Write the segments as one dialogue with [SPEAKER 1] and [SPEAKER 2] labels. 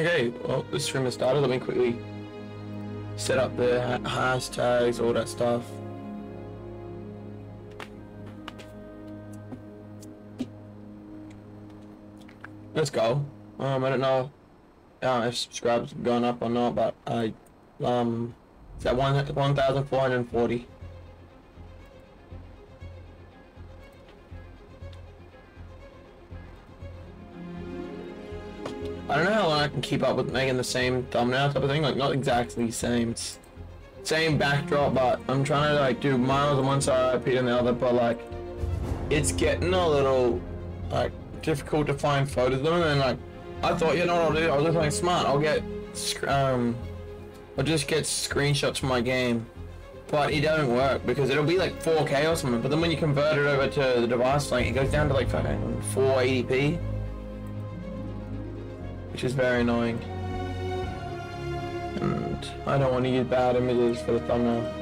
[SPEAKER 1] Okay, well, the stream has started. Let me quickly set up the hashtags, all that stuff. Let's go. Um, I don't know uh, if subscribes gone up or not, but I, um, it's at 1,440. 1, can keep up with making the same thumbnail type of thing, like not exactly same, same backdrop, but I'm trying to like do miles on one side, Pete on the other, but like, it's getting a little, like, difficult to find photos of them, and like, I thought, you know what I'll do, I'll do something smart, I'll get, um, I'll just get screenshots from my game, but it doesn't work, because it'll be like 4K or something, but then when you convert it over to the device, like, it goes down to like fucking 480p, which is very annoying. And I don't want to use bad images for the thumbnail.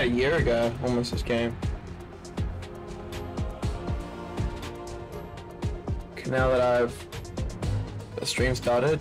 [SPEAKER 1] A year ago, almost this game. Now that I've the stream started.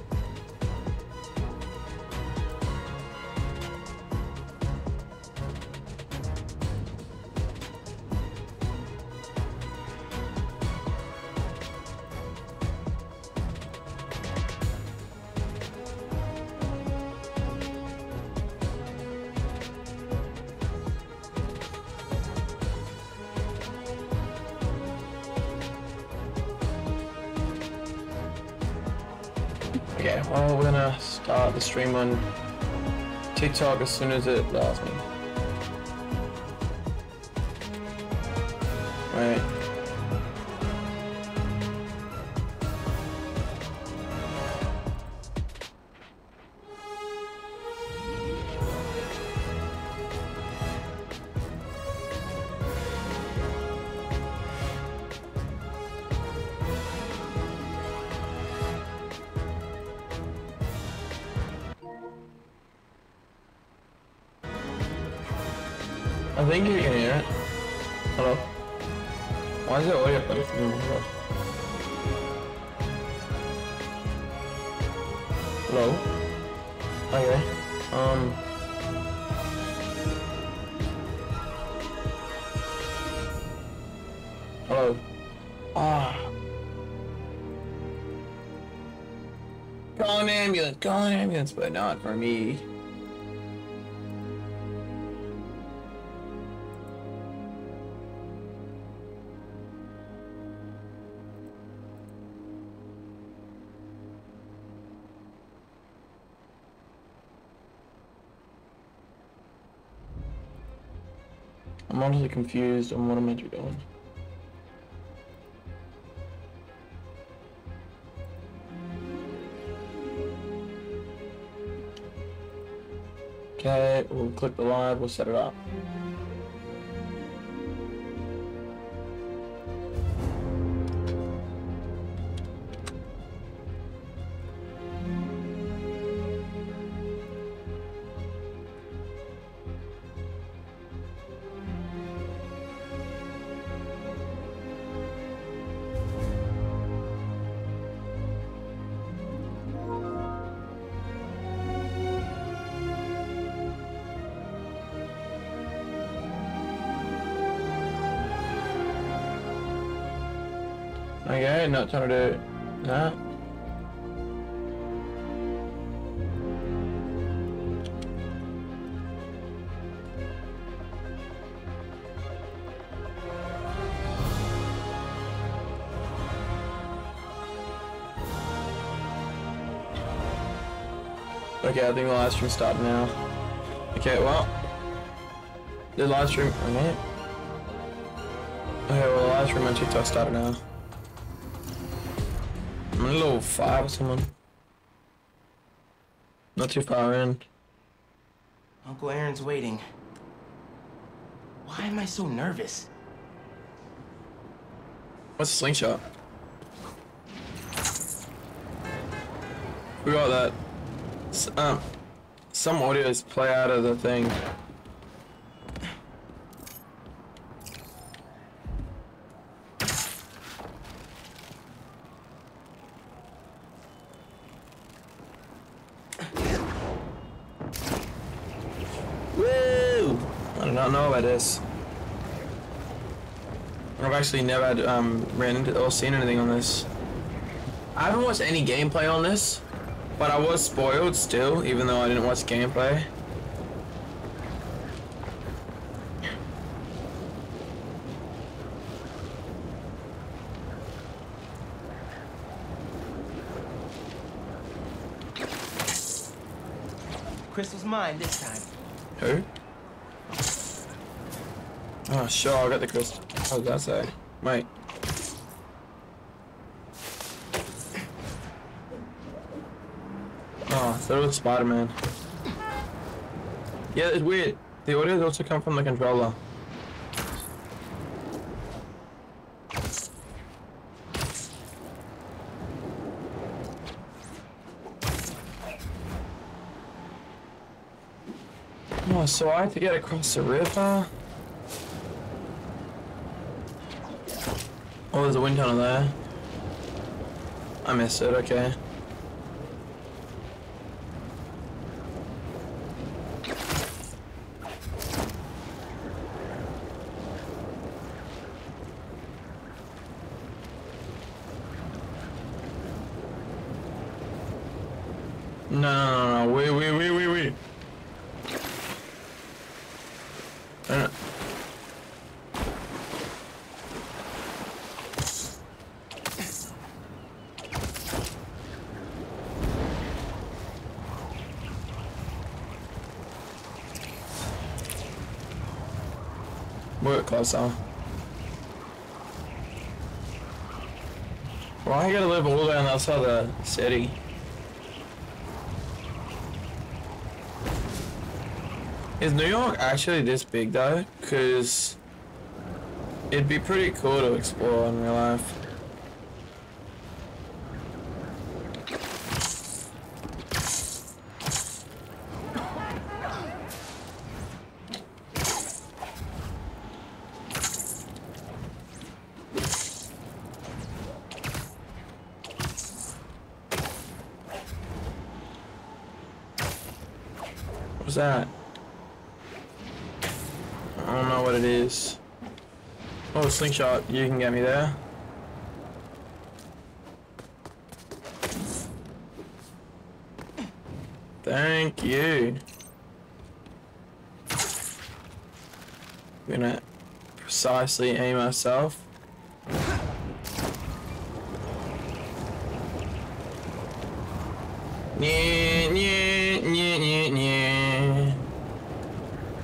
[SPEAKER 1] On TikTok as soon as it allows me. Call an ambulance, but not for me. I'm honestly confused on what to be doing. Click the live, we'll set it up. Trying to do that. Okay, I think the live stream started now. Okay, well, the live stream. Okay. Okay, well, the last room on TikTok started now. I'm in a little five or someone. Not too far in.
[SPEAKER 2] Uncle Aaron's waiting. Why am I so nervous?
[SPEAKER 1] What's a slingshot? We got that. S- um, some audios play out of the thing. Woo! I do not know about this. I've actually never had, um, ran into or seen anything on this. I haven't watched any gameplay on this, but I was spoiled still, even though I didn't watch gameplay.
[SPEAKER 2] Crystal's mine this time.
[SPEAKER 1] Who? Oh, sure, I got the crystal. What did oh, that say? Wait. Oh, it was Spider-Man. Yeah, it's weird. The audio also come from the controller. Oh, so I have to get across the river? Oh, there's a wind tunnel there. I missed it, okay. No, no, no, no, wait, wait, wait, wait, wait. Uh, Work closer. Why I gotta live all the way on the other of the city? Is New York actually this big though? Cause it'd be pretty cool to explore in real life. What's that? I don't know what it is. Oh, slingshot, you can get me there. Thank you. I'm gonna precisely aim myself. Yeah,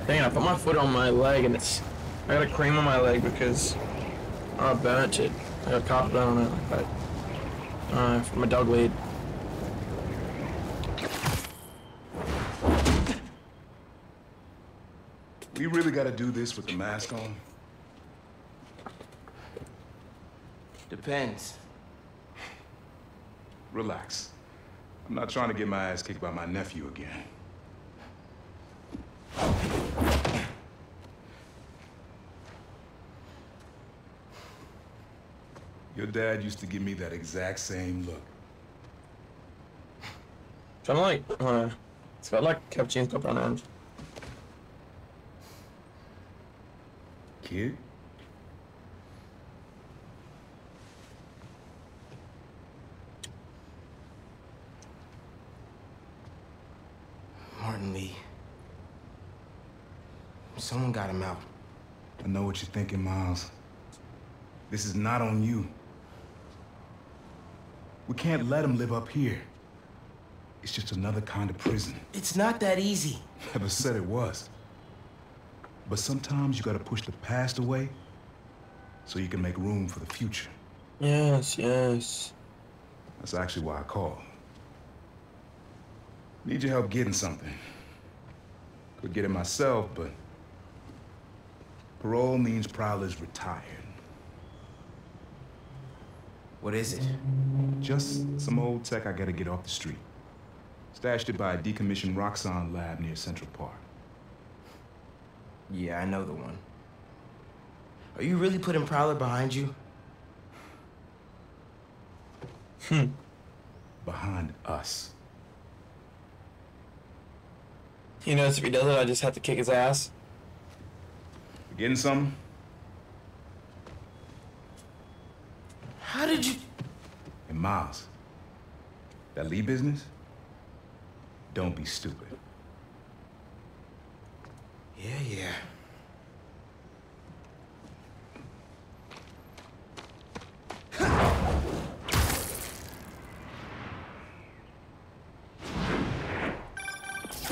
[SPEAKER 1] yeah, I put my foot on my leg and it's... I got a cream on my leg because I burnt it. I got carpet burn on it, but... Uh, from a dog lead.
[SPEAKER 3] We really gotta do this with the mask on?
[SPEAKER 2] Depends.
[SPEAKER 3] Relax. I'm not trying to get my ass kicked by my nephew again. Dad used to give me that exact same look.
[SPEAKER 1] Kind of like, uh, it's got like cappuccino top on orange.
[SPEAKER 3] Kid?
[SPEAKER 2] Martin Li. Someone got him out.
[SPEAKER 3] I know what you're thinking, Miles. This is not on you. We can't let him live up here. It's just another kind of prison.
[SPEAKER 2] It's not that easy.
[SPEAKER 3] Never said it was. But sometimes you gotta push the past away so you can make room for the future.
[SPEAKER 1] Yes, yes.
[SPEAKER 3] That's actually why I called. Need your help getting something. Could get it myself, but parole means Prowler's retired.
[SPEAKER 2] What is it?
[SPEAKER 3] Just some old tech I gotta get off the street. Stashed it by a decommissioned Roxxon lab near Central Park.
[SPEAKER 2] Yeah, I know the one. Are you really putting Prowler behind you? Hmm.
[SPEAKER 3] Behind us.
[SPEAKER 1] He knows if he does it, I just have to kick his ass.
[SPEAKER 3] You getting something?
[SPEAKER 2] How did you...
[SPEAKER 3] And Miles, that Li business? Don't be stupid.
[SPEAKER 2] Yeah, yeah.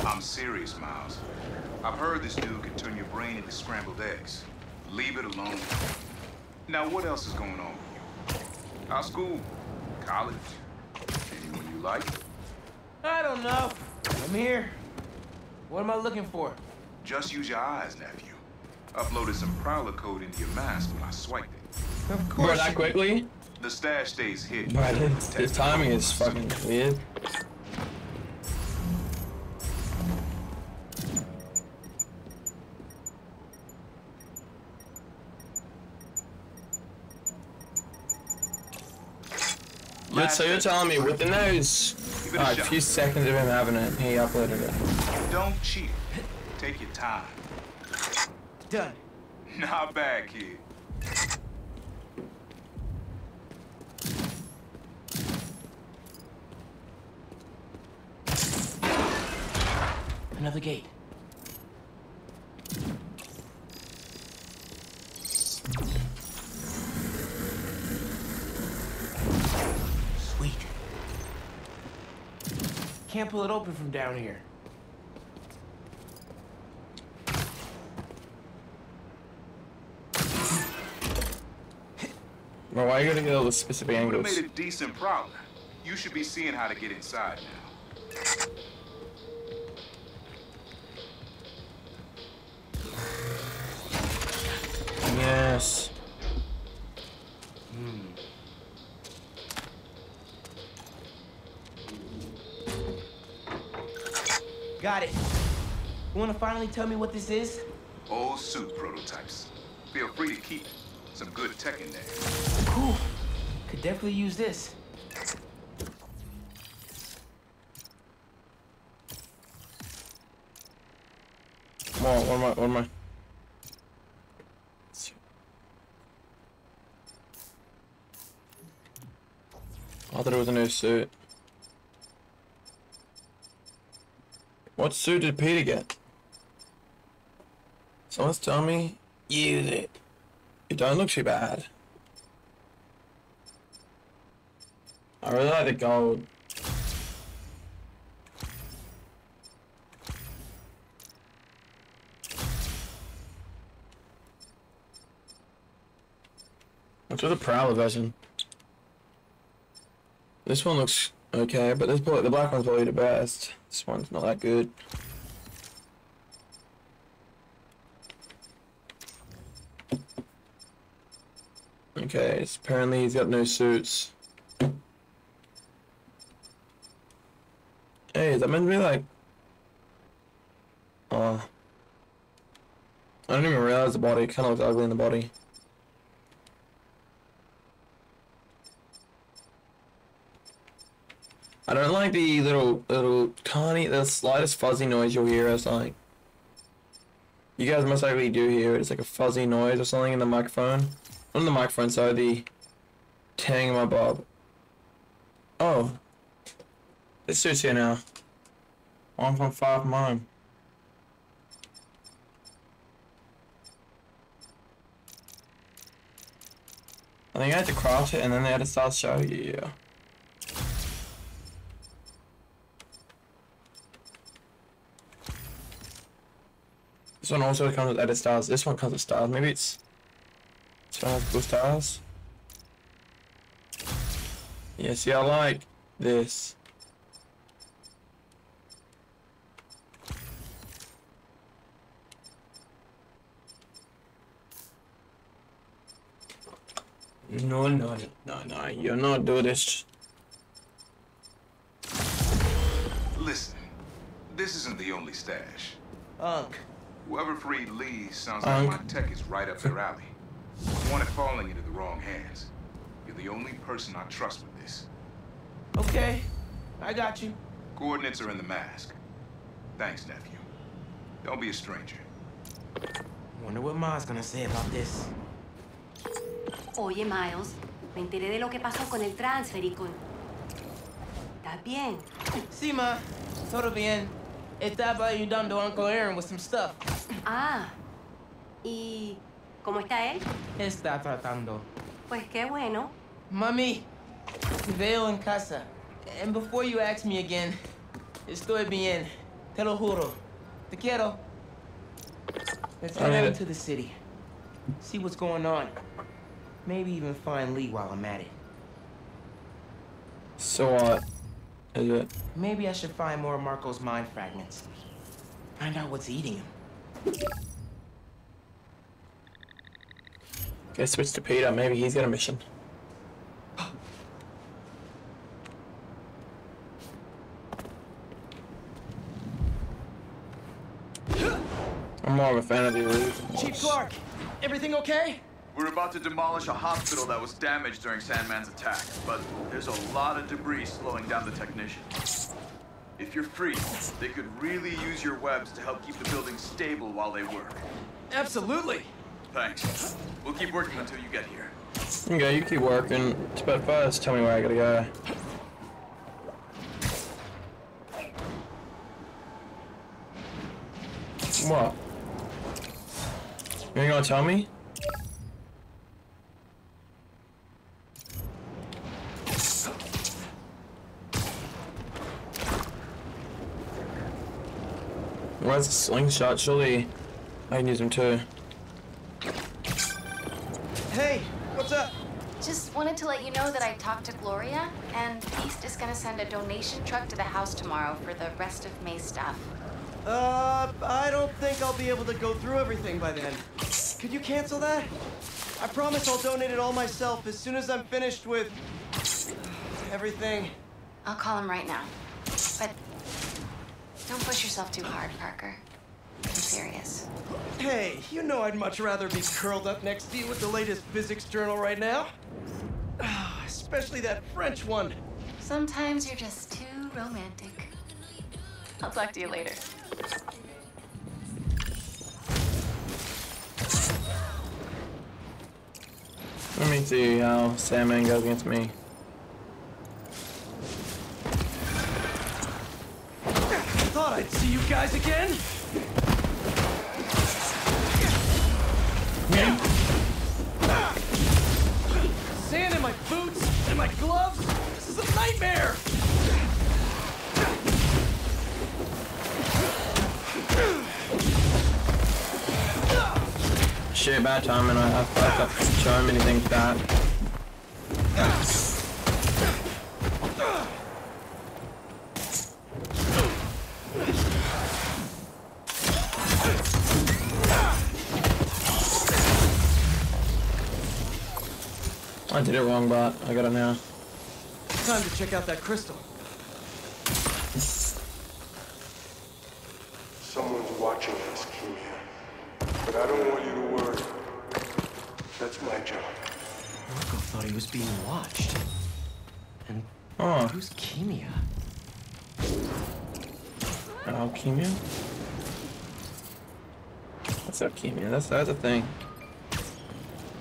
[SPEAKER 3] I'm serious, Miles. I've heard this dude can turn your brain into scrambled eggs. Leave it alone. Now, what else is going on with you? High school? College? Anyone you like?
[SPEAKER 2] I don't know. I'm here. What am I looking for?
[SPEAKER 3] Just use your eyes, nephew. Uploaded some Prowler code into your mask when I swiped it.
[SPEAKER 2] Of
[SPEAKER 1] Bro,
[SPEAKER 2] course.
[SPEAKER 1] that
[SPEAKER 2] you-
[SPEAKER 1] quickly?
[SPEAKER 3] The stash stays hidden.
[SPEAKER 1] Bro, his, his timing is fucking weird. So you're telling me within those
[SPEAKER 3] Give it a
[SPEAKER 1] uh, few seconds of him having it, he uploaded it.
[SPEAKER 3] Don't cheat. Take your time.
[SPEAKER 2] Done.
[SPEAKER 3] Not bad, kid.
[SPEAKER 2] Another gate. Can't pull it open from down here.
[SPEAKER 1] Bro, why are you gotta get all the specific
[SPEAKER 3] You would
[SPEAKER 1] angles?
[SPEAKER 3] made a decent Prowler. You should be seeing how to get inside now.
[SPEAKER 1] Yes.
[SPEAKER 2] Got it. You wanna finally tell me what this is?
[SPEAKER 3] Old suit prototypes. Feel free to keep it. Some good tech in there.
[SPEAKER 2] Cool. Could definitely use this.
[SPEAKER 1] Come on, what am I, what am I? I thought it was a new suit. What suit did Peter get? Someone's telling me, use it. It don't look too bad. I really like the gold. What's with the Prowler version? This one looks okay, but this probably, the black one's probably the best. This one's not that good. Okay, apparently he's got no suits. Hey, is that meant to be like... Oh. I didn't even realize the body it kind of looks ugly in the body. I don't like the little, little tiny, the slightest fuzzy noise you'll hear or something. You guys most likely do hear it. It's like a fuzzy noise or something in the microphone. In the microphone, sorry, the tang my bob. Oh. This suit's here now. 1.5 mine. I think I had to craft it and then they had to start show. Yeah. This one also comes with edit styles. This one comes with styles. Maybe it's So Gustavs. Yeah, see, I like this. No, no, no, no, you're not do this.
[SPEAKER 3] Listen, this isn't the only stash.
[SPEAKER 2] Unc.
[SPEAKER 3] Whoever freed Li sounds
[SPEAKER 1] Unc.
[SPEAKER 3] like my tech is right up their alley. I Want it falling into the wrong hands. You're the only person I trust with this.
[SPEAKER 2] Okay. I got you.
[SPEAKER 3] Coordinates are in the mask. Thanks, nephew. Don't be a stranger.
[SPEAKER 2] Wonder what Ma's gonna say about this.
[SPEAKER 4] Oye, Miles, me enteré de lo que pasó con el transfer y con... ¿Estás bien?
[SPEAKER 2] Sí, Ma. Todo bien. Estaba ayudando a Uncle Aaron with some stuff.
[SPEAKER 4] Ah, ¿y cómo está él?
[SPEAKER 2] Está tratando.
[SPEAKER 4] Pues qué bueno.
[SPEAKER 2] Mami, te veo en casa. And before you ask me again, estoy bien. Te lo juro. Te quiero. Let's
[SPEAKER 1] I
[SPEAKER 2] head
[SPEAKER 1] need
[SPEAKER 2] out
[SPEAKER 1] it.
[SPEAKER 2] into the city. See what's going on. Maybe even find Li while I'm at it.
[SPEAKER 1] So what?
[SPEAKER 2] Maybe I should find more of Marko's mind fragments. Find out what's eating him.
[SPEAKER 1] Okay, switch to Peter. Maybe he's got a mission. I'm more of a fan of the original.
[SPEAKER 5] Chief Clark, everything okay?
[SPEAKER 6] We're about to demolish a hospital that was damaged during Sandman's attack, but there's a lot of debris slowing down the technicians. If you're free, they could really use your webs to help keep the building stable while they work.
[SPEAKER 5] Absolutely.
[SPEAKER 6] Thanks. We'll keep working until you get here.
[SPEAKER 1] Okay, you keep working. It's about first, tell me where I gotta go. What? You ain't gonna tell me? Where's the slingshot? Surely I can use them too.
[SPEAKER 5] Hey, what's up?
[SPEAKER 7] Just wanted to let you know that I talked to Gloria, and FEAST is gonna send a donation truck to the house tomorrow for the rest of May's stuff.
[SPEAKER 5] Uh, I don't think I'll be able to go through everything by then. Could you cancel that? I promise I'll donate it all myself as soon as I'm finished with everything.
[SPEAKER 7] I'll call him right now. But don't push yourself too hard, Parker. I'm serious.
[SPEAKER 5] Hey, you know I'd much rather be curled up next to you with the latest physics journal right now. Especially that French one.
[SPEAKER 7] Sometimes you're just too romantic. I'll talk to you later.
[SPEAKER 1] Let me see how Sandman goes against me.
[SPEAKER 5] Thought I'd see you guys again. Sand in my boots and my gloves. This is a nightmare.
[SPEAKER 1] Shit, bad time, and I have fucked up so many things bad. Did it wrong, but I got it now.
[SPEAKER 5] Time to check out that crystal.
[SPEAKER 8] Someone's watching us, Keemia. But I don't want you to worry. That's my job.
[SPEAKER 5] Marko thought he was being watched. And
[SPEAKER 1] Oh,
[SPEAKER 5] who's Keemia?
[SPEAKER 1] Oh, alchemia? What's alchemia? That's that's a thing.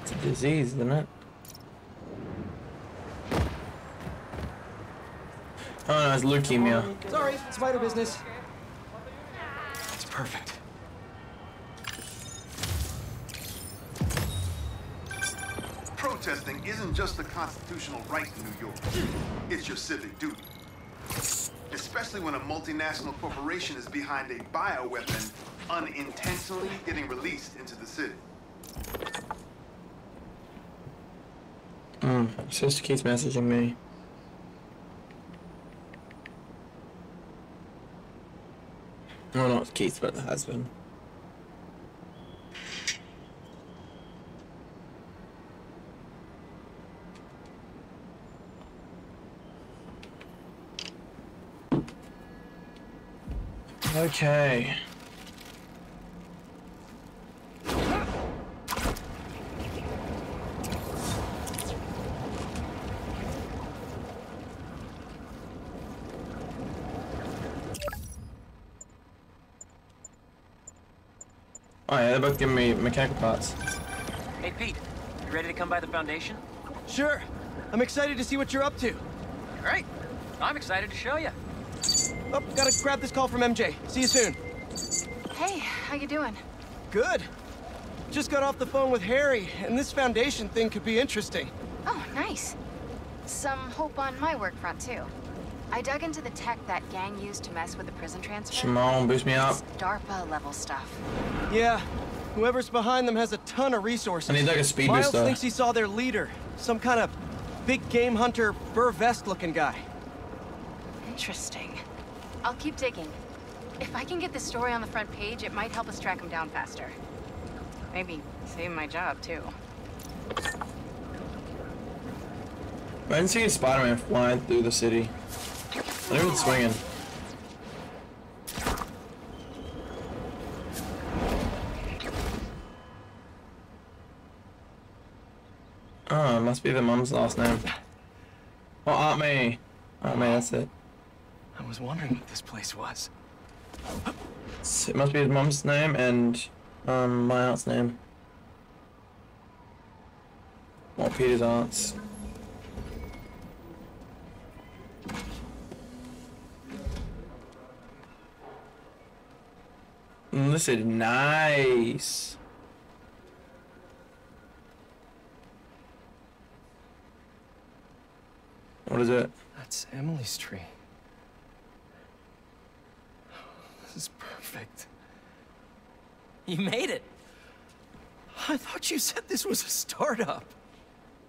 [SPEAKER 1] It's a disease, isn't it? Oh no, it's leukemia.
[SPEAKER 5] Sorry, spider business. That's perfect.
[SPEAKER 9] Protesting isn't just a constitutional right in New York. It's your civic duty. Especially when a multinational corporation is behind a bioweapon unintentionally getting released into the city.
[SPEAKER 1] Hmm. Sister keeps messaging me. No, not Keith, but the husband. Okay. Oh yeah, they're both giving me mechanical parts.
[SPEAKER 10] Hey, Pete. You ready to come by the Foundation?
[SPEAKER 5] Sure. I'm excited to see what you're up to.
[SPEAKER 10] Great. I'm excited to show you.
[SPEAKER 5] Oh, gotta grab this call from MJ. See you soon.
[SPEAKER 7] Hey, how you doing?
[SPEAKER 5] Good. Just got off the phone with Harry, and this Foundation thing could be interesting.
[SPEAKER 7] Oh, nice. Some hope on my work front, too. I dug into the tech that gang used to mess with the prison transfer.
[SPEAKER 1] Shimon, boost me up.
[SPEAKER 7] DARPA level stuff.
[SPEAKER 5] Yeah, whoever's behind them has a ton of resources.
[SPEAKER 1] I need like a speed
[SPEAKER 5] Miles
[SPEAKER 1] booster.
[SPEAKER 5] thinks he saw their leader, some kind of big game hunter, fur vest looking guy.
[SPEAKER 7] Interesting. I'll keep digging. If I can get the story on the front page, it might help us track him down faster. Maybe save my job, too.
[SPEAKER 1] Imagine seeing Spider-Man flying through the city. Not even swinging. Oh, it must be the mum's last name. Oh, Aunt May. Aunt May, that's it.
[SPEAKER 5] I was wondering what this place was.
[SPEAKER 1] It's- It must be his mum's name and um, my aunt's name. Or Peter's aunt's. Mm, This is nice. What is it?
[SPEAKER 5] That's Emily's tree. This is perfect.
[SPEAKER 10] You made it.
[SPEAKER 5] I thought you said this was a startup.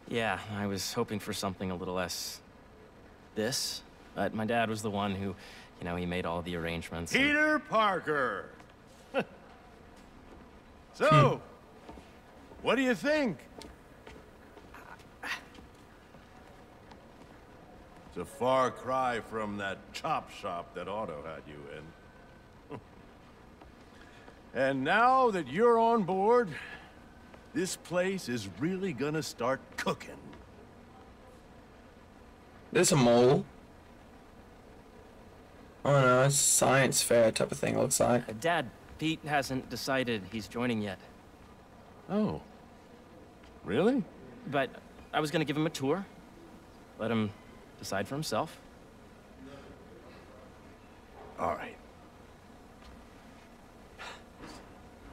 [SPEAKER 10] Yeah, I was hoping for something a little less... this. But my dad was the one who, you know, he made all the arrangements. and-
[SPEAKER 11] Peter Parker. So, hmm. what do you think? It's a far cry from that chop shop that Otto had you in. and now that you're on board, this place is really gonna start cooking.
[SPEAKER 1] This a mole? Oh no, it's a science fair type of thing, looks like.
[SPEAKER 10] Dad, Pete hasn't decided he's joining yet.
[SPEAKER 11] Oh. Really?
[SPEAKER 10] But I was gonna give him a tour. Let him decide for himself.
[SPEAKER 11] All right.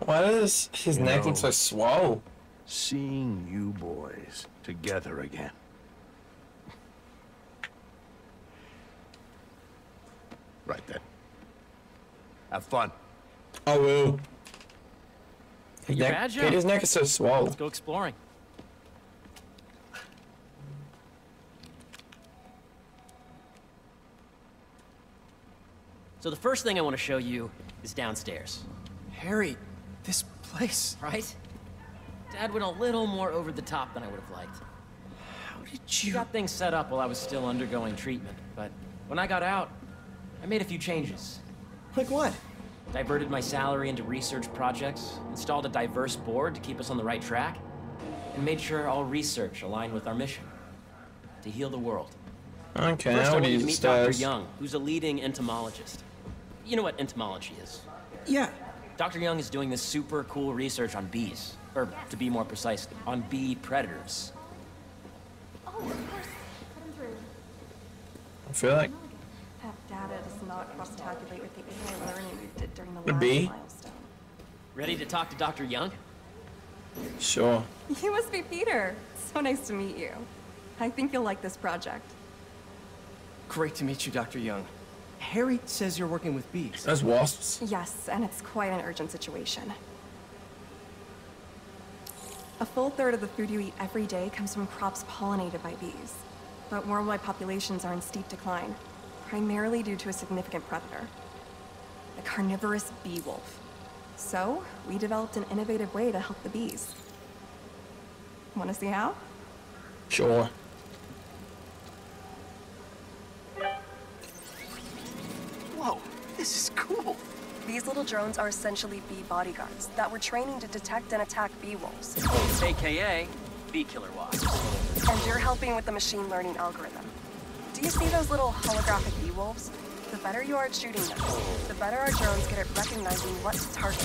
[SPEAKER 1] Why does his
[SPEAKER 11] You
[SPEAKER 1] neck look
[SPEAKER 11] know-
[SPEAKER 1] so swole?
[SPEAKER 11] Seeing you boys together again. Right then. Have fun.
[SPEAKER 1] I will. His
[SPEAKER 10] Your
[SPEAKER 1] neck,
[SPEAKER 10] badge up.
[SPEAKER 1] Peter's neck is so swole.
[SPEAKER 10] Let's go exploring. So the first thing I want to show you is downstairs,
[SPEAKER 5] Harry, this place.
[SPEAKER 10] right? Dad went a little more over the top than I would have liked.
[SPEAKER 5] How did
[SPEAKER 10] He
[SPEAKER 5] you?
[SPEAKER 10] got things set up while I was still undergoing treatment, but when I got out, I made a few changes.
[SPEAKER 5] Like what?
[SPEAKER 10] Diverted my salary into research projects, installed a diverse board to keep us on the right track, and made sure all research aligned with our mission to heal the world.
[SPEAKER 1] Okay,
[SPEAKER 10] First,
[SPEAKER 1] I
[SPEAKER 10] I want you to
[SPEAKER 1] the
[SPEAKER 10] meet Dr. Young, who's a leading entomologist. You know what entomology is?
[SPEAKER 5] Yeah.
[SPEAKER 10] Dr. Young is doing this super cool research on bees, or to be more precise, on bee predators.
[SPEAKER 12] Oh, of course. Put him through.
[SPEAKER 1] I feel like
[SPEAKER 12] That data does not cross-tabulate with the AI learning we did during the
[SPEAKER 1] The
[SPEAKER 12] last
[SPEAKER 1] bee?
[SPEAKER 12] milestone.
[SPEAKER 10] Ready to talk to Dr. Young?
[SPEAKER 1] sure.
[SPEAKER 12] You must be Peter. So nice to meet you. I think you'll like this project.
[SPEAKER 5] Great to meet you, Dr. Young. Harry says you're working with bees.
[SPEAKER 1] Those wasps.
[SPEAKER 12] Yes, and it's quite an urgent situation. A full third of the food you eat every day comes from crops pollinated by bees. But worldwide populations are in steep decline, primarily due to a significant predator the carnivorous bee wolf. So, we developed an innovative way to help the bees. Want to see how?
[SPEAKER 1] Sure.
[SPEAKER 5] Whoa, this is cool.
[SPEAKER 12] These little drones are essentially bee bodyguards that we're training to detect and attack bee wolves.
[SPEAKER 10] AKA bee killer wasps.
[SPEAKER 12] And you're helping with the machine learning algorithm. Do you see those little holographic bee wolves? The better you are at shooting them, the better our drones get at recognizing what to target.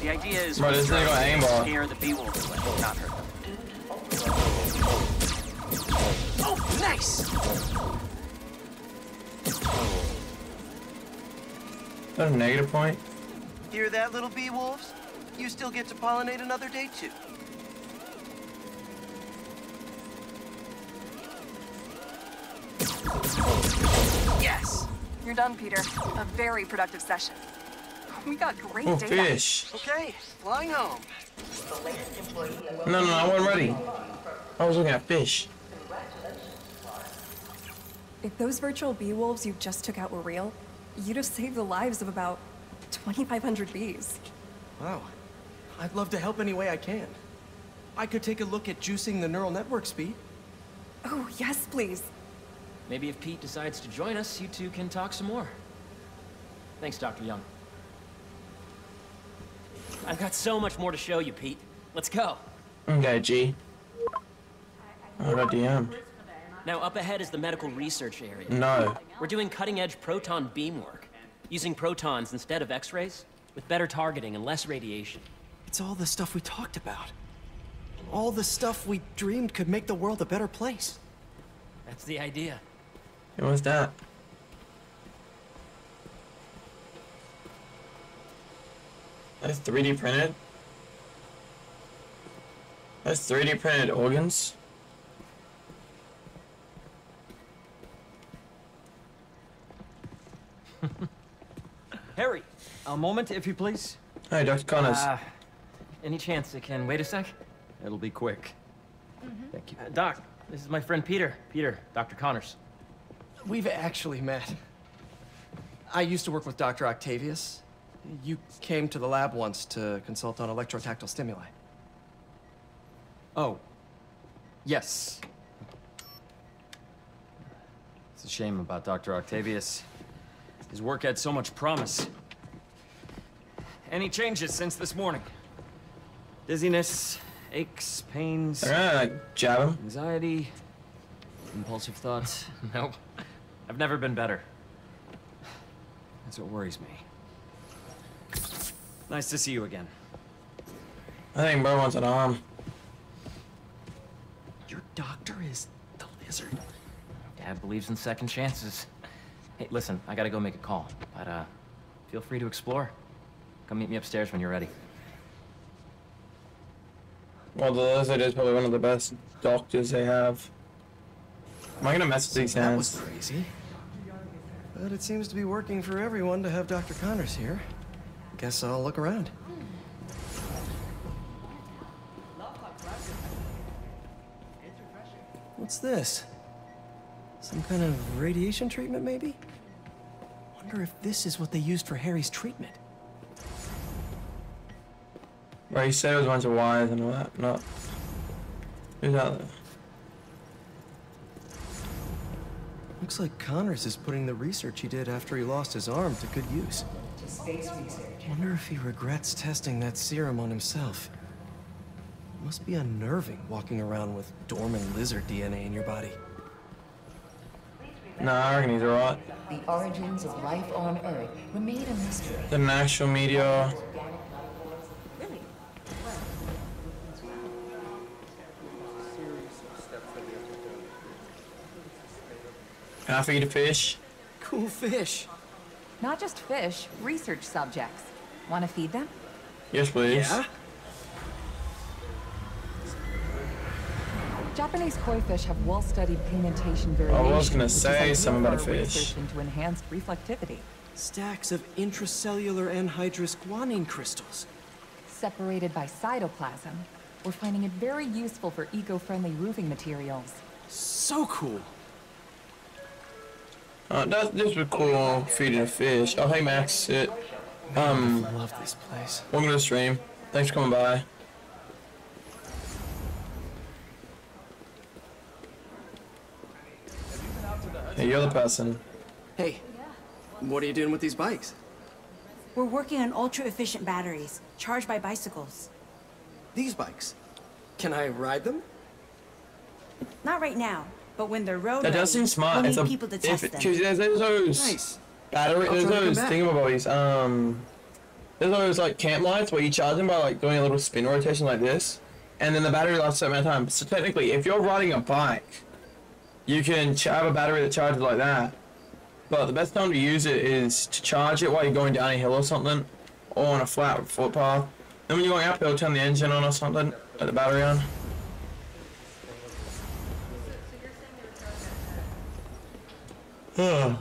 [SPEAKER 10] The idea is
[SPEAKER 1] Bro, this nigga got aimbot.
[SPEAKER 10] scare the bee wolves away, not hurt them.
[SPEAKER 5] Oh, nice!
[SPEAKER 1] Is that a negative point?
[SPEAKER 5] Hear that, little bee wolves? You still get to pollinate another day, too.
[SPEAKER 12] Yes! You're done, Peter. A very productive session. We got great
[SPEAKER 1] Oh,
[SPEAKER 12] data.
[SPEAKER 1] fish.
[SPEAKER 5] Okay, flying home.
[SPEAKER 1] No, no, I wasn't ready. I was looking at fish.
[SPEAKER 12] If those virtual bee wolves you just took out were real, you'd have saved the lives of about 2,500 bees.
[SPEAKER 5] Wow. I'd love to help any way I can. I could take a look at juicing the neural network speed.
[SPEAKER 12] Oh, yes, please.
[SPEAKER 10] Maybe if Pete decides to join us, you two can talk some more. Thanks, Dr. Young. I've got so much more to show you, Pete. Let's go.
[SPEAKER 1] Okay, G. I got DM.
[SPEAKER 10] Now, up ahead is the medical research area.
[SPEAKER 1] No.
[SPEAKER 10] We're doing cutting-edge proton beam work, using protons instead of X-rays, with better targeting and less radiation.
[SPEAKER 5] It's all the stuff we talked about. All the stuff we dreamed could make the world a better place.
[SPEAKER 10] That's the idea.
[SPEAKER 1] Hey, what's that? That's 3D printed? That's 3D printed organs?
[SPEAKER 10] Harry, a moment, if you please.
[SPEAKER 1] Hey, Dr. Connors.
[SPEAKER 10] Uh, any chance it can wait a sec?
[SPEAKER 13] It'll be quick.
[SPEAKER 10] Thank you. Uh, Doc, this is my friend Peter. Peter, Dr. Connors.
[SPEAKER 5] We've actually met. I used to work with Dr. Octavius. You came to the lab once to consult on electrotactile stimuli.
[SPEAKER 13] Oh. Yes. It's a shame about Dr. Octavius. His work had so much promise. Any changes since this morning? Dizziness, aches, pains, uh,
[SPEAKER 1] Alright, like, jab him.
[SPEAKER 13] anxiety, impulsive thoughts.
[SPEAKER 10] Nope. I've never been better.
[SPEAKER 13] That's what worries me. Nice to see you again.
[SPEAKER 1] I think bro wants an arm.
[SPEAKER 5] Your doctor is the lizard.
[SPEAKER 10] Dad believes in second chances. Hey, listen, I gotta go make a call, but uh, feel free to explore. Come meet me upstairs when you're ready.
[SPEAKER 1] Well, the lizard is probably one of the best doctors they have. Am I gonna mess with these
[SPEAKER 5] That was crazy. But it seems to be working for everyone to have Dr. Connors here. Guess I'll look around. What's this? Some kind of radiation treatment, maybe? Wonder if this is what they used for Harry's treatment.
[SPEAKER 1] Right, he said it was a bunch of wires and all that. No. Who's out there?
[SPEAKER 5] Looks like Connors is putting the research he did after he lost his arm to good use. Space research. Wonder if he regrets testing that serum on himself. It Must be unnerving walking around with dormant lizard DNA in your body.
[SPEAKER 1] Nah, I reckon he's alright.
[SPEAKER 14] The origins of life on Earth remain a mystery.
[SPEAKER 1] The national media. Can I feed a fish?
[SPEAKER 5] Cool fish.
[SPEAKER 14] Not just fish, research subjects. Want to feed them?
[SPEAKER 1] Yes, please.
[SPEAKER 5] Yeah?
[SPEAKER 14] Japanese koi fish have well-studied pigmentation Very,
[SPEAKER 1] I
[SPEAKER 14] variation.
[SPEAKER 1] was gonna
[SPEAKER 14] which is
[SPEAKER 1] say
[SPEAKER 14] ideal
[SPEAKER 1] something about a
[SPEAKER 14] for
[SPEAKER 1] fish.
[SPEAKER 14] research into enhanced reflectivity.
[SPEAKER 5] Stacks of intracellular anhydrous guanine crystals.
[SPEAKER 14] Separated by cytoplasm, We're finding it very useful for eco-friendly roofing materials.
[SPEAKER 5] So cool.
[SPEAKER 1] Uh, that this was cool feeding a fish. Oh hey Max, sit. Um,
[SPEAKER 5] I love this place.
[SPEAKER 1] welcome to the stream. Thanks for coming by. Hey, you're the person.
[SPEAKER 5] Hey, what are you doing with these bikes?
[SPEAKER 15] We're working on ultra-efficient batteries, charged by bicycles.
[SPEAKER 5] These bikes. Can I ride them?
[SPEAKER 15] Not right now, but when they're road
[SPEAKER 1] That does seem
[SPEAKER 15] ready,
[SPEAKER 1] smart.
[SPEAKER 15] we'll
[SPEAKER 1] it's
[SPEAKER 15] need
[SPEAKER 1] a
[SPEAKER 15] people to
[SPEAKER 1] if
[SPEAKER 15] test
[SPEAKER 1] it,
[SPEAKER 15] them.
[SPEAKER 1] cause there's, there's those
[SPEAKER 5] Nice.
[SPEAKER 1] battery.
[SPEAKER 5] I'll
[SPEAKER 1] There's
[SPEAKER 5] try
[SPEAKER 1] those
[SPEAKER 5] back.
[SPEAKER 1] thingamabobbies. Um, there's those like camp lights where you charge them by like doing a little spin rotation like this, and then the battery lasts a certain amount of time. So technically, if you're riding a bike, you can have a battery that charges like that. But the best time to use it is to charge it while you're going down a hill or something, or on a flat footpath. Then when you're going uphill, turn the engine on or something, let the battery on. Hmm.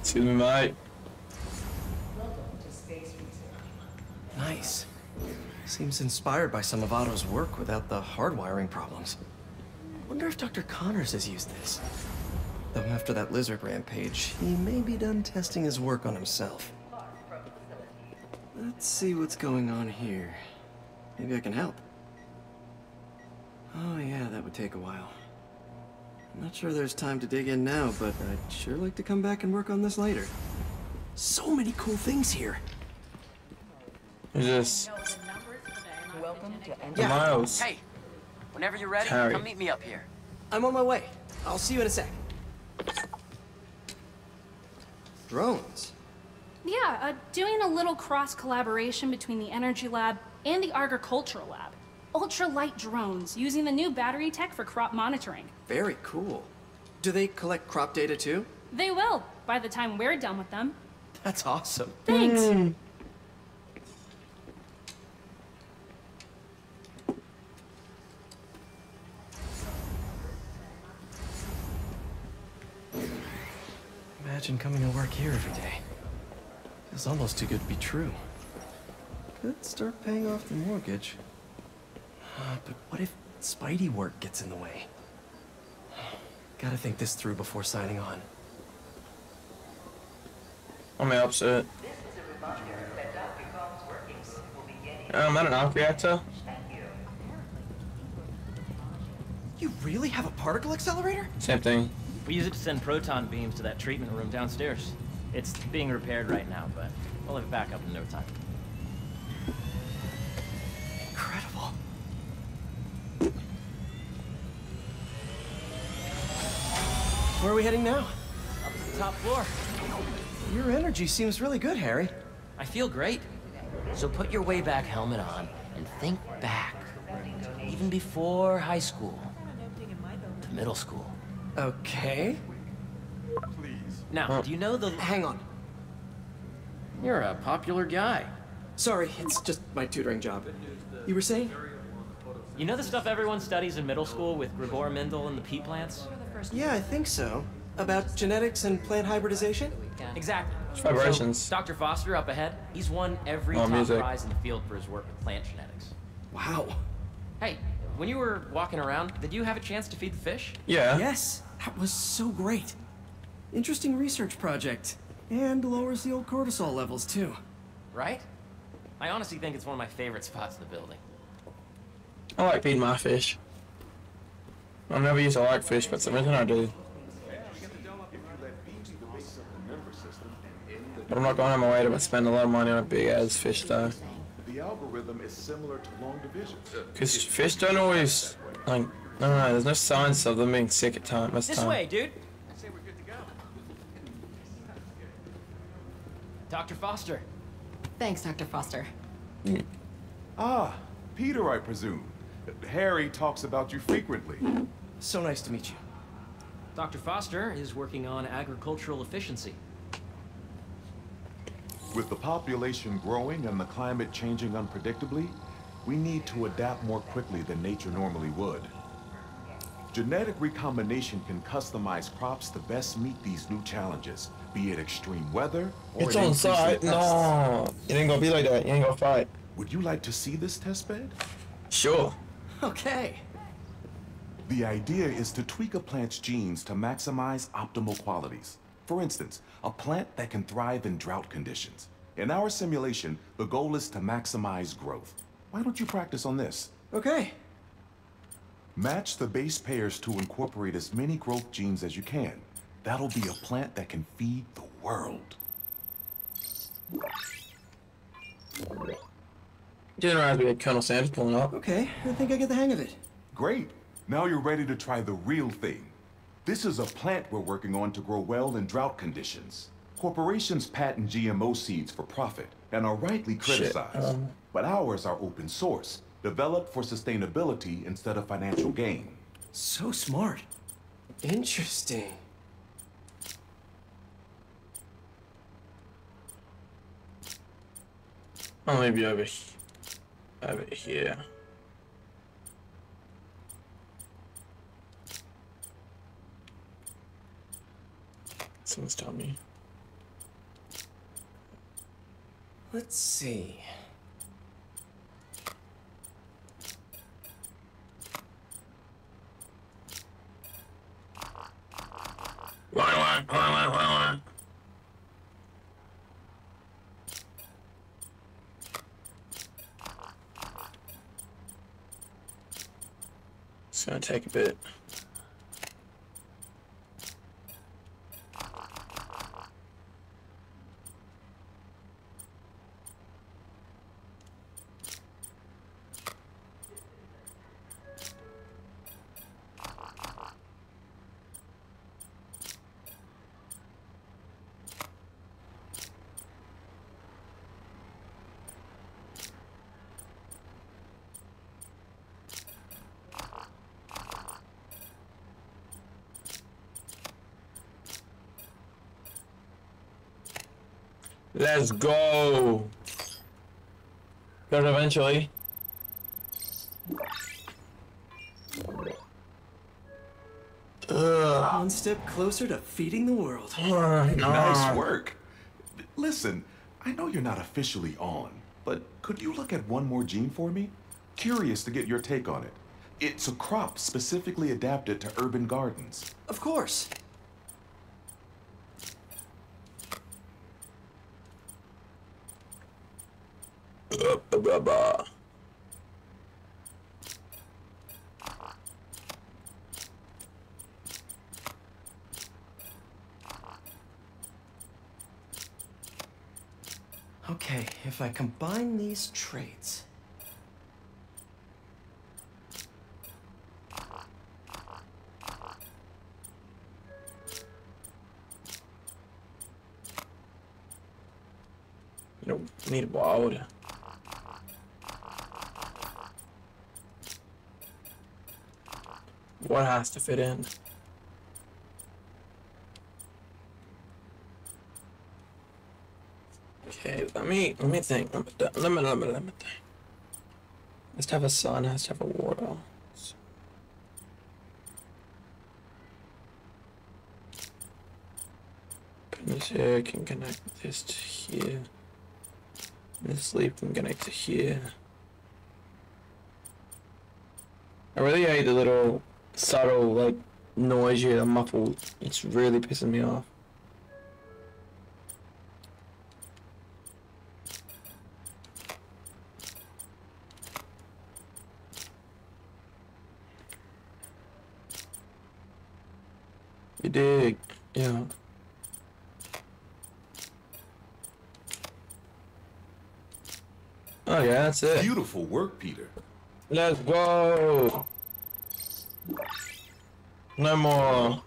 [SPEAKER 1] Excuse me, mate.
[SPEAKER 5] Nice. Seems inspired by some of Otto's work without the hardwiring problems. Wonder if Dr. Connors has used this. Though after that lizard rampage, he may be done testing his work on himself. Let's see what's going on here. Maybe I can help. Oh yeah, that would take a while. I'm not sure there's time to dig in now, but I'd sure like to come back and work on this later. So many cool things here.
[SPEAKER 1] Who's this?
[SPEAKER 14] Welcome to
[SPEAKER 1] Yeah. Miles.
[SPEAKER 16] Hey, whenever you're ready,
[SPEAKER 1] Harry.
[SPEAKER 16] come meet me up here.
[SPEAKER 5] I'm on my way. I'll see you in a sec. Drones?
[SPEAKER 17] Yeah, uh, doing a little cross collaboration between the Energy Lab and the Agricultural Lab. Ultralight drones using the new battery tech for crop monitoring.
[SPEAKER 5] Very cool. Do they collect crop data too?
[SPEAKER 17] They will, by the time we're done with them.
[SPEAKER 5] That's awesome.
[SPEAKER 17] Thanks. Hmm.
[SPEAKER 5] Imagine coming to work here every day. It's almost too good to be true. Could start paying off the mortgage. Uh, but what if Spidey work gets in the way? Gotta think this through before signing on.
[SPEAKER 1] I'm the opposite. Um, at an arc reactor.
[SPEAKER 5] You really have a particle accelerator?
[SPEAKER 1] Same thing.
[SPEAKER 10] We use it to send proton beams to that treatment room downstairs. It's being repaired right now, but we'll have it back up in no time.
[SPEAKER 5] Incredible. Where are we heading now?
[SPEAKER 10] Up to the top floor.
[SPEAKER 5] Your energy seems really good, Harry.
[SPEAKER 16] I feel great. So put your way back helmet on and think back. Even before high school. To middle school.
[SPEAKER 5] Okay. Please.
[SPEAKER 10] Now, do you know the...
[SPEAKER 5] Hang on.
[SPEAKER 10] You're a popular guy.
[SPEAKER 5] Sorry, it's just my tutoring job. You were saying?
[SPEAKER 10] You know the stuff everyone studies in middle school with Gregor Mendel and the pea plants?
[SPEAKER 5] Yeah, I think so. About genetics and plant hybridization?
[SPEAKER 10] Exactly.
[SPEAKER 1] Vibrations.
[SPEAKER 10] So, Dr. Foster up ahead, he's won every
[SPEAKER 1] Oh,
[SPEAKER 10] top
[SPEAKER 1] music.
[SPEAKER 10] prize in the field for his work with plant genetics.
[SPEAKER 5] Wow.
[SPEAKER 10] Hey, when you were walking around, did you have a chance to feed the fish?
[SPEAKER 1] Yeah.
[SPEAKER 5] Yes, that was so great. Interesting research project. And lowers the old cortisol levels, too.
[SPEAKER 10] Right? I honestly think it's one of my favorite spots in the building.
[SPEAKER 1] I like feeding my fish. I never used to like fish, but some reason I do. But I'm not going on my way to spend a lot of money on a big ass fish though.
[SPEAKER 18] The algorithm is similar to long division.
[SPEAKER 1] Because fish don't always, like, I don't know, there's no signs of them being sick at time,
[SPEAKER 10] This
[SPEAKER 1] time.
[SPEAKER 10] way, dude. Dr. Foster.
[SPEAKER 14] Thanks, Dr. Foster.
[SPEAKER 18] Ah, Peter, I presume. Harry talks about you frequently.
[SPEAKER 5] So nice to meet you.
[SPEAKER 10] Dr. Foster is working on agricultural efficiency.
[SPEAKER 18] With the population growing and the climate changing unpredictably, we need to adapt more quickly than nature normally would. Genetic recombination can customize crops to best meet these new challenges, be it extreme weather or
[SPEAKER 1] It's on
[SPEAKER 18] increase in
[SPEAKER 1] site. No, it ain't gonna be like that. You ain't gonna fight.
[SPEAKER 18] Would you like to see this test bed?
[SPEAKER 1] Sure.
[SPEAKER 5] Okay.
[SPEAKER 18] The idea is to tweak a plant's genes to maximize optimal qualities. For instance, a plant that can thrive in drought conditions. In our simulation, the goal is to maximize growth. Why don't you practice on this?
[SPEAKER 5] Okay.
[SPEAKER 18] Match the base pairs to incorporate as many growth genes as you can. That'll be a plant that can feed the world.
[SPEAKER 1] Didn't realize we had Colonel Sanders pulling up.
[SPEAKER 5] Okay, I think I get the hang of it.
[SPEAKER 18] Great. Now you're ready to try the real thing. This is a plant we're working on to grow well in drought conditions. Corporations patent GMO seeds for profit and are rightly criticized.
[SPEAKER 1] Um.
[SPEAKER 18] But ours are open source, developed for sustainability instead of financial gain.
[SPEAKER 5] So smart. Interesting.
[SPEAKER 1] I'll leave you over, over here. Someone's telling me.
[SPEAKER 5] Let's see.
[SPEAKER 1] It's gonna take a bit. Let's go. But eventually. Ugh.
[SPEAKER 5] One step closer to feeding the world.
[SPEAKER 18] Nice work. Listen, I know you're not officially on, but could you look at one more gene for me? Curious to get your take on it. It's a crop specifically adapted to urban gardens.
[SPEAKER 5] Of course. Okay, if I combine these traits.
[SPEAKER 1] You don't need water. What has to fit in? Okay, let me let me think. Let me let me let me, let me think. Has to have a sun. Has to have a water. Put this here. Can connect this to here. This sleep can connect to here. I really hate the little subtle like noise hear, the muffled. It's really pissing me off. You dig? Yeah. Oh yeah, that's it.
[SPEAKER 18] Beautiful work, Peter.
[SPEAKER 1] Let's go. No more.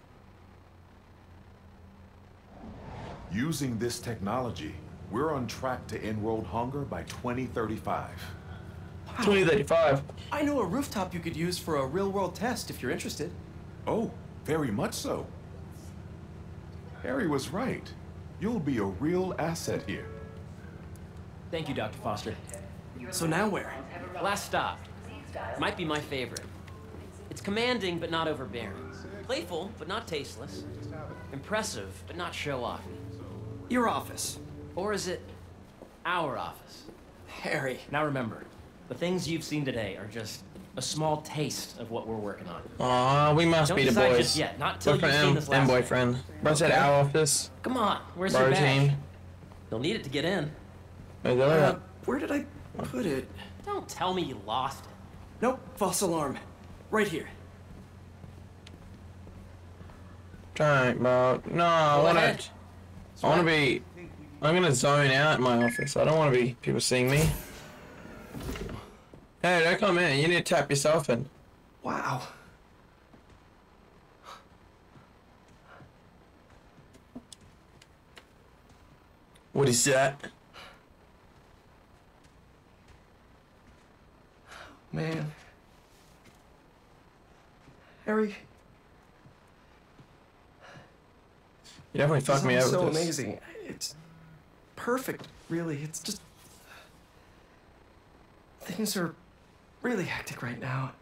[SPEAKER 18] Using this technology, we're on track to end world hunger by 2035.
[SPEAKER 1] 2035.
[SPEAKER 5] I know a rooftop you could use for a real-world test if you're interested.
[SPEAKER 18] Oh, very much so. Harry was right. You'll be a real asset here.
[SPEAKER 10] Thank you, Dr. Foster.
[SPEAKER 5] So now where?
[SPEAKER 10] Last stop. Might be my favorite. It's commanding, but not overbearing. Playful, but not tasteless. Impressive, but not show-offy.
[SPEAKER 5] Your office.
[SPEAKER 10] Or is it our office? Harry. Now remember, the things you've seen today are just a small taste of what we're working on.
[SPEAKER 1] Aw, we must
[SPEAKER 10] Don't
[SPEAKER 1] be the
[SPEAKER 10] decide
[SPEAKER 1] boys.
[SPEAKER 10] just yet, not till you've
[SPEAKER 1] Boyfriend
[SPEAKER 10] seen
[SPEAKER 1] and-
[SPEAKER 10] this
[SPEAKER 1] and
[SPEAKER 10] last
[SPEAKER 1] boyfriend. Bro said
[SPEAKER 10] Okay.
[SPEAKER 1] our office.
[SPEAKER 10] Come on, where's
[SPEAKER 1] Bro
[SPEAKER 10] your badge?
[SPEAKER 1] team.
[SPEAKER 10] You'll need it to get in.
[SPEAKER 1] Is that
[SPEAKER 5] Uh,
[SPEAKER 1] right?
[SPEAKER 5] where did I put it?
[SPEAKER 10] Don't tell me you lost it.
[SPEAKER 5] Nope, false alarm. Right here.
[SPEAKER 1] Trying, bro. No, I wanna.
[SPEAKER 10] ahead.
[SPEAKER 1] I wanna be. I'm gonna zone out in my office. I don't wanna be people seeing me. Hey, don't come in. You need to tap yourself in.
[SPEAKER 5] Wow.
[SPEAKER 1] What is that?
[SPEAKER 5] Man. Harry,
[SPEAKER 1] You definitely
[SPEAKER 5] this
[SPEAKER 1] fucked me
[SPEAKER 5] is
[SPEAKER 1] over
[SPEAKER 5] so
[SPEAKER 1] with this.
[SPEAKER 5] amazing. It's perfect, really. It's just things are really hectic right now.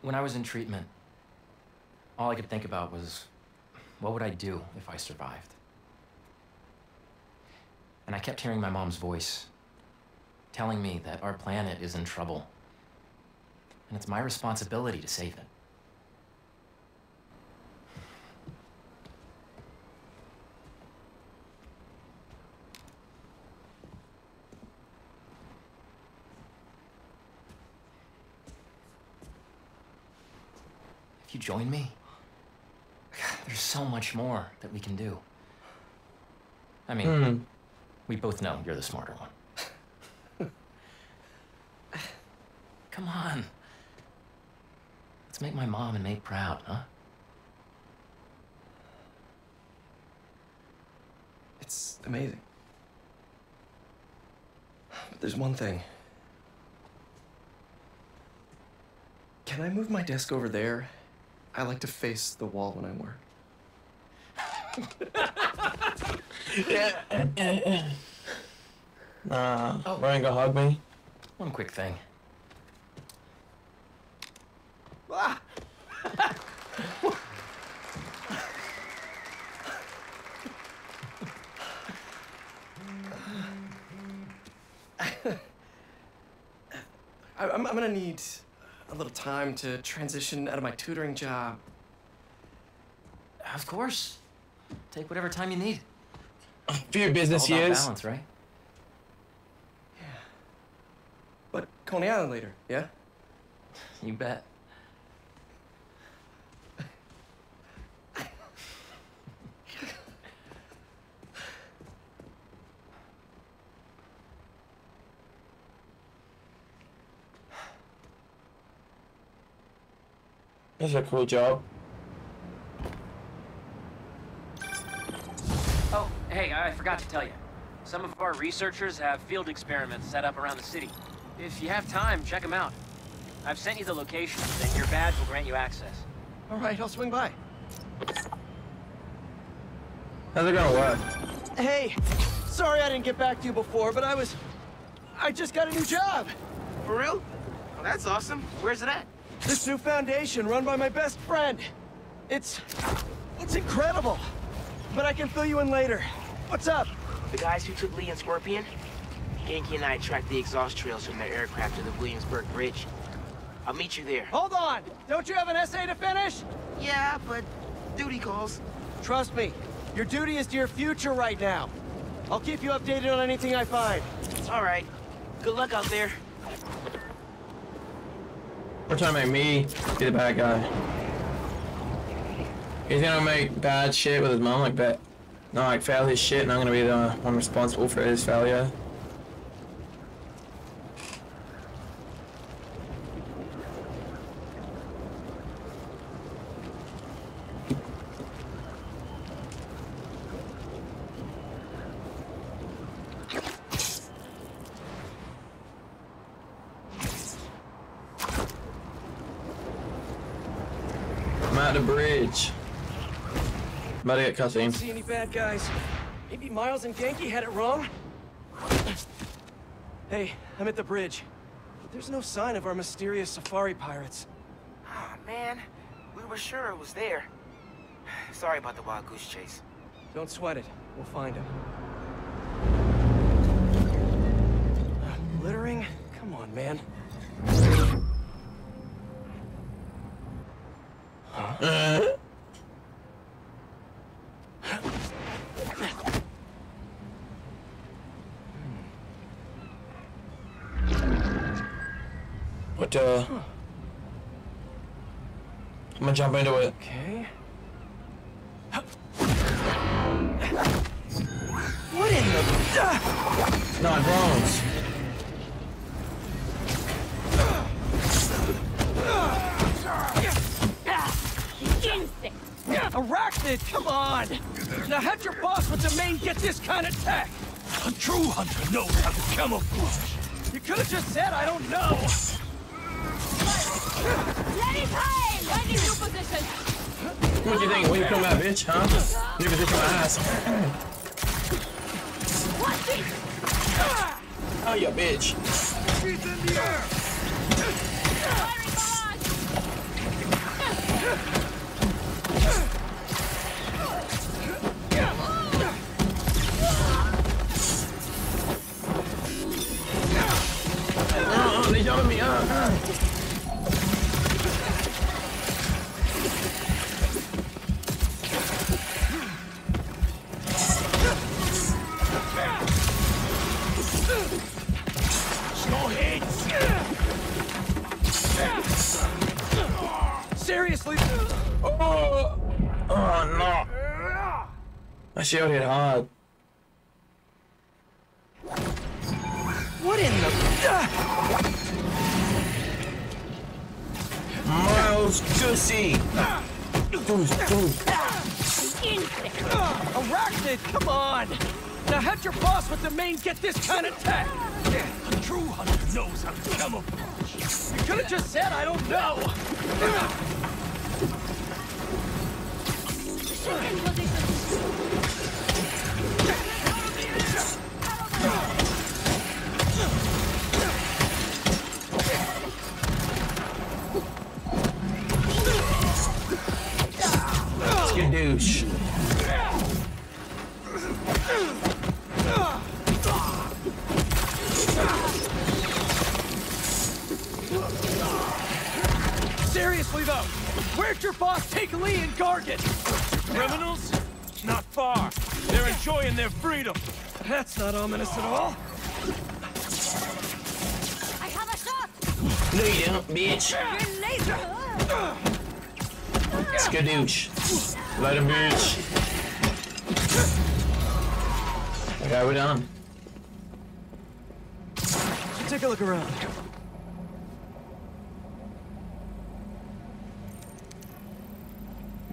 [SPEAKER 10] When I was in treatment, all I could think about was what would I do if I survived? And I kept hearing my mom's voice telling me that our planet is in trouble. And it's my responsibility to save it. You join me, there's so much more that we can do. I mean,
[SPEAKER 1] Hmm.
[SPEAKER 10] we both know you're the smarter one. Come on. Let's make my mom and Nate proud, huh?
[SPEAKER 5] It's amazing. But there's one thing. Can I move my desk over there? I like to face the wall when I work.
[SPEAKER 1] Nah, Ryan gonna hug me.
[SPEAKER 10] One quick thing.
[SPEAKER 5] Ah! I, I'm, I'm gonna need a little time to transition out of my tutoring job.
[SPEAKER 10] Of course. Take whatever time you need.
[SPEAKER 1] For your business
[SPEAKER 10] All about
[SPEAKER 1] years.
[SPEAKER 10] balance, right? Yeah.
[SPEAKER 5] But Coney Island later, yeah?
[SPEAKER 10] You bet.
[SPEAKER 1] That's a cool job.
[SPEAKER 10] Oh, hey, I forgot to tell you. Some of our researchers have field experiments set up around the city. If you have time, check them out. I've sent you the locations, and your badge will grant you access.
[SPEAKER 5] All right, I'll swing by.
[SPEAKER 1] How's it gonna work?
[SPEAKER 5] Hey, sorry I didn't get back to you before, but I was... I just got a new job.
[SPEAKER 2] For real? Well, that's awesome. Where's it at?
[SPEAKER 5] This new foundation run by my best friend. It's... it's incredible. But I can fill you in later. What's up?
[SPEAKER 2] The guys who took Li and Scorpion? Ganke and I tracked the exhaust trails from their aircraft to the Williamsburg Bridge. I'll meet you there.
[SPEAKER 5] Hold on! Don't you have an essay to finish?
[SPEAKER 2] Yeah, but duty calls.
[SPEAKER 5] Trust me, your duty is to your future right now. I'll keep you updated on anything I find.
[SPEAKER 2] All right. Good luck out there.
[SPEAKER 1] We're trying to make me be the bad guy. He's gonna make bad shit with his mom like that. No, like fail his shit, and I'm gonna be the one responsible for his failure. I'm at the bridge. About to
[SPEAKER 5] Don't see any bad guys. Maybe Miles and Ganke had it wrong? Hey, I'm at the bridge. But there's no sign of our mysterious safari pirates.
[SPEAKER 2] Oh, man. We were sure it was there. Sorry about the wild goose chase.
[SPEAKER 5] Don't sweat it. We'll find him. Uh, littering? Come on, man.
[SPEAKER 1] Uh. What, uh... I'm gonna jump into it.
[SPEAKER 5] Okay. What in the...
[SPEAKER 1] Not drones.
[SPEAKER 5] Arachnid, come on! Now how'd your boss with the main get this kind of tech?
[SPEAKER 11] A true hunter knows how to camouflage.
[SPEAKER 5] You could have just said I don't know.
[SPEAKER 1] What do you think? What you come out, bitch, huh? You position my ass. Oh, you bitch.
[SPEAKER 11] He's in the air!
[SPEAKER 1] Shield hit hard.
[SPEAKER 5] What in the...
[SPEAKER 1] Miles Goosey. Goose, goose.
[SPEAKER 5] Arachnid, come on! Now how'd your boss with the main get this kind of tech?
[SPEAKER 11] A true hunter knows how to camouflage.
[SPEAKER 5] You could have just said I don't know.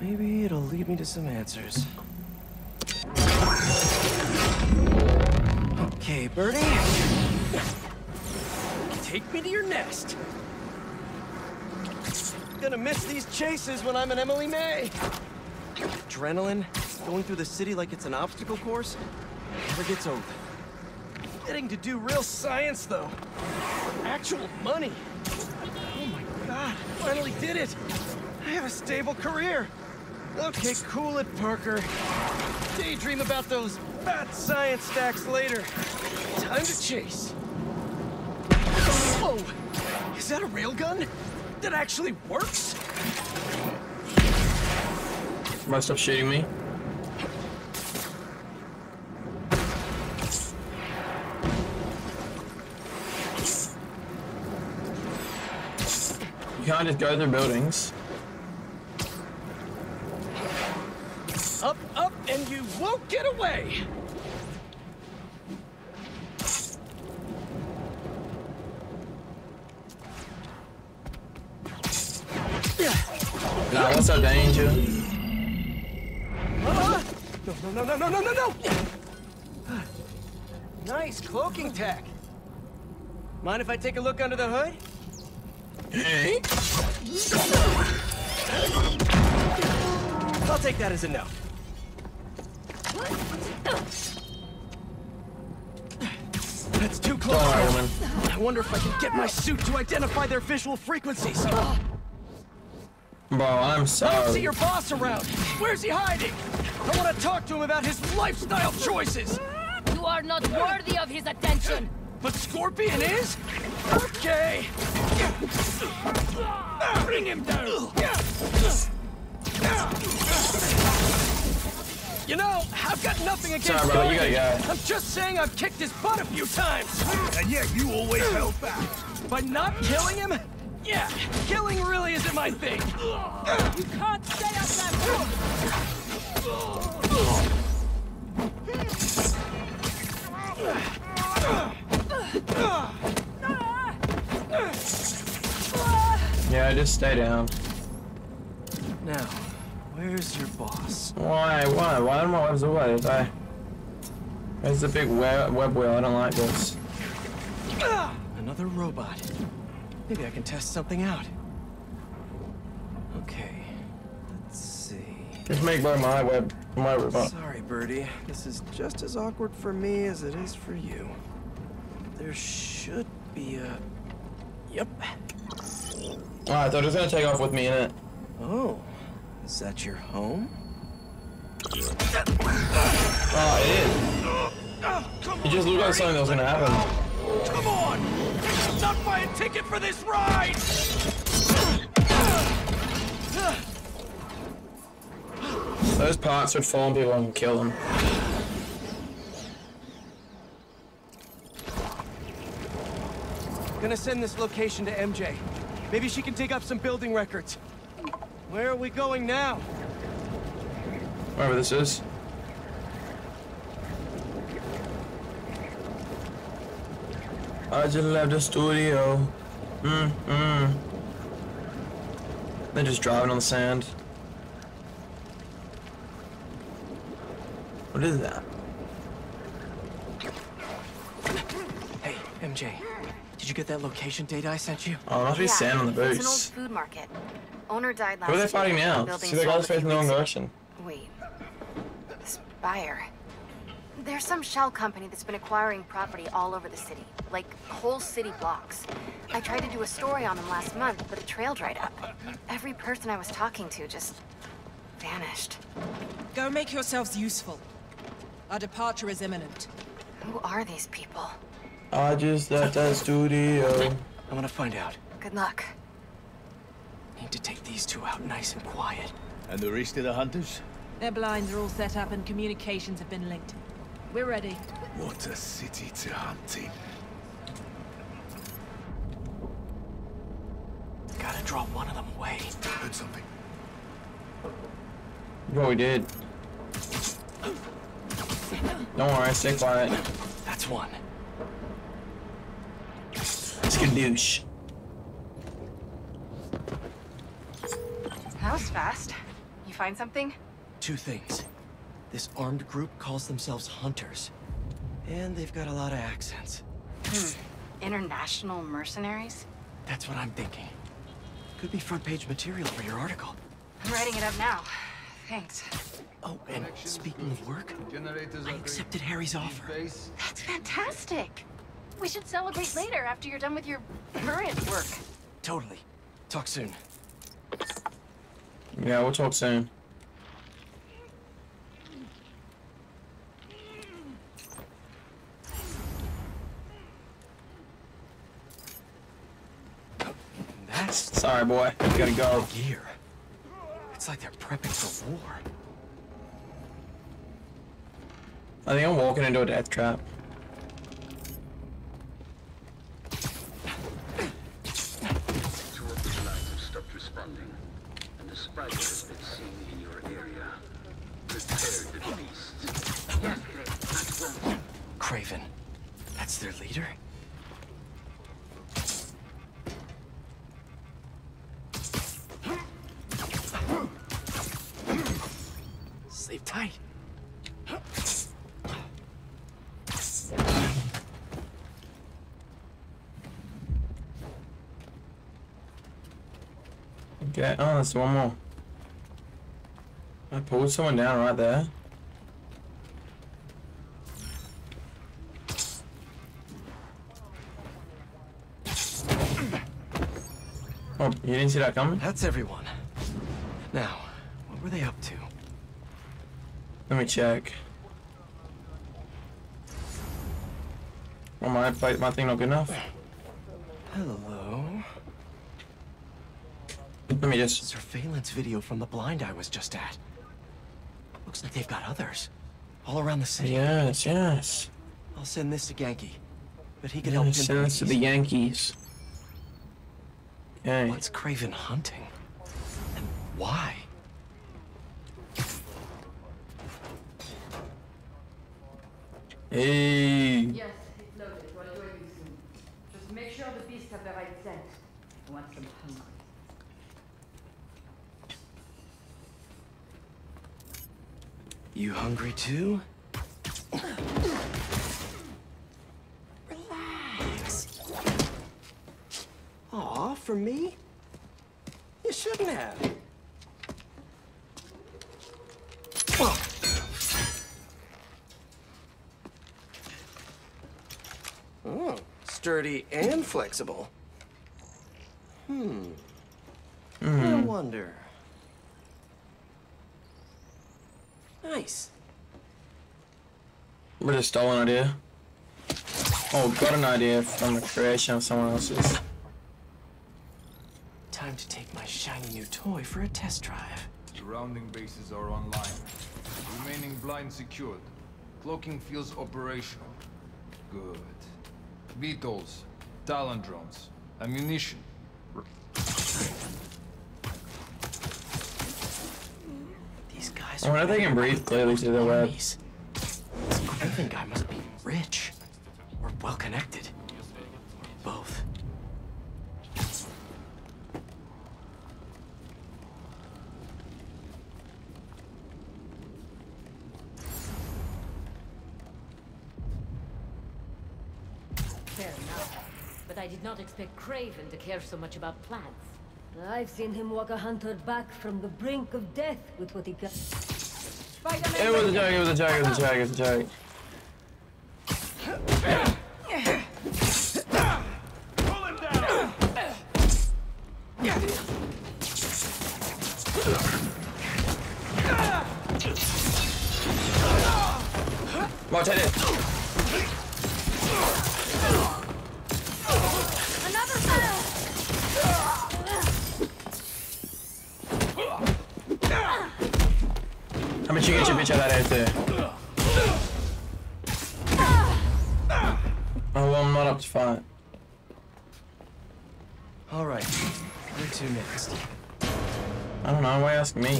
[SPEAKER 5] Maybe it'll lead me to some answers. Okay, Birdie. Take me to your nest. Gonna miss these chases when I'm an Emily May. Adrenaline, going through the city like it's an obstacle course, never gets old. Getting to do real science, though. Actual money. Oh my god, finally did it. I have a stable career. Okay, cool it, Parker. Daydream about those fat science stacks later. Time to chase. Whoa! Is that a railgun? That actually works?
[SPEAKER 1] Must stop shooting me. You can't just go through buildings.
[SPEAKER 5] Up, up, and you won't get away!
[SPEAKER 1] Nah, what's up, danger?
[SPEAKER 5] No, no, no, no, no, no, no, no! Nice cloaking tech. Mind if I take a look under the hood?
[SPEAKER 1] Hey?
[SPEAKER 5] I'll take that as a no. That's too close.
[SPEAKER 1] Don't worry, woman.
[SPEAKER 5] I wonder if I can get my suit to identify their visual frequencies.
[SPEAKER 1] Bro, I'm
[SPEAKER 5] I don't see your boss around. Where's he hiding? I want to talk to him about his lifestyle choices!
[SPEAKER 19] You are not worthy of his attention!
[SPEAKER 5] But Scorpion is? Okay! Bring him down! You know, I've got nothing against
[SPEAKER 1] Sorry, brother, you gotta go.
[SPEAKER 5] I'm just saying I've kicked his butt a few times. And yet you always held back. By not killing him? Yeah, killing really isn't my thing.
[SPEAKER 19] You can't stay up that
[SPEAKER 1] Yeah, just stay down.
[SPEAKER 5] Now, where's your boss?
[SPEAKER 1] Why? Why? Why are my webs away? I... There's the big web, web wheel. I don't like this.
[SPEAKER 5] Another robot. Maybe I can test something out. Okay, let's see.
[SPEAKER 1] Just make by my web, my robot.
[SPEAKER 5] Sorry, Birdie. This is just as awkward for me as it is for you. There should be a... Yep.
[SPEAKER 1] I thought it gonna take off with me in it.
[SPEAKER 5] Oh, is that your home?
[SPEAKER 1] Oh, it is. It just looked like something that was gonna happen.
[SPEAKER 5] Come on! Not buy a ticket for this ride!
[SPEAKER 1] Those parts would fall on people and kill them.
[SPEAKER 5] Gonna send this location to MJ. Maybe she can dig up some building records. Where are we going now?
[SPEAKER 1] Wherever this is. I just left the studio. Mm, mm. They're just driving on the sand. What is that?
[SPEAKER 5] Hey, MJ. Did you get that location data I sent you?
[SPEAKER 1] Oh, it must be
[SPEAKER 7] Yeah,
[SPEAKER 1] sand on the boots.
[SPEAKER 7] It's an old food market. Owner died last
[SPEAKER 1] Who are they fighting now?
[SPEAKER 7] Building
[SPEAKER 1] See the
[SPEAKER 7] sold
[SPEAKER 1] guys
[SPEAKER 7] a few
[SPEAKER 1] facing the wrong direction.
[SPEAKER 7] Wait. Spire. There's some shell company that's been acquiring property all over the city, like whole city blocks. I tried to do a story on them last month, but the trail dried up. Every person I was talking to just vanished.
[SPEAKER 20] Go make yourselves useful. Our departure is imminent.
[SPEAKER 7] Who are these people?
[SPEAKER 1] I just left the studio.
[SPEAKER 5] I'm gonna find out.
[SPEAKER 7] Good luck.
[SPEAKER 5] Need to take these two out nice and quiet.
[SPEAKER 21] And the rest of the hunters?
[SPEAKER 20] Their blinds are all set up and communications have been linked. We're ready.
[SPEAKER 21] What a city to hunt in.
[SPEAKER 5] Gotta draw one of them away.
[SPEAKER 21] Heard something.
[SPEAKER 1] What we did. Don't worry, stay quiet.
[SPEAKER 5] That's one.
[SPEAKER 1] Skadoosh.
[SPEAKER 7] That was fast. You find something?
[SPEAKER 5] Two things. This armed group calls themselves Hunters. And they've got a lot of accents.
[SPEAKER 7] Hmm. International mercenaries?
[SPEAKER 5] That's what I'm thinking. Could be front page material for your article.
[SPEAKER 7] I'm writing it up now. Thanks.
[SPEAKER 5] Oh, and speaking of work, I accepted Harry's offer.
[SPEAKER 7] That's fantastic. We should celebrate later after you're done with your current work.
[SPEAKER 5] Totally. Talk soon.
[SPEAKER 1] Yeah, we'll talk soon.
[SPEAKER 5] That's
[SPEAKER 1] Sorry, boy. You gotta go.
[SPEAKER 5] gear. It's like they're prepping for war.
[SPEAKER 1] I think I'm walking into a death trap.
[SPEAKER 22] Two of the labs have stopped responding, and the spider has been seen in your area. Prepare the beast. At once.
[SPEAKER 5] Kraven. That's their leader? Sleep tight.
[SPEAKER 1] Okay, oh, there's one more. I pulled someone down right there. Oh, you didn't see that coming?
[SPEAKER 5] That's everyone. Now, what were they up to?
[SPEAKER 1] Let me check. Oh, my, my thing not good enough?
[SPEAKER 5] Hello.
[SPEAKER 1] Let me just...
[SPEAKER 5] Surveillance video from the blind I was just at. Looks like they've got others. All around the city.
[SPEAKER 1] Yes, yes.
[SPEAKER 5] I'll send this to Ganke. But he could
[SPEAKER 1] Yeah,
[SPEAKER 5] help
[SPEAKER 1] send this to the. Yankees. Okay.
[SPEAKER 5] What's Kraven hunting? And why?
[SPEAKER 1] Hey.
[SPEAKER 19] Yes, it's loaded. We'll join you soon. Just make sure the beasts have the right scent. I want some hungry.
[SPEAKER 5] You hungry too? For me? You shouldn't have. Oh. Oh, sturdy and flexible. Hmm. I
[SPEAKER 1] Hmm.
[SPEAKER 5] wonder. Nice.
[SPEAKER 1] What a stolen idea. Oh, got an idea from the creation of someone else's.
[SPEAKER 5] Time to take my shiny new toy for a test drive.
[SPEAKER 23] Surrounding bases are online. Remaining blind secured. Cloaking fields operational. Good. Beetles, Talon drones, ammunition.
[SPEAKER 5] These guys
[SPEAKER 1] I wonder if they can breathe clearly through the web.
[SPEAKER 5] This Kraven guy must be rich. Or well connected. Or both.
[SPEAKER 19] Fair enough. But I did not expect Kraven to care so much about plants. I've seen him walk a hunter back from the brink of death with what he got.
[SPEAKER 1] It was a joke, it was a joke, it was a joke, it was a joke. Watch I don't know, why ask me?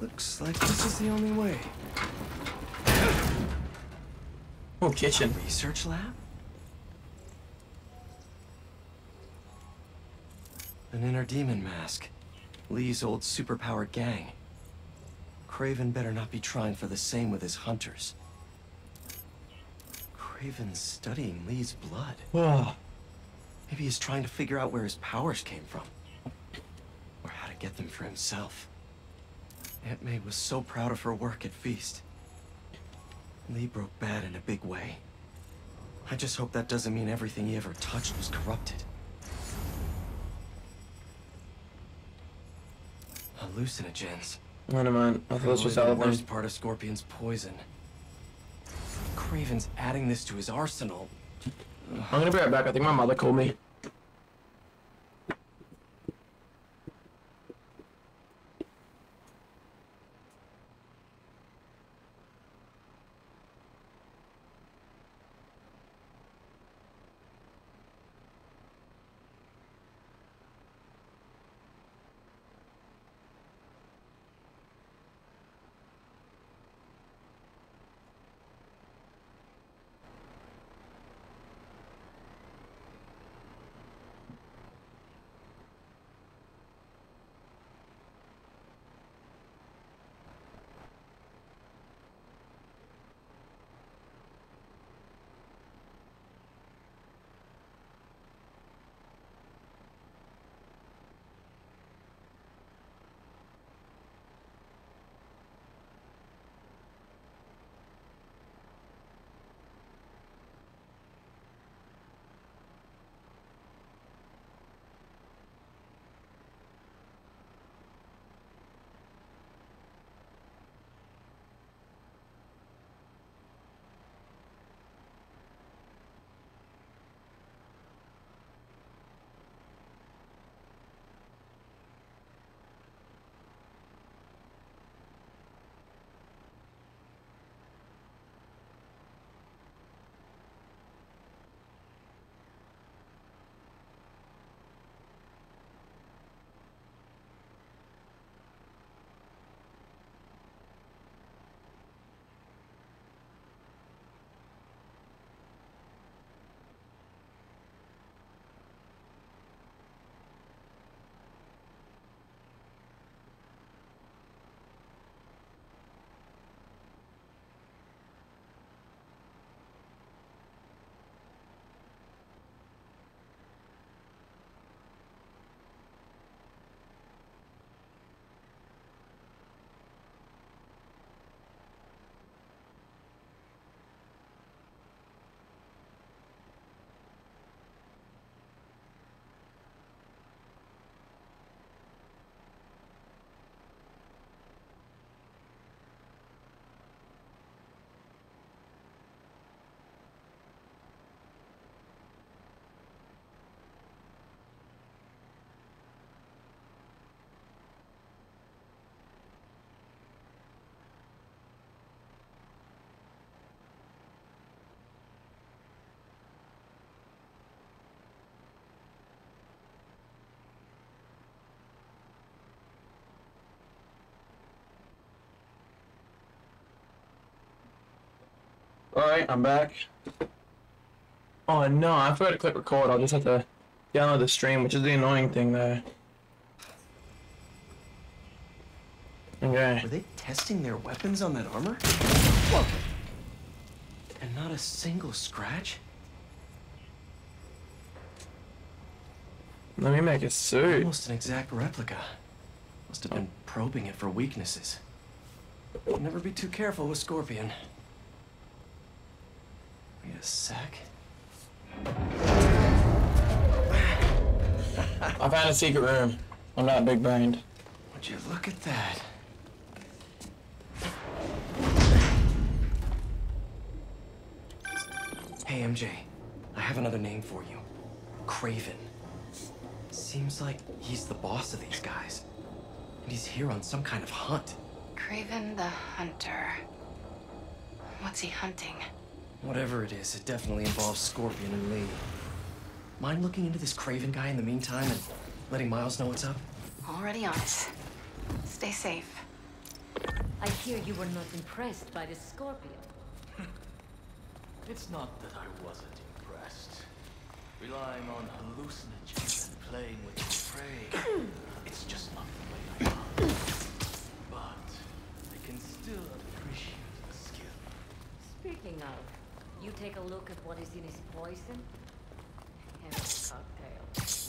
[SPEAKER 5] Looks like this is the only way.
[SPEAKER 1] Oh, kitchen.
[SPEAKER 5] Research lab? An inner demon mask. Li's old superpowered gang. Kraven better not be trying for the same with his hunters. Kraven's studying Li's blood. Maybe he's trying to figure out where his powers came from. Or how to get them for himself. Aunt May was so proud of her work at Feast. Li broke bad in a big way. I just hope that doesn't mean everything he ever touched was corrupted. Hallucinogens.
[SPEAKER 1] Never mind. I thought this was
[SPEAKER 5] worst part of Scorpion's poison. Kraven's adding this to his arsenal.
[SPEAKER 1] I'm gonna be right back. I think my mother called me. Alright, I'm back. Oh no, I forgot to click record. I'll just have to download the stream, which is the annoying thing there. Okay.
[SPEAKER 5] Were they testing their weapons on that armor? And not a single scratch?
[SPEAKER 1] Let me make a suit.
[SPEAKER 5] Almost an exact replica. Must have been probing it for weaknesses. Never be too careful with Scorpion. Wait a sec.
[SPEAKER 1] I found a secret room. I'm not big brained.
[SPEAKER 5] Would you look at that? Hey, MJ. I have another name for you. Kraven. Seems like he's the boss of these guys. And he's here on some kind of hunt.
[SPEAKER 7] Kraven the Hunter. What's he hunting?
[SPEAKER 5] Whatever it is, it definitely involves Scorpion and Li. Mind looking into this Kraven guy in the meantime and letting Miles know what's up?
[SPEAKER 7] Already on it. Stay safe.
[SPEAKER 19] I hear you were not impressed by the scorpion.
[SPEAKER 11] It's not that I wasn't impressed. Relying on hallucinogens and playing with your prey, it's just not the way I hunt. But I can still appreciate the skill.
[SPEAKER 19] Speaking of, you take a look at what is in his poison? Have a cocktail.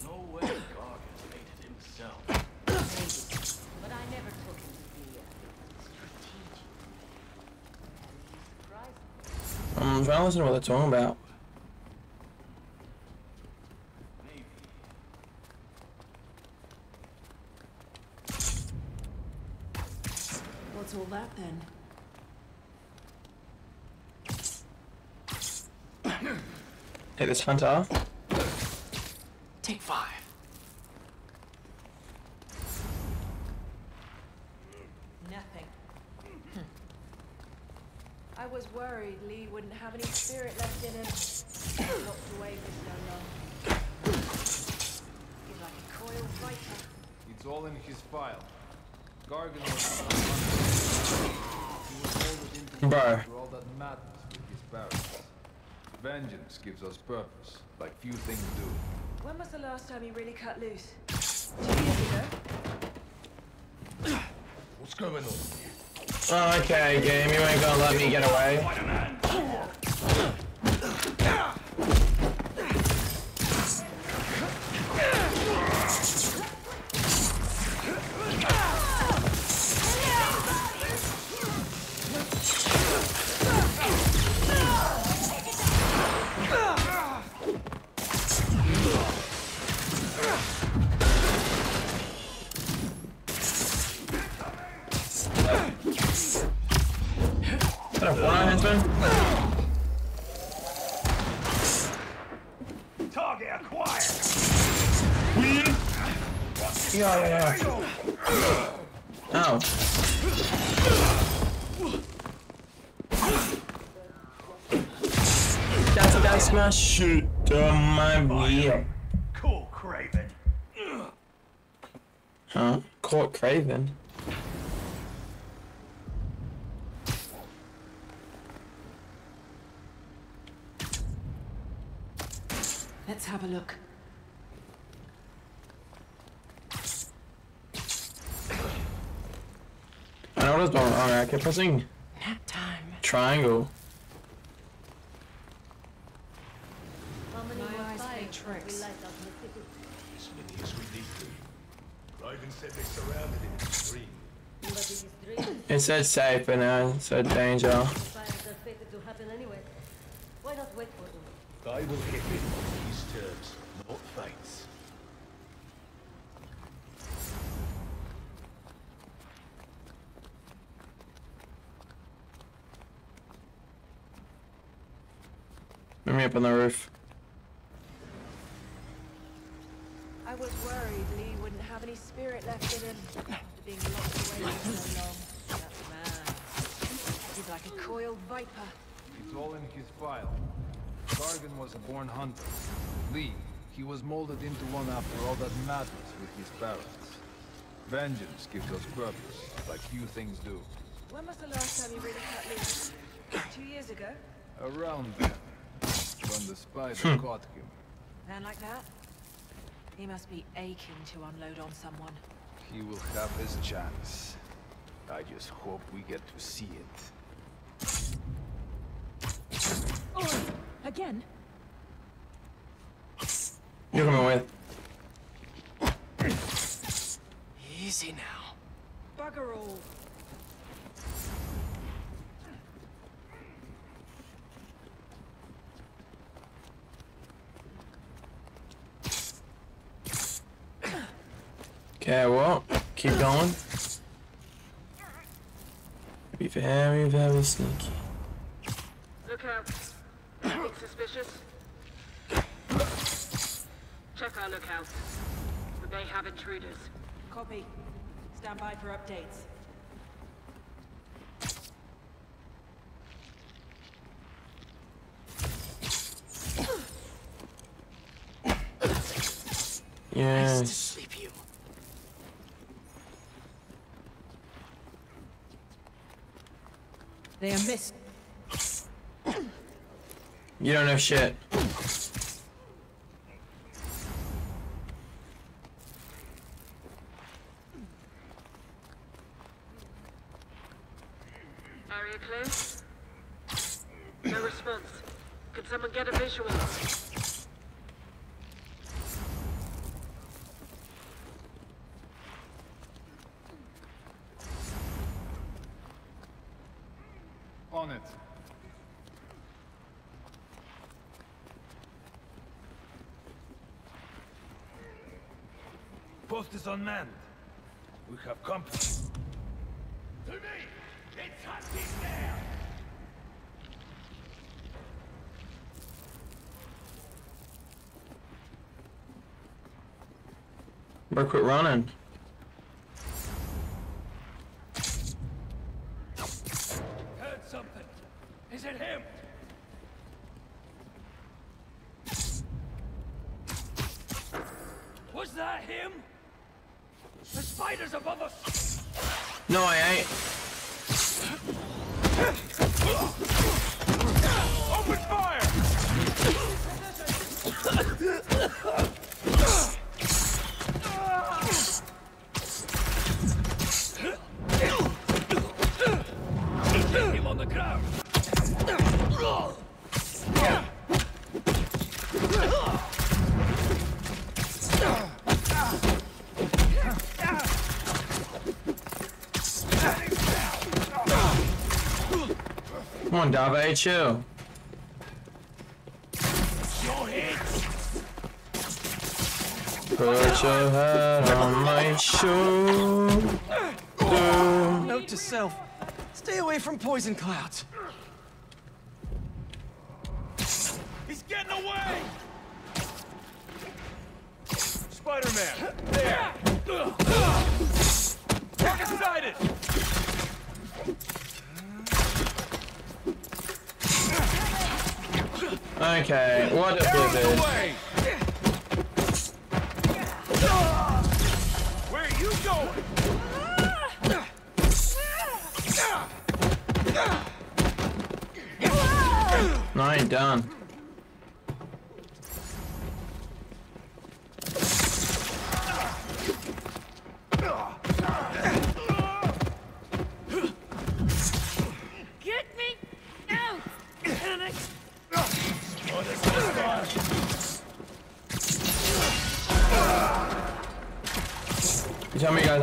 [SPEAKER 11] No way Gargan made it himself.
[SPEAKER 19] Maybe, but I never took him to be uh, strategic.
[SPEAKER 1] I'm trying to listen to what they're talking about.
[SPEAKER 15] What's all that then?
[SPEAKER 1] Hey, this hunter.
[SPEAKER 5] Take five.
[SPEAKER 20] Nothing. Hmm. I was worried Li wouldn't have any spirit left in him. Locked away for so long. He's like a coiled viper.
[SPEAKER 23] It's all in his file. Gargan was he was molded into
[SPEAKER 1] Bro.
[SPEAKER 23] Vengeance gives us purpose, like few things do.
[SPEAKER 20] When was the last time you really cut loose? Two years ago?
[SPEAKER 11] What's going on?
[SPEAKER 1] Oh, okay, game, you ain't gonna let me get away. that's my shit on my wheel.
[SPEAKER 11] Cool, Kraven.
[SPEAKER 1] Huh? Caught Kraven.
[SPEAKER 15] Let's have a look.
[SPEAKER 1] I know what I was doing wrong. I kept pressing
[SPEAKER 5] Nap time.
[SPEAKER 1] triangle.
[SPEAKER 19] How many
[SPEAKER 15] My
[SPEAKER 19] more
[SPEAKER 15] eyes play
[SPEAKER 19] fires have we
[SPEAKER 15] tricks.
[SPEAKER 19] light up in the city?
[SPEAKER 11] As many as we need to. Kraven said they surrounded him in the dream.
[SPEAKER 19] But it is dreams.
[SPEAKER 1] It said safe, but now it said danger.
[SPEAKER 19] Fires are fated to happen anyway. Why not wait for them?
[SPEAKER 11] I will hit him on his terms, not fate's.
[SPEAKER 1] Meet me up on the roof.
[SPEAKER 20] Was worried Li wouldn't have any spirit left in him after being locked away for so long. That man. He's like a coiled viper.
[SPEAKER 23] It's all in his file. Gargan was a born hunter. Li, he was molded into one after all that madness with his parents. Vengeance gives us purpose, like few things do.
[SPEAKER 20] When was the last time you really cut Lee? Two years ago?
[SPEAKER 23] Around then, when the spider
[SPEAKER 1] Hmm.
[SPEAKER 23] caught him.
[SPEAKER 20] Man like that? He must be aching to unload on someone.
[SPEAKER 23] He will have his chance. I just hope we get to see it.
[SPEAKER 20] Oh, again?
[SPEAKER 1] You're coming with.
[SPEAKER 21] Easy now.
[SPEAKER 20] Bugger all.
[SPEAKER 1] Okay, well, keep going. Be very, very sneaky.
[SPEAKER 24] Look out. Anything suspicious? Check our lookouts. We may have intruders.
[SPEAKER 20] Copy. Stand by for updates.
[SPEAKER 1] Yes.
[SPEAKER 21] Sleep you.
[SPEAKER 20] They are missed.
[SPEAKER 1] You don't know shit.
[SPEAKER 24] Area clear? No response. Can someone get a visual?
[SPEAKER 23] On it. Post is unmanned. We have company.
[SPEAKER 21] To me, it's hunting there.
[SPEAKER 1] Better quit running. Put your head on my shoulder.
[SPEAKER 5] Note to self, stay away from poison clouds.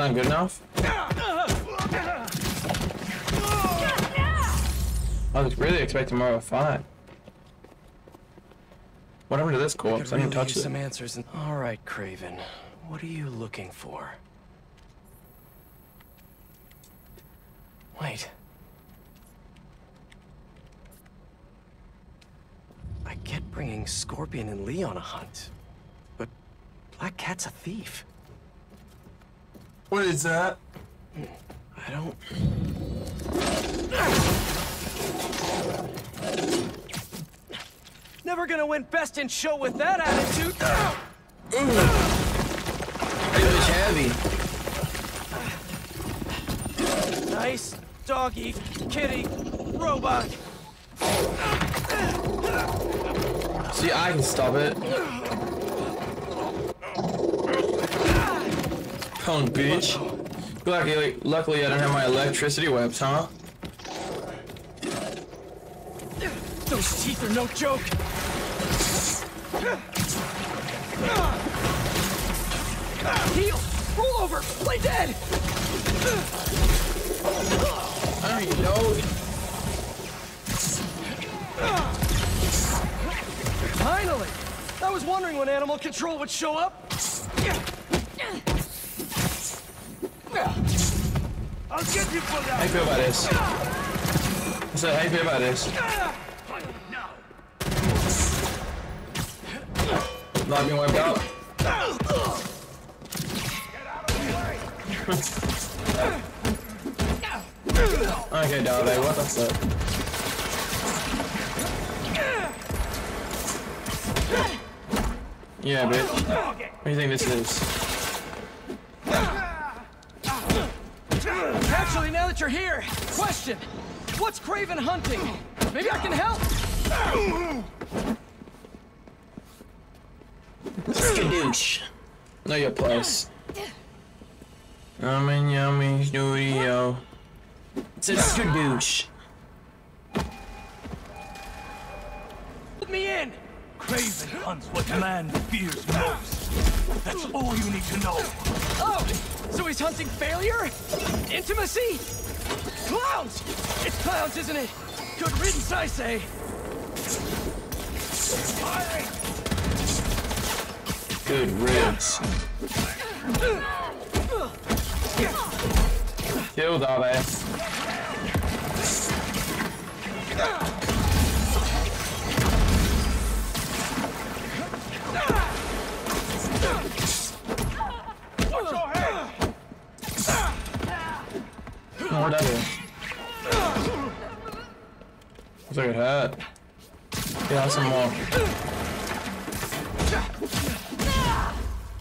[SPEAKER 21] You
[SPEAKER 1] tell me you guys aren't good enough? I was really expecting more of a fight. What happened to this corpse? I didn't
[SPEAKER 5] really
[SPEAKER 1] touch it.
[SPEAKER 5] some answers. And... All right, Kraven. What are you looking for? Wait. I get bringing Scorpion and Li on a hunt, but Black Cat's a thief.
[SPEAKER 1] What is that?
[SPEAKER 5] I don't. Never gonna win best in show with that attitude.
[SPEAKER 1] It was heavy.
[SPEAKER 5] Nice doggy, kitty, robot.
[SPEAKER 1] See, I can stop it. Pwn bitch. Luckily, luckily I don't have my electricity webs, huh?
[SPEAKER 5] Those teeth are no joke. Heal! Roll over! Play dead!
[SPEAKER 1] I don't know.
[SPEAKER 5] Finally! I was wondering when animal control would show up. I'll get you for
[SPEAKER 1] you feel about this? I said, feel about this? Not being wiped out? okay, Dave, what the fuck? Yeah, bitch. What do you think this is?
[SPEAKER 5] Actually, now that you're here, question. What's Kraven hunting? Maybe I can help.
[SPEAKER 1] Skadoosh. Know your place. I'm in Yummy Studio. It's a skadoosh.
[SPEAKER 5] Put me in.
[SPEAKER 25] Kraven hunts what man fears most. That's all you need to know.
[SPEAKER 5] Oh, so he's hunting failure? Intimacy? Clowns! It's clowns, isn't it? Good riddance, I say.
[SPEAKER 1] Good ribs. Kill Dave. More devil. Like it had. Yeah, some more.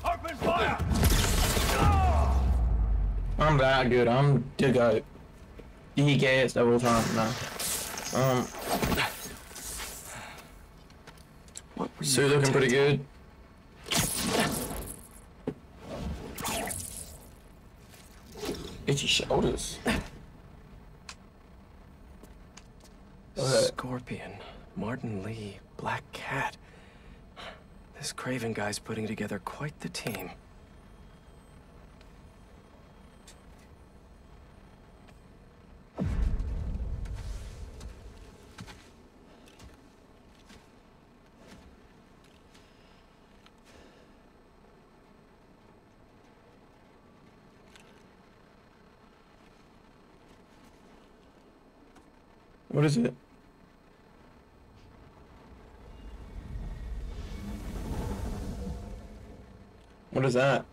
[SPEAKER 25] Open fire!
[SPEAKER 1] I'm that good. I'm the goat. The gayest of all time. No. Um. Suit looking pretty good. Itchy shoulders.
[SPEAKER 26] Scorpion, Martin Li, Black Cat. This Kraven guy's putting together quite the team.
[SPEAKER 1] What is it? What is that?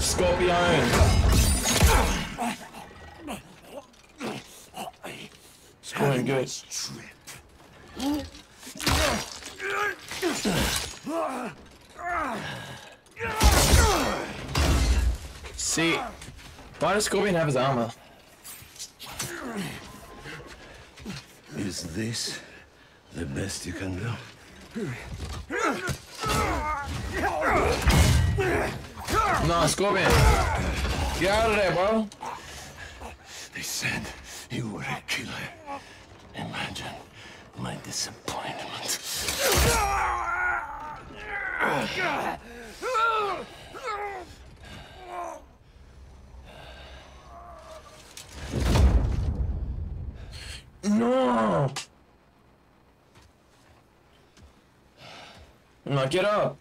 [SPEAKER 1] Scorpion. It's going good. See, why does Scorpion have his armor?
[SPEAKER 11] Is this the best you can do?
[SPEAKER 1] No, Scorpion. Get out of there, bro.
[SPEAKER 11] They said you were a killer. Imagine my disappointment.
[SPEAKER 1] No. No, get up.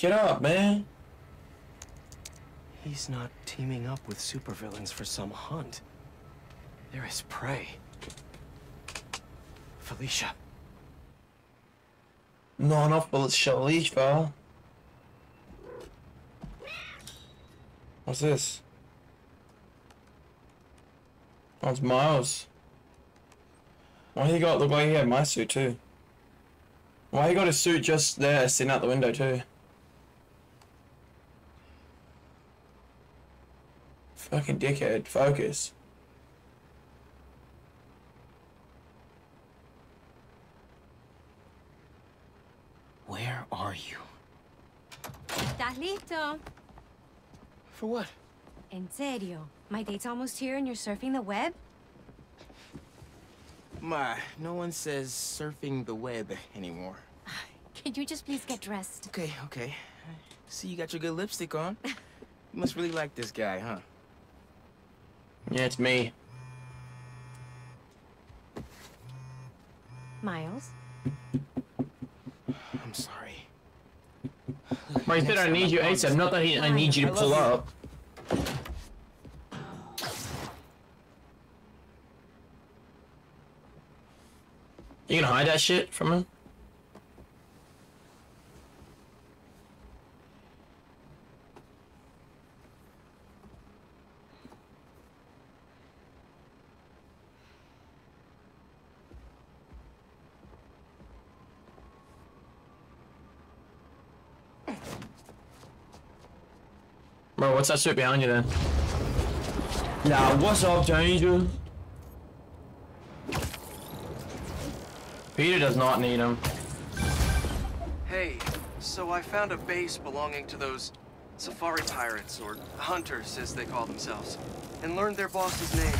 [SPEAKER 1] Get up, man.
[SPEAKER 26] He's not teaming up with supervillains for some hunt.
[SPEAKER 2] There is prey. Felicia.
[SPEAKER 1] Not enough bullets shot leash, pal. What's this? Oh, it's Miles. Why he got look like he had my suit too? Why he got his suit just there, sitting out the window too? Fucking dickhead, focus.
[SPEAKER 16] Where are you?
[SPEAKER 27] ¿Estás listo?
[SPEAKER 2] For what?
[SPEAKER 27] En serio. My date's almost here and you're surfing the web?
[SPEAKER 2] My, no one says surfing the web anymore.
[SPEAKER 27] Can you just please get dressed?
[SPEAKER 2] Okay, okay. See, you got your good lipstick on. You must really like this guy, huh?
[SPEAKER 1] Yeah, it's me.
[SPEAKER 27] Miles?
[SPEAKER 2] I'm sorry.
[SPEAKER 1] Well, he said I need you ASAP, not that he, I need you to pull
[SPEAKER 2] you.
[SPEAKER 1] up. You gonna hide that shit from him? What's that suit behind you then? Nah, what's up, Danger? Peter does not need him.
[SPEAKER 5] Hey, so I found a base belonging to those safari pirates, or hunters as they call themselves, and learned their boss's name,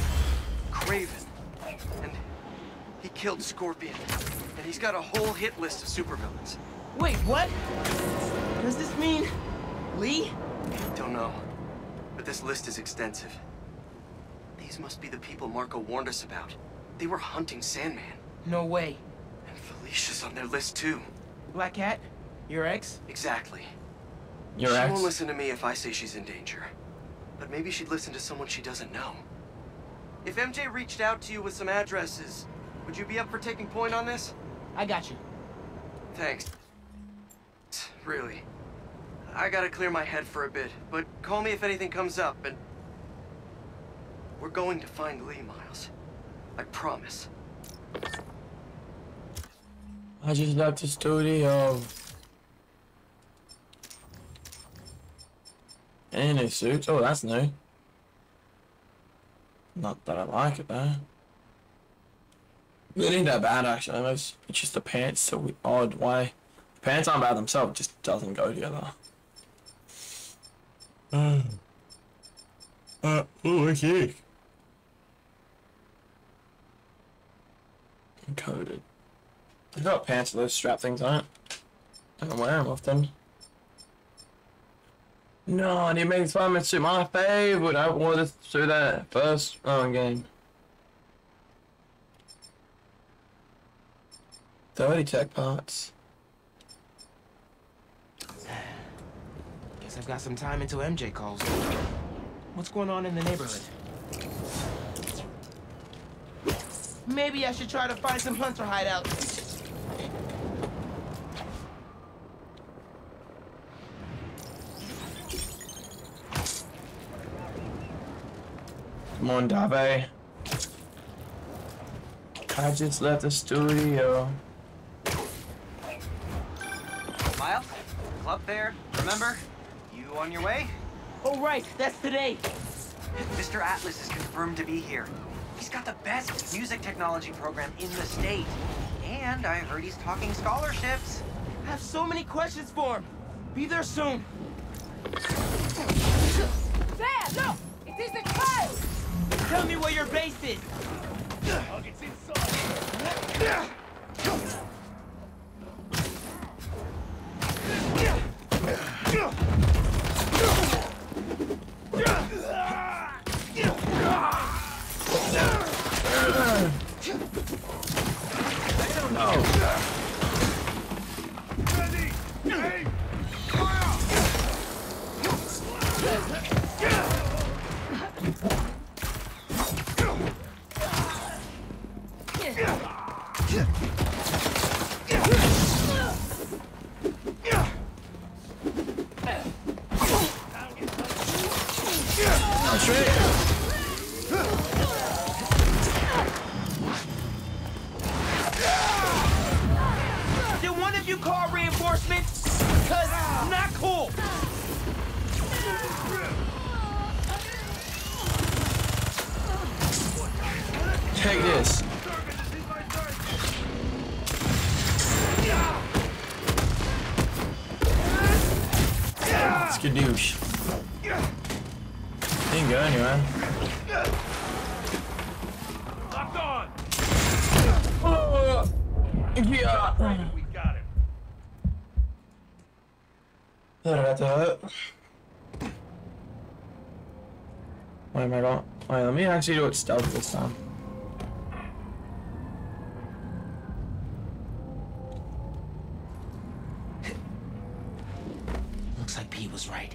[SPEAKER 5] Kraven. And he killed Scorpion. And he's got a whole hit list of supervillains.
[SPEAKER 2] Wait, what? Does this mean Li?
[SPEAKER 5] Don't know. But this list is extensive. These must be the people Marko warned us about. They were hunting Sandman.
[SPEAKER 2] No way.
[SPEAKER 5] And Felicia's on their list too.
[SPEAKER 2] Black Cat? Your ex?
[SPEAKER 5] Exactly.
[SPEAKER 1] Your
[SPEAKER 5] she
[SPEAKER 1] ex?
[SPEAKER 5] won't listen to me if I say she's in danger. But maybe she'd listen to someone she doesn't know. If MJ reached out to you with some addresses, would you be up for taking point on this?
[SPEAKER 2] I got you.
[SPEAKER 5] Thanks. Really. I gotta clear my head for a bit, but call me if anything comes up, and... We're going to find Li, Miles. I promise.
[SPEAKER 1] I just left the studio. Any new suits? Oh, that's new. Not that I like it though. It ain't that bad actually. It's, it's just the pants so odd way. The pants aren't bad themselves. It just doesn't go together. Uh, uh, oh, okay. Encoded. I got pants with those strap things on it. I don't wear them often. No, I need to make Spider-Man suit my favorite. I wanted to do that first round game. 30 tech parts.
[SPEAKER 2] I've got some time until MJ calls. What's going on in the neighborhood? Maybe I should try to find some hunter hideouts.
[SPEAKER 1] Come on, Dave. I just left the studio.
[SPEAKER 28] Miles, club fair, remember? You on your way?
[SPEAKER 2] Oh, right, that's today.
[SPEAKER 28] Mr. Atlas is confirmed to be here. He's got the best music technology program in the state. And I heard he's talking scholarships.
[SPEAKER 2] I have so many questions for him. Be there soon.
[SPEAKER 29] There! Look! It is the child!
[SPEAKER 2] Tell me where your base is.
[SPEAKER 29] It's inside.
[SPEAKER 1] yeah.
[SPEAKER 29] We got him.
[SPEAKER 1] That hurt. Wait, am I going? Wait, let me actually do it stealth this time.
[SPEAKER 16] Looks like Pete was right.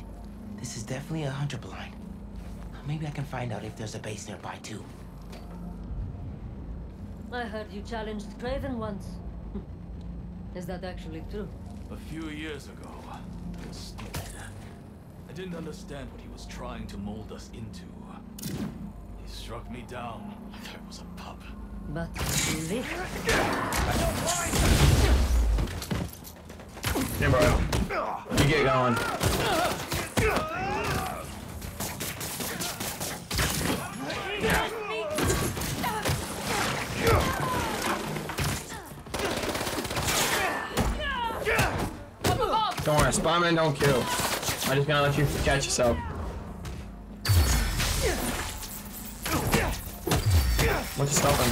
[SPEAKER 16] This is definitely a hunter blind. Maybe I can find out if there's a base nearby too.
[SPEAKER 19] I heard you challenged Kraven once. Is that actually true?
[SPEAKER 11] A few years ago, I was stupid. I didn't understand what he was trying to mold us into. He struck me down like I was a pup.
[SPEAKER 19] But you live.
[SPEAKER 1] Hey, bro. You get going. Don't worry, Spider-Man don't kill. I'm just gonna let you catch yourself. What's stopping?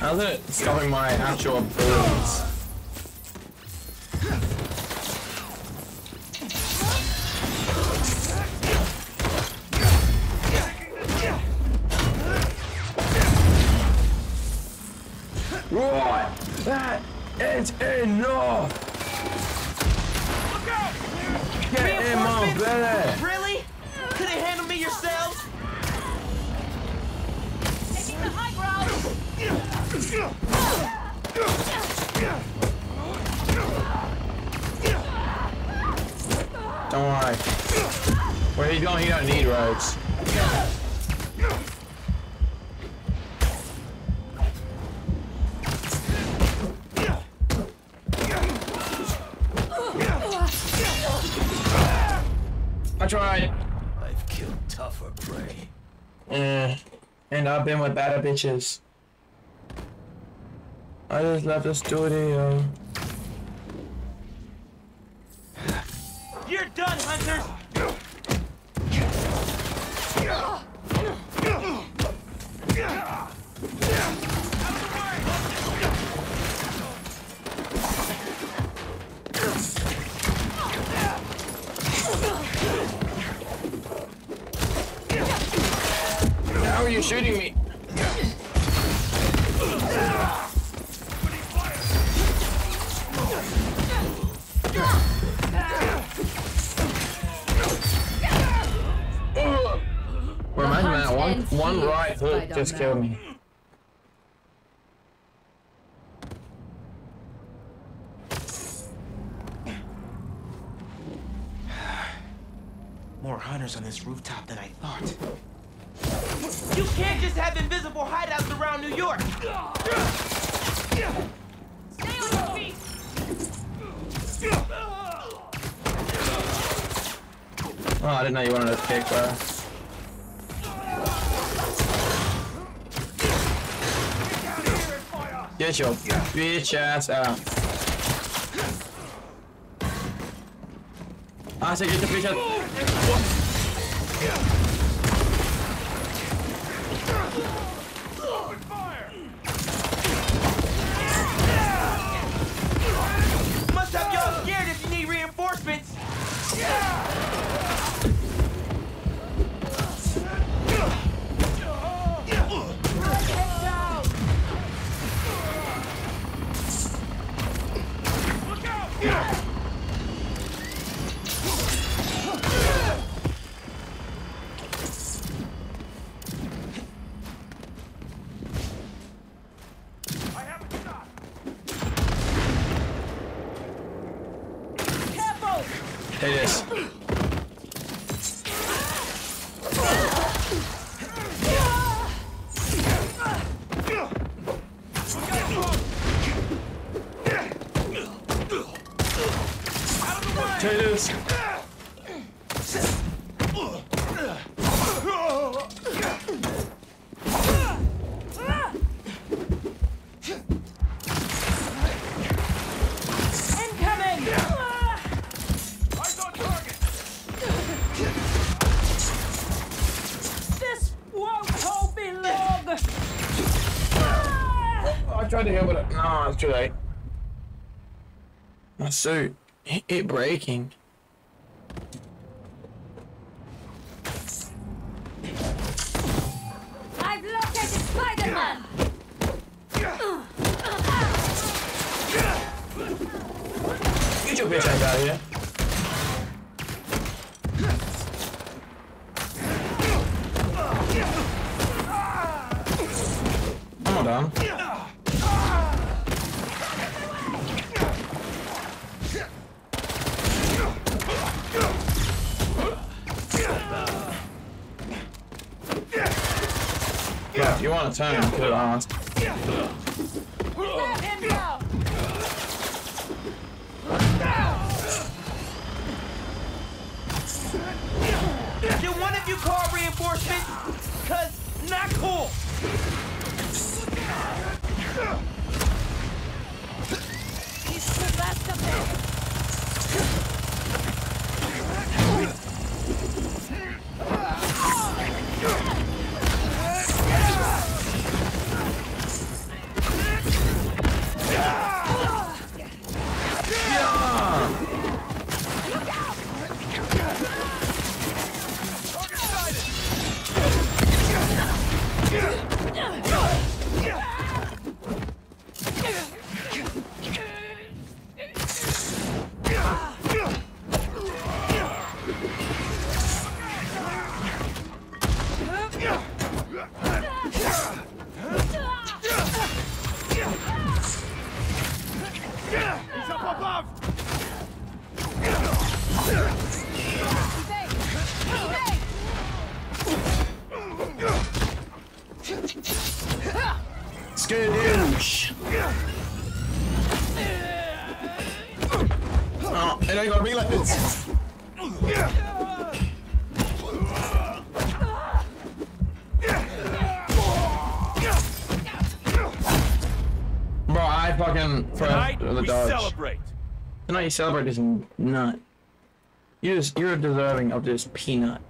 [SPEAKER 1] How's it stopping my actual abilities?
[SPEAKER 11] I've
[SPEAKER 1] been with better bitches. I just left the studio. Hook just me.
[SPEAKER 16] More hunters on this rooftop than I thought.
[SPEAKER 2] You can't just have invisible hideouts around New York!
[SPEAKER 29] Stay on your feet!
[SPEAKER 1] Oh, I didn't know you wanted to kick, bro. Get your bitch ass out. I too late. My suit. It, it breaking.
[SPEAKER 29] I've located Spider-Man!
[SPEAKER 1] Get your bitch out of here. I'm done. Want to turn, you
[SPEAKER 2] you
[SPEAKER 21] celebrate
[SPEAKER 1] this nut. You just you're deserving of this peanut.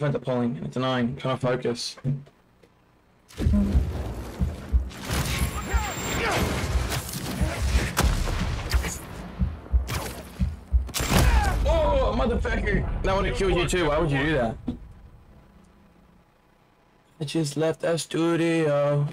[SPEAKER 1] Headphones are pulling, and it's annoying, I'm trying to focus. Oh, motherfucker! That would have killed you too, why would you do that? I just left the studio.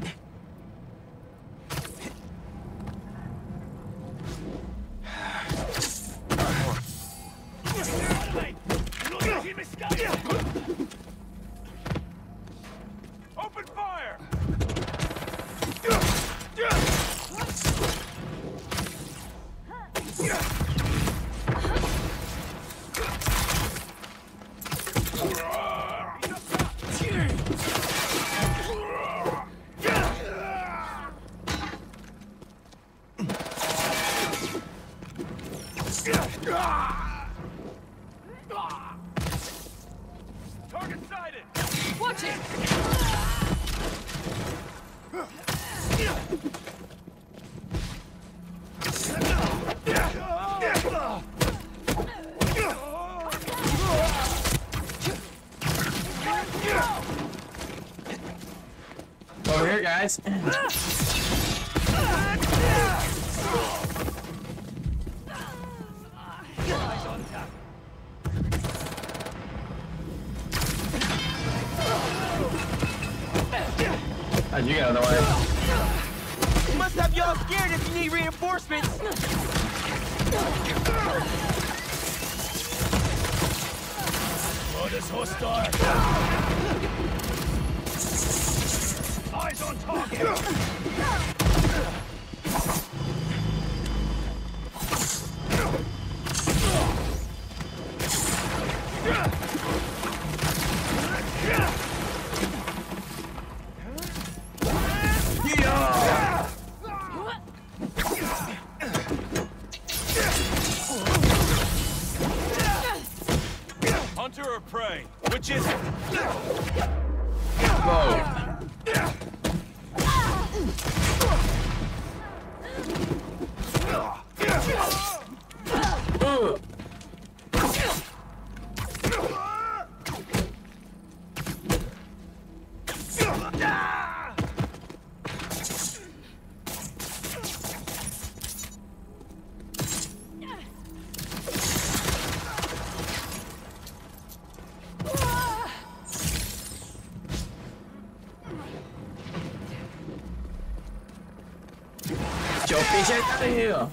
[SPEAKER 1] Bitch out of here.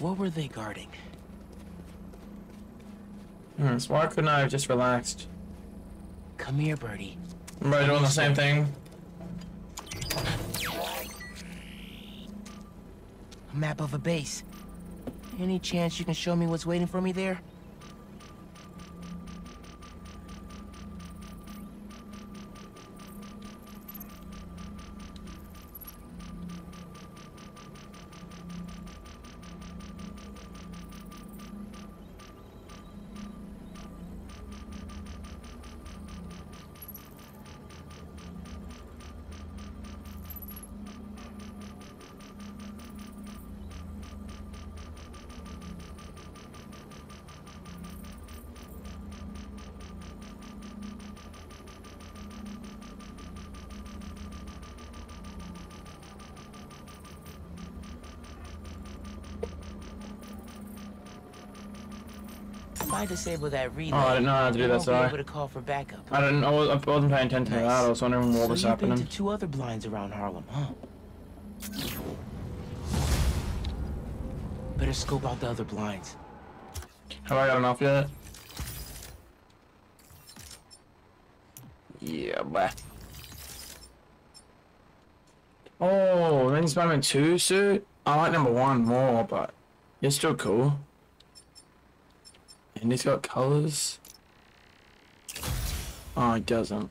[SPEAKER 2] What were they guarding?
[SPEAKER 1] Hmm, so why couldn't I have just relaxed?
[SPEAKER 2] Come here, Birdie.
[SPEAKER 1] Everybody doing the same thing?
[SPEAKER 2] A map of a base. Any chance you can show me what's waiting for me there? Disable that relay,
[SPEAKER 1] Oh, I didn't know how to do that, sorry.
[SPEAKER 2] be able to call for backup.
[SPEAKER 1] I didn't. I was- I wasn't paying attention to that. I was wondering what
[SPEAKER 2] so
[SPEAKER 1] was
[SPEAKER 2] you've been to two other blinds around Harlem, huh? Better scope out the other blinds.
[SPEAKER 1] Have I got enough yet? Yeah, but. Oh, then Spider-Man 2 suit? I like number one more, but it's still cool. And he's got colors. Oh, he doesn't.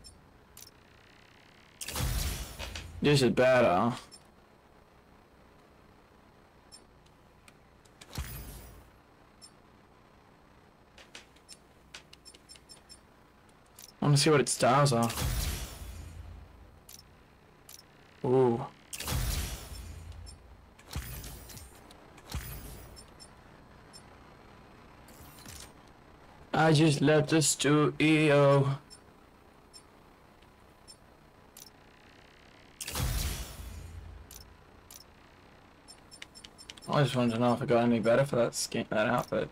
[SPEAKER 1] This is better. I want to see what its stars are. Ooh. I just left the studio. I just wanted to know if I got any better for that skin, that outfit.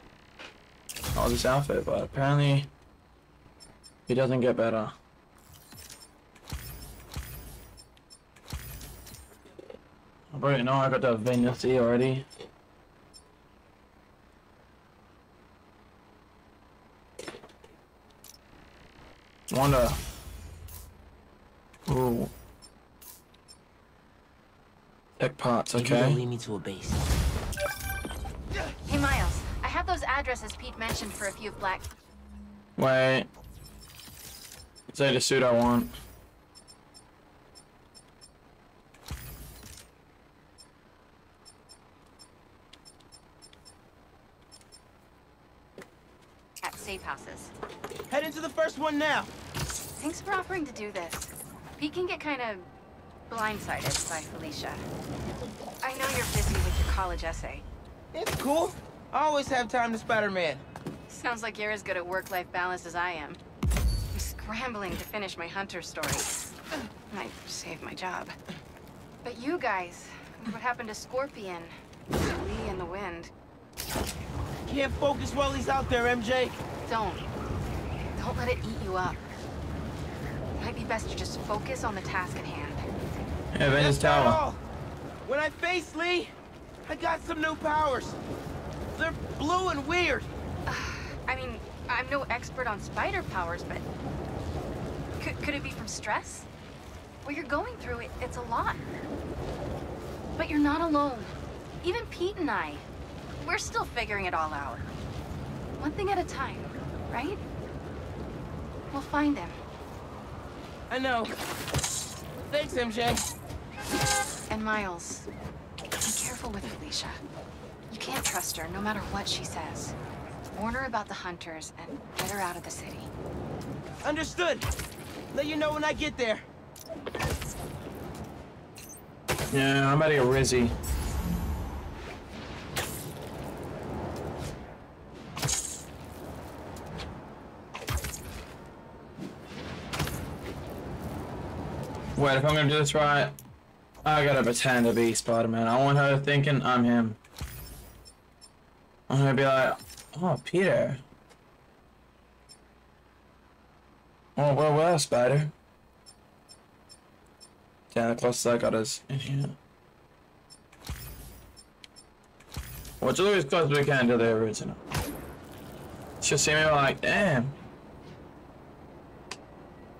[SPEAKER 1] Or this outfit, but apparently it doesn't get better. But you know I got the Venus already. Wanda. Ooh. Tech parts,
[SPEAKER 16] Maybe they'll
[SPEAKER 1] okay.
[SPEAKER 16] lead me to a base.
[SPEAKER 7] Hey, Miles. I have those addresses Pete mentioned for a few of Black.
[SPEAKER 1] Wait. Is that a suit I want.
[SPEAKER 7] at safe houses.
[SPEAKER 2] Head into the first one now.
[SPEAKER 7] Thanks for offering to do this. Pete can get kind of blindsided by Felicia. I know you're busy with your college essay.
[SPEAKER 2] It's cool. I always have time to Spider-Man.
[SPEAKER 7] Sounds like you're as good at work-life balance as I am. I'm scrambling to finish my Hunter story. Might save my job. But you guys, what happened to Scorpion? Li and the Wind?
[SPEAKER 2] Can't focus while he's out there, MJ.
[SPEAKER 7] Don't. Don't let it eat you up. Might be best to just focus on the task at hand.
[SPEAKER 1] Yeah, Avengers Tower.
[SPEAKER 2] all. When I face Li, I got some new powers. They're blue and weird.
[SPEAKER 7] I mean, I'm no expert on spider powers, but... Could, could it be from stress? What you're going through, it, it's a lot. But you're not alone. Even Pete and I, we're still figuring it all out. One thing at a time, right? We'll find him.
[SPEAKER 2] I know. Thanks, MJ.
[SPEAKER 7] And Miles, be careful with Felicia. You can't trust her, no matter what she says. Warn her about the hunters and get her out of the city.
[SPEAKER 2] Understood. Let you know when I get there.
[SPEAKER 1] Yeah, I'm about to get Rizzy. Wait, if I'm gonna do this right, I gotta pretend to be Spider-Man. I want her thinking I'm him. I'm gonna be like, oh, Peter. Oh, well, well, Spider. Yeah, the closest I got is in here. Well, it's always close we can to the original. She'll see me like, damn.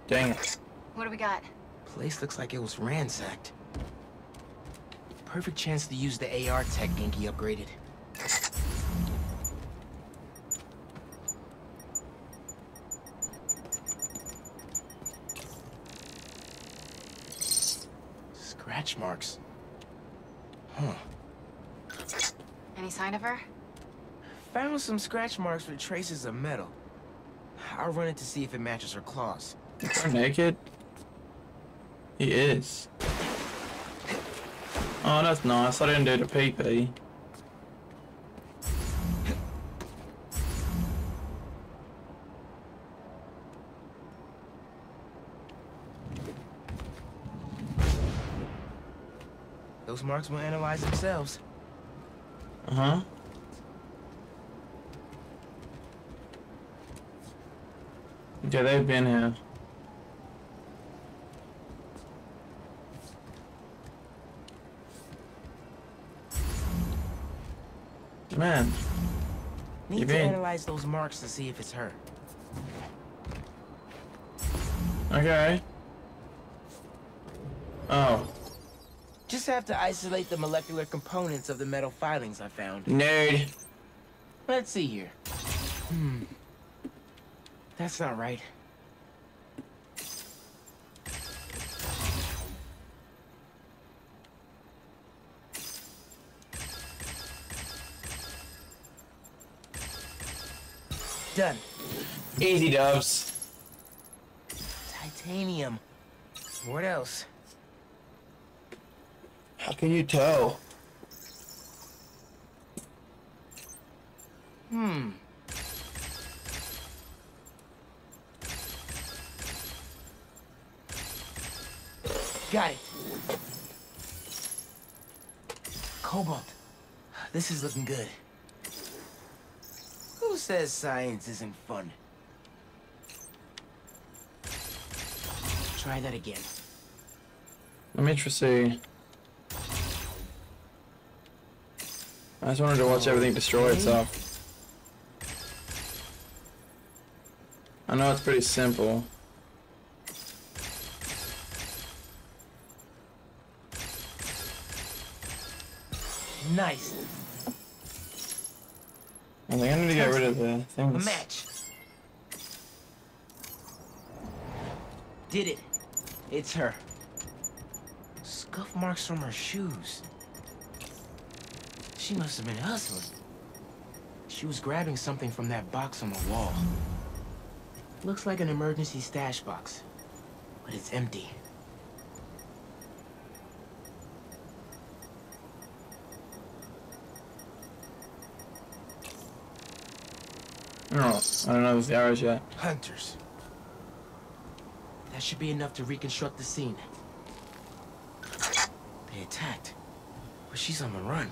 [SPEAKER 1] Dang it.
[SPEAKER 7] What do we got?
[SPEAKER 2] Place looks like it was ransacked. Perfect chance to use the AR tech Ganke upgraded. Scratch marks. Huh.
[SPEAKER 7] Any sign of her?
[SPEAKER 2] Found some scratch marks with traces of metal. I'll run it to see if it matches her claws.
[SPEAKER 1] Her naked? He is. Oh, that's nice. I didn't do the PP.
[SPEAKER 2] Those marks will analyze themselves.
[SPEAKER 1] Uh-huh. Okay, they've been here. Man.
[SPEAKER 2] Need
[SPEAKER 1] You
[SPEAKER 2] to
[SPEAKER 1] been?
[SPEAKER 2] analyze those marks to see if it's her.
[SPEAKER 1] Okay. Oh.
[SPEAKER 2] Just have to isolate the molecular components of the metal filings I found.
[SPEAKER 1] Nerd.
[SPEAKER 2] Let's see here. Hmm. That's not right.
[SPEAKER 1] Easy dubs.
[SPEAKER 2] Titanium. What else?
[SPEAKER 1] How can you tell?
[SPEAKER 2] Hmm. Got it. Cobalt. This is looking good. Who says science isn't fun? Try that again.
[SPEAKER 1] Let me try see. I just wanted to watch everything destroy itself. I know it's pretty simple.
[SPEAKER 2] Nice.
[SPEAKER 1] I think I need to get rid of the
[SPEAKER 2] A
[SPEAKER 1] things.
[SPEAKER 2] match. Did it. It's her. Scuff marks from her shoes. She must have been hustling. She was grabbing something from that box on the wall. Looks like an emergency stash box, but it's empty.
[SPEAKER 1] No, I don't know if the arrows yet.
[SPEAKER 2] Hunters. That should be enough to reconstruct the scene. They attacked, but she's on the run.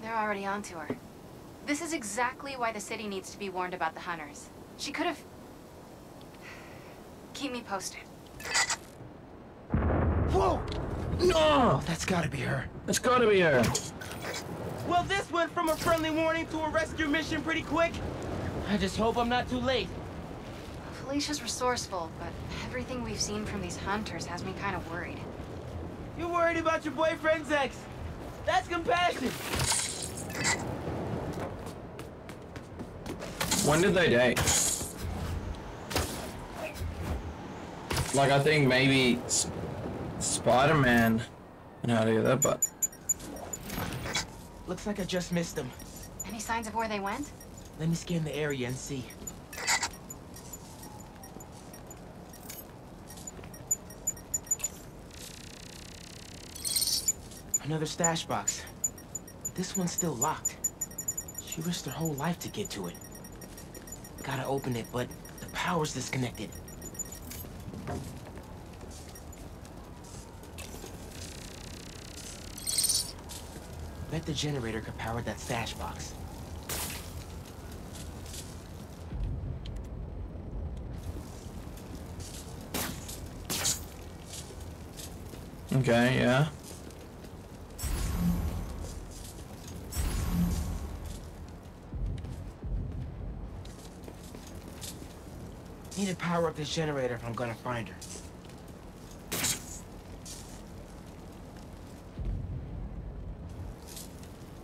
[SPEAKER 7] They're already onto her. This is exactly why the city needs to be warned about the hunters. She could have... Keep me posted.
[SPEAKER 2] Whoa! No! Oh, that's gotta be her.
[SPEAKER 1] That's gotta be her.
[SPEAKER 2] Well, this went from a friendly warning to a rescue mission pretty quick. I just hope I'm not too late.
[SPEAKER 7] Felicia's resourceful, but everything we've seen from these hunters has me kind of worried.
[SPEAKER 2] You're worried about your boyfriend's ex. That's compassion.
[SPEAKER 1] When did they date? Like, I think maybe S- Spider-Man and how to get that, but
[SPEAKER 2] Looks like I just missed them.
[SPEAKER 7] Any signs of where they went?
[SPEAKER 2] Let me scan the area and see. Another stash box. This one's still locked. She risked her whole life to get to it. Gotta open it, but the power's disconnected. Bet the generator could power that stash box.
[SPEAKER 1] okay, yeah.
[SPEAKER 2] To power up this generator if I'm gonna find her.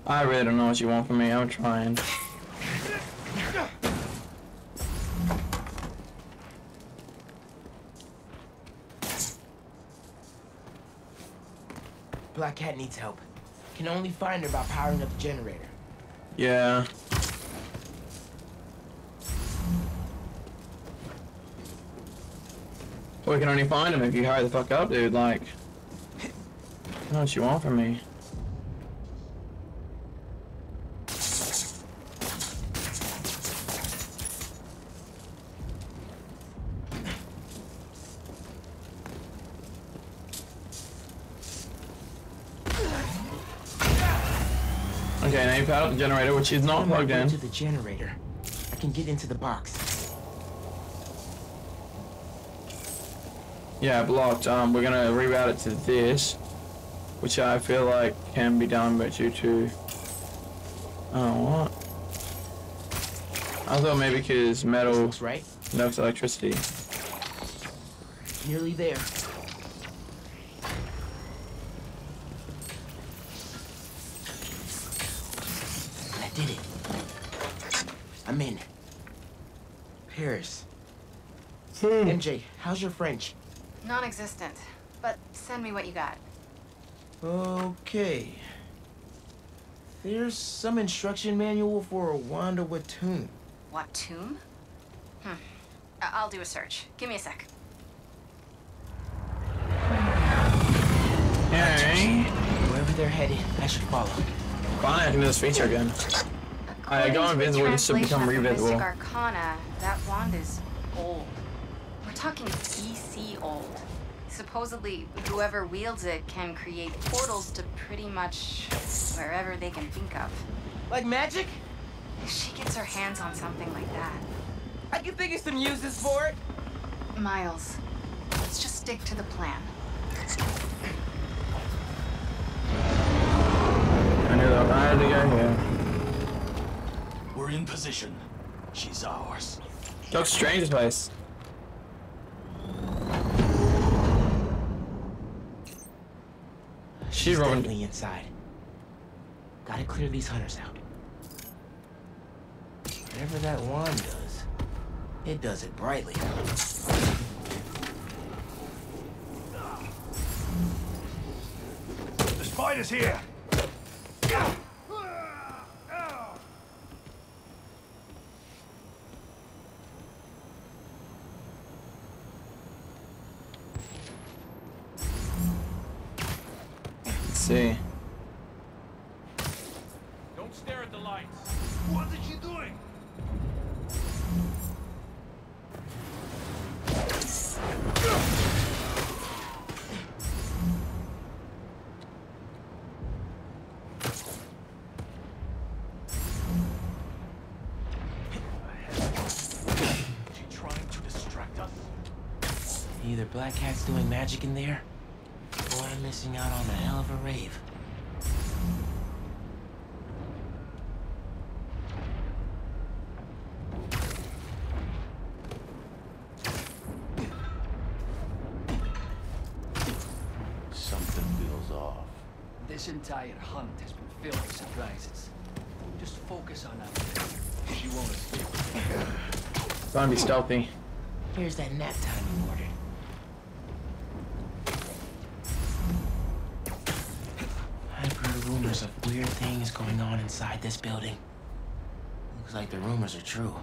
[SPEAKER 1] I really don't know what you want from me. I'm trying.
[SPEAKER 2] Black Cat needs help. Can only find her by powering up the generator.
[SPEAKER 1] Yeah. We can only find him if you hurry the fuck up, dude. Like, know what you want from me. Okay, now you powered up the generator, which is not plugged in.
[SPEAKER 2] to the generator. I can get into the box.
[SPEAKER 1] Yeah, blocked. Um, we're gonna reroute it to this, which I feel like can be done, but due to oh what? I thought maybe because metal
[SPEAKER 2] looks right.
[SPEAKER 1] conducts electricity.
[SPEAKER 2] Nearly there. I did it. I'm in. Paris. Hmm. MJ, how's your French?
[SPEAKER 7] Non-existent. But send me what you got.
[SPEAKER 2] Okay. There's some instruction manual for a Wand of Watoomb.
[SPEAKER 7] What tomb? Hmm. I- I'll do a search. Give me a sec.
[SPEAKER 1] Hey.
[SPEAKER 2] Wherever they're headed, I should follow.
[SPEAKER 1] Finally, I can do this feature again. I go invisible just to become
[SPEAKER 7] Translation of the Mystic
[SPEAKER 1] revisible.
[SPEAKER 7] Arcana, that wand is old. We're talking BC old. Supposedly, whoever wields it can create portals to pretty much wherever they can think of.
[SPEAKER 2] Like magic?
[SPEAKER 7] If she gets her hands on something like that.
[SPEAKER 2] I can think of some uses for it.
[SPEAKER 7] Miles, let's just stick to the plan.
[SPEAKER 1] I knew that I had to go here.
[SPEAKER 11] We're in position. She's ours.
[SPEAKER 1] Doctor Strange's place. She's Robin.
[SPEAKER 2] definitely inside. Gotta clear these hunters out. Whatever that wand does, it does it brightly.
[SPEAKER 11] The spider's here.
[SPEAKER 2] Magic in there, or I'm missing out on a hell of a rave.
[SPEAKER 11] Something feels off.
[SPEAKER 30] This entire hunt has been filled with surprises. Just focus on that. She won't escape.
[SPEAKER 1] Trying to be stealthy.
[SPEAKER 2] Here's that nap time things going on inside this building. Looks like the rumors are true.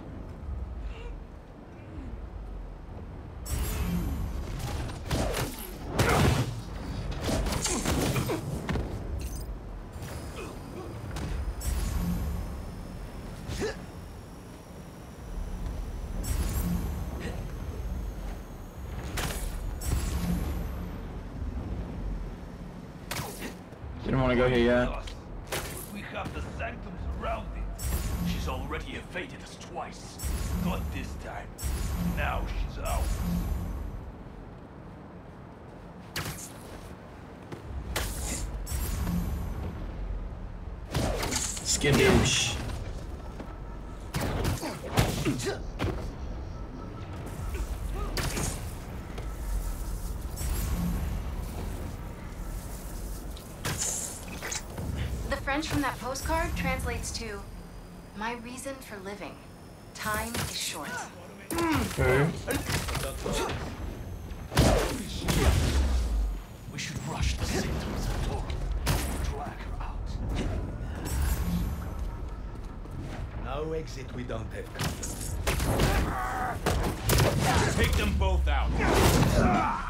[SPEAKER 1] Didn't want to go here yet.
[SPEAKER 7] Postcard translates to My reason for living. Time is short.
[SPEAKER 1] Okay.
[SPEAKER 11] We should rush the symptoms of Tor. Drag her out.
[SPEAKER 31] No exit we don't have covered.
[SPEAKER 11] Take them both out.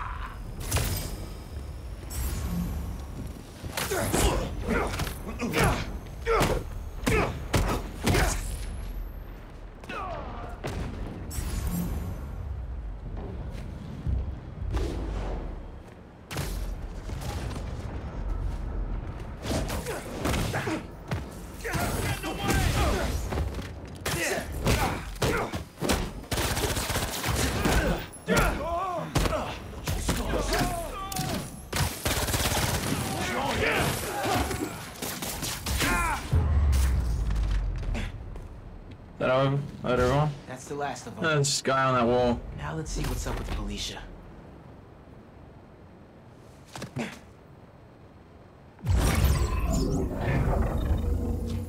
[SPEAKER 2] Last of them.
[SPEAKER 1] Uh, this guy on that wall.
[SPEAKER 2] Now let's see what's up with Felicia.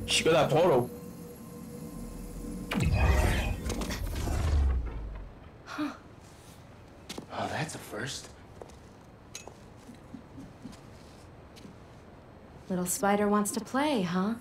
[SPEAKER 1] She got that portal. Huh.
[SPEAKER 2] Oh, that's a first.
[SPEAKER 27] Little spider wants to play, huh?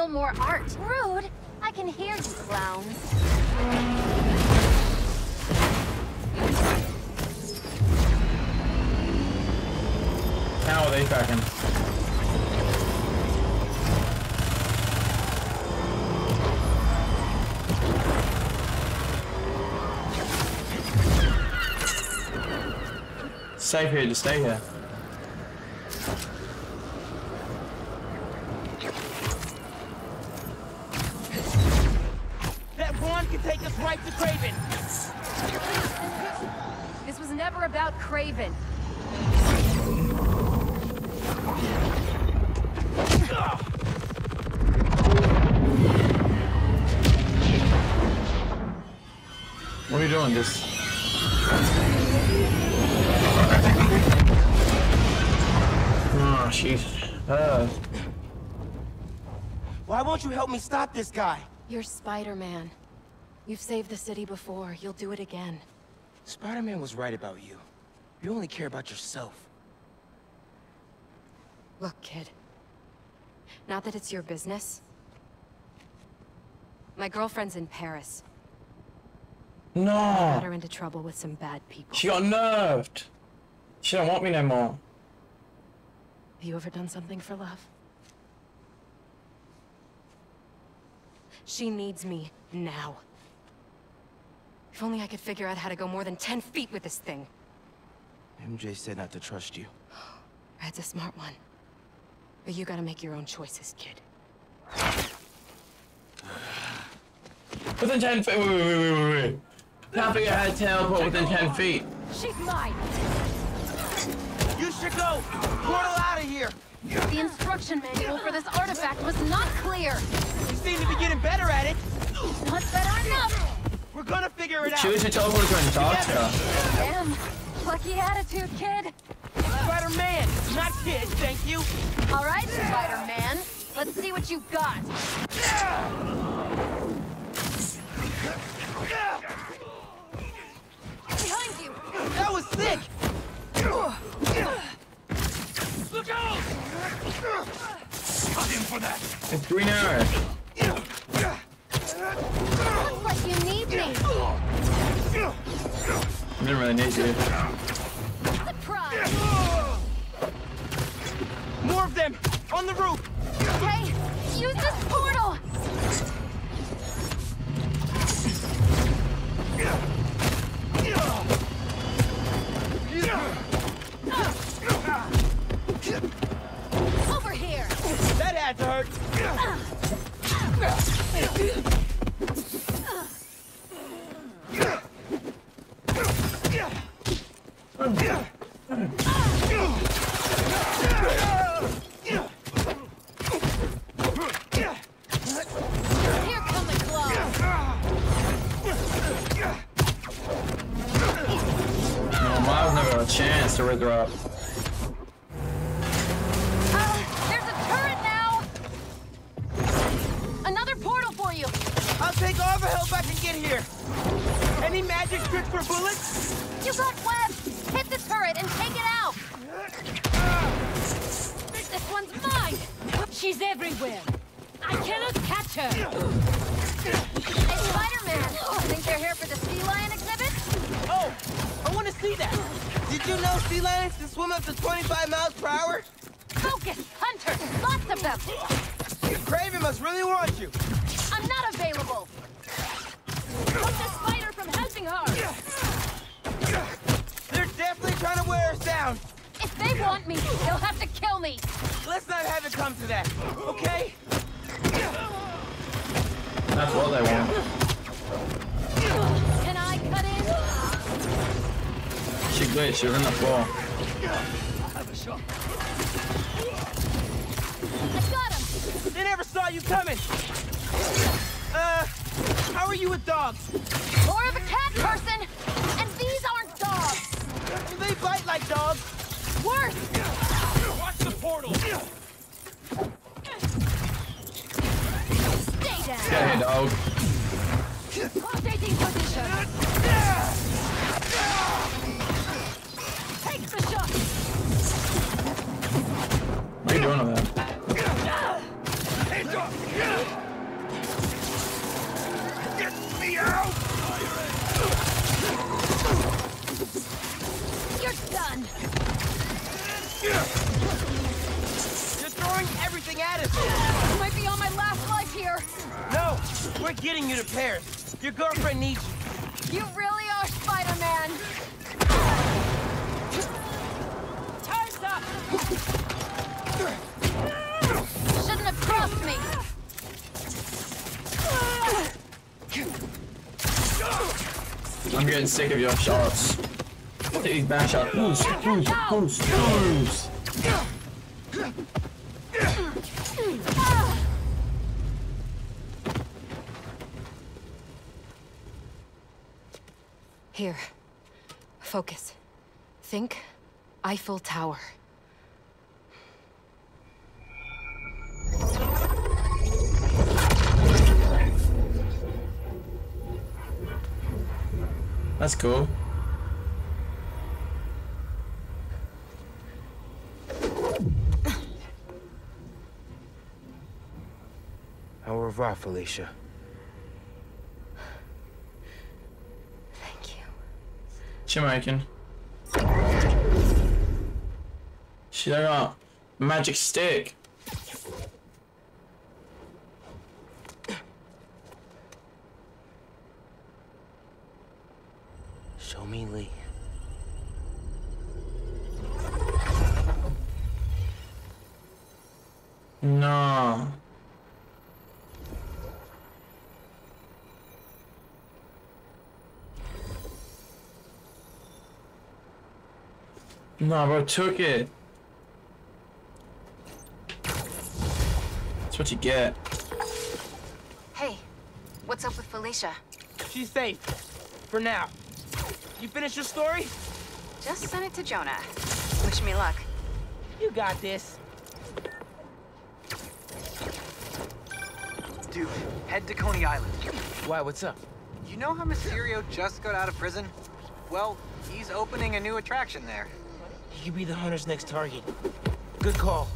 [SPEAKER 27] Steal more art. Rude. I can hear you, clowns.
[SPEAKER 1] Are they packing? Safe here to stay here.
[SPEAKER 2] Stop this guy?
[SPEAKER 27] You're Spider-Man. You've saved the city before. You'll do it again.
[SPEAKER 2] Spider-Man was right about you. You only care about yourself.
[SPEAKER 27] Look, kid. Not that it's your business. My girlfriend's in Paris. No. I got her into trouble with some bad people.
[SPEAKER 1] She got nerfed. She don't want me no more.
[SPEAKER 27] Have you ever done something for love? She needs me now. If only I could figure out how to go more than 10 feet with this thing.
[SPEAKER 2] MJ said not to trust you.
[SPEAKER 27] Red's a smart one. But you gotta make your own choices, kid.
[SPEAKER 1] Within 10 feet. Wait, wait, wait, wait, wait, wait. Can't figure out how teleport within 10 feet.
[SPEAKER 27] She's mine!
[SPEAKER 2] You should go! Portal out of here!
[SPEAKER 27] The instruction manual for this artifact was not clear!
[SPEAKER 2] You seem to be getting better at it!
[SPEAKER 27] Not better enough!
[SPEAKER 2] We're gonna figure it out!
[SPEAKER 1] She was your teleport to Antarctica.
[SPEAKER 27] Damn! Lucky attitude, kid!
[SPEAKER 2] Spider-Man, not kid, thank you!
[SPEAKER 27] Alright, Spider-Man. Let's see what you've got. Behind you!
[SPEAKER 2] That was sick!
[SPEAKER 11] Look out! Got him for that.
[SPEAKER 1] It's green arrow.
[SPEAKER 27] Looks like you need me.
[SPEAKER 1] Didn't really need you.
[SPEAKER 27] Surprise!
[SPEAKER 2] More of them! On the roof!
[SPEAKER 27] Okay, use this portal! Over
[SPEAKER 2] That had to hurt!
[SPEAKER 27] Here come the gloves!
[SPEAKER 1] No, Miles never got a chance to rid her up. Glitched. In the floor. Sick of your shots. Take these back shots. Boost, boost, boost, boost.
[SPEAKER 7] Here. Focus. Think Eiffel Tower.
[SPEAKER 1] That's cool.
[SPEAKER 2] Au revoir, Felicia. Thank you.
[SPEAKER 1] Jamaican. She got a magic stick.
[SPEAKER 2] Show me Li.
[SPEAKER 1] No. No, bro, took it. That's what you get.
[SPEAKER 7] Hey, what's up with Felicia?
[SPEAKER 2] She's safe. For now. You finished your story?
[SPEAKER 7] Just send it to Jonah. Wish me luck.
[SPEAKER 2] You got this.
[SPEAKER 28] Dude, head to Coney Island.
[SPEAKER 2] Why, what's up?
[SPEAKER 28] You know how Mysterio just got out of prison? Well, he's opening a new attraction there.
[SPEAKER 2] He could be the hunter's next target. Good call.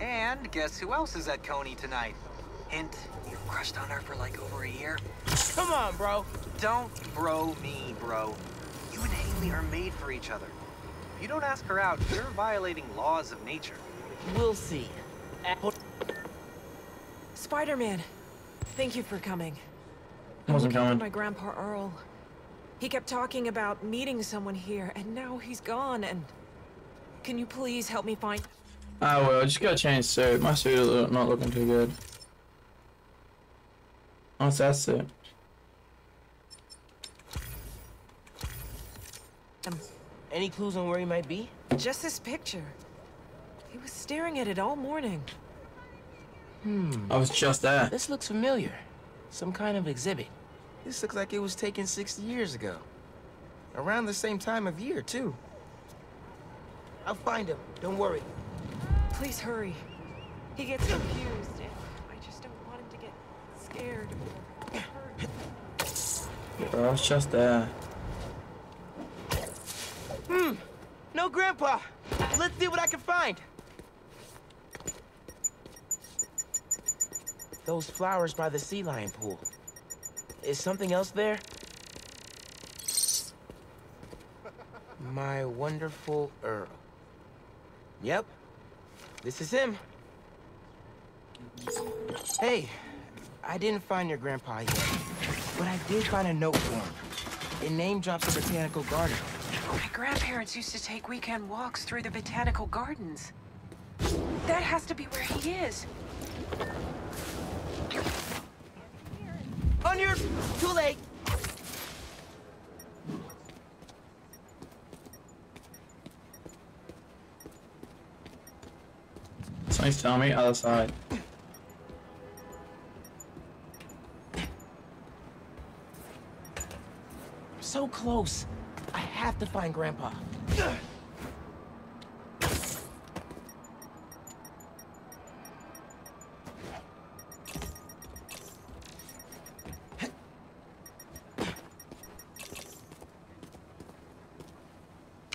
[SPEAKER 28] And guess who else is at Coney tonight? Hint, you've crushed on her for like over a year.
[SPEAKER 2] Come on, bro.
[SPEAKER 28] Don't bro me, bro. You and Hailey are made for each other. If you don't ask her out, you're violating laws of nature.
[SPEAKER 2] We'll see.
[SPEAKER 20] Spider-Man, thank you for coming.
[SPEAKER 1] I wasn't
[SPEAKER 20] Looking
[SPEAKER 1] coming.
[SPEAKER 20] My grandpa Earl. He kept talking about meeting someone here, and now he's gone, and... Can you please help me find...
[SPEAKER 1] I will. Just gotta change suit. My suit is not looking too good. What's that suit?
[SPEAKER 20] him?
[SPEAKER 2] Any clues on where he might be?
[SPEAKER 20] Just this picture. He was staring at it all morning.
[SPEAKER 2] Hmm.
[SPEAKER 1] I was just there.
[SPEAKER 2] This looks familiar. Some kind of exhibit. This looks like it was taken 60 years ago. Around the same time of year, too. I'll find him. Don't worry.
[SPEAKER 20] Please hurry. He gets confused, and I just don't want him to get scared or hurt.
[SPEAKER 1] Bro, I was just there.
[SPEAKER 2] Hmm. No grandpa. Let's see what I can find. Those flowers by the sea lion pool. Is something else there? My wonderful Earl. Yep. This is him. Hey, I didn't find your grandpa yet, but I did find a note for him. It name drops the botanical garden.
[SPEAKER 28] My grandparents used to take weekend walks through the botanical gardens.
[SPEAKER 20] That has to be where he is.
[SPEAKER 2] On your... Too late.
[SPEAKER 1] Somebody's telling me other side.
[SPEAKER 2] So close. I have to find Grandpa.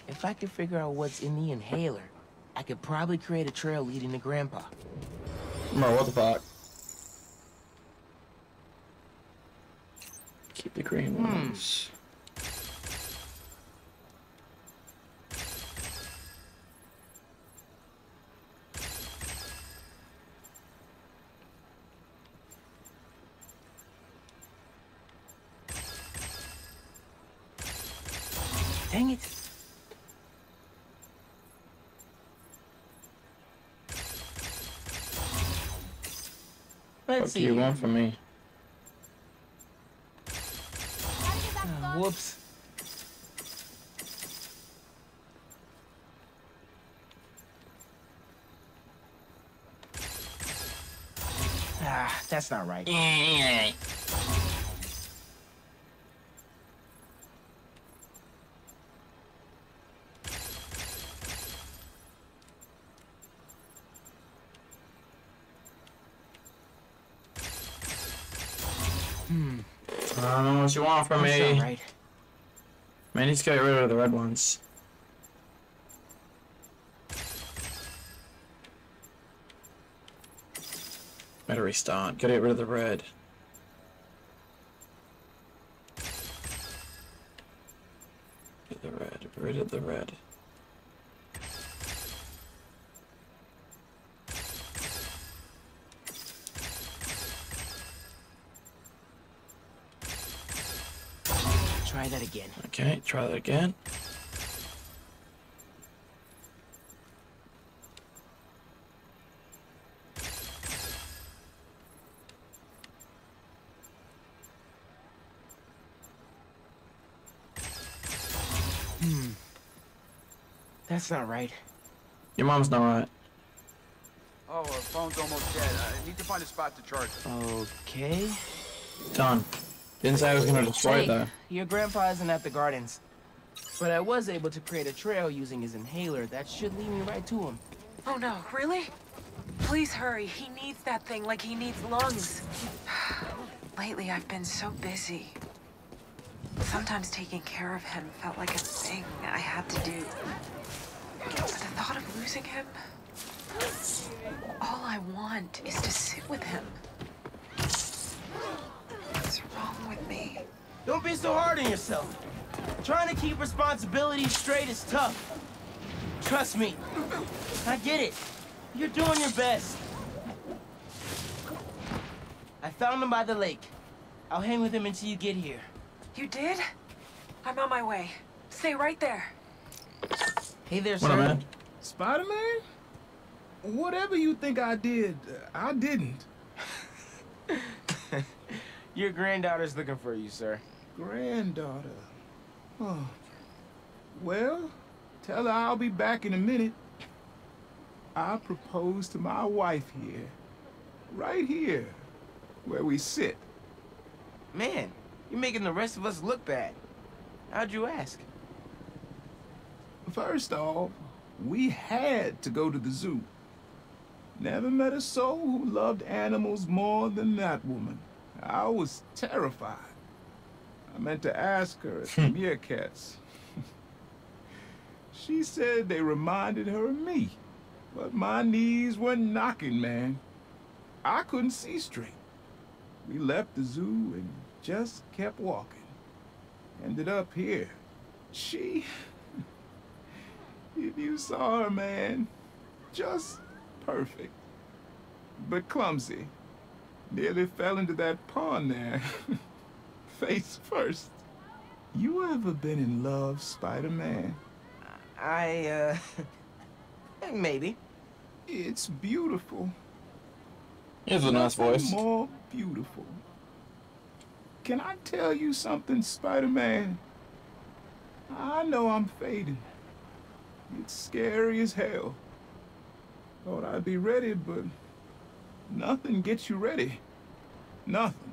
[SPEAKER 2] If I could figure out what's in the inhaler, I could probably create a trail leading to Grandpa.
[SPEAKER 1] Bro, what the fuck? Keep the green ones. Hmm.
[SPEAKER 2] Dang it. Let's
[SPEAKER 1] do you want from me?
[SPEAKER 2] Uh, whoops. Ah, that's not right.
[SPEAKER 1] What you want from
[SPEAKER 2] That's
[SPEAKER 1] me.
[SPEAKER 2] right.
[SPEAKER 1] Man, he's get rid of the red ones. Better restart. Gotta get rid of the red. Get the red. Rid of the red. Okay, try that again.
[SPEAKER 2] Hmm. That's not right.
[SPEAKER 1] Your mom's not right.
[SPEAKER 6] Oh, our phone's almost dead. I need to find a spot to charge it.
[SPEAKER 2] Okay.
[SPEAKER 1] Done. Didn't say I was gonna destroy it
[SPEAKER 2] Hey,
[SPEAKER 1] though.
[SPEAKER 2] Your grandpa isn't at the gardens. But I was able to create a trail using his inhaler that should lead me right to him.
[SPEAKER 20] Oh no, really? Please hurry. He needs that thing like he needs lungs. Lately, I've been so busy. Sometimes taking care of him felt like a thing I had to do. But the thought of losing him... All I want is to sit with him. What's wrong with me?
[SPEAKER 2] Don't be so hard on yourself. Trying to keep responsibilities straight is tough. Trust me. I get it. You're doing your best. I found him by the lake. I'll hang with him until you get here.
[SPEAKER 20] You did? I'm on my way. Stay right there.
[SPEAKER 2] Hey there,
[SPEAKER 3] What
[SPEAKER 2] sir.
[SPEAKER 3] up, man? Spider-Man? Whatever you think I did, I didn't.
[SPEAKER 2] Your granddaughter's looking for you, sir.
[SPEAKER 3] Granddaughter. Oh. Well, tell her I'll be back in a minute. I proposed to my wife here. Right here. Where we sit.
[SPEAKER 2] Man, you're making the rest of us look bad. How'd you ask?
[SPEAKER 3] First off, we had to go to the zoo. Never met a soul who loved animals more than that woman. I was terrified. I meant to ask her at the meerkats. she said they reminded her of me, but my knees were knocking, man. I couldn't see straight. We left the zoo and just kept walking. Ended up here. She... If you saw her, man, just perfect. But clumsy. Nearly fell into that pond there. Face first. You ever been in love, Spider-Man?
[SPEAKER 2] I, uh... maybe.
[SPEAKER 3] It's beautiful.
[SPEAKER 1] He has a nice
[SPEAKER 3] Nothing
[SPEAKER 1] voice.
[SPEAKER 3] more beautiful. Can I tell you something, Spider-Man? I know I'm fading. It's scary as hell. Thought I'd be ready, but nothing gets you ready. Nothing.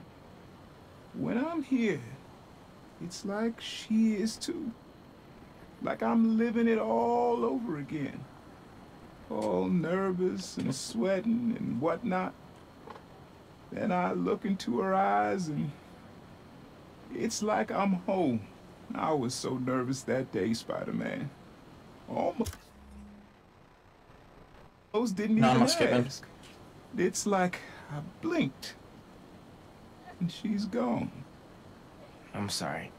[SPEAKER 3] When I'm here, it's like she is too. Like I'm living it all over again. All nervous and sweating and whatnot. Then I look into her eyes and it's like I'm home. I was so nervous that day, Spider-Man. Almost. Almost didn't
[SPEAKER 1] No,
[SPEAKER 3] even ask. It's like I blinked. And she's gone.
[SPEAKER 2] I'm sorry.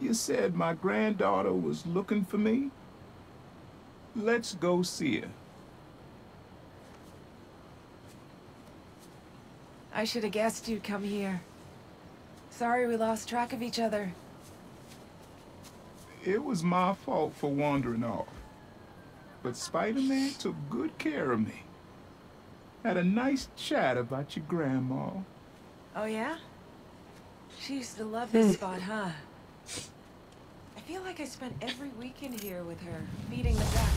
[SPEAKER 3] You said my granddaughter was looking for me? Let's go see her.
[SPEAKER 20] I should have guessed you'd come here. Sorry we lost track of each other.
[SPEAKER 23] It was my fault for wandering off. But Spider-Man took good care of me. Had a nice chat about your grandma.
[SPEAKER 20] Oh, yeah? She used to love this hmm. spot, huh? I feel like I spent every weekend here with her, feeding the duck.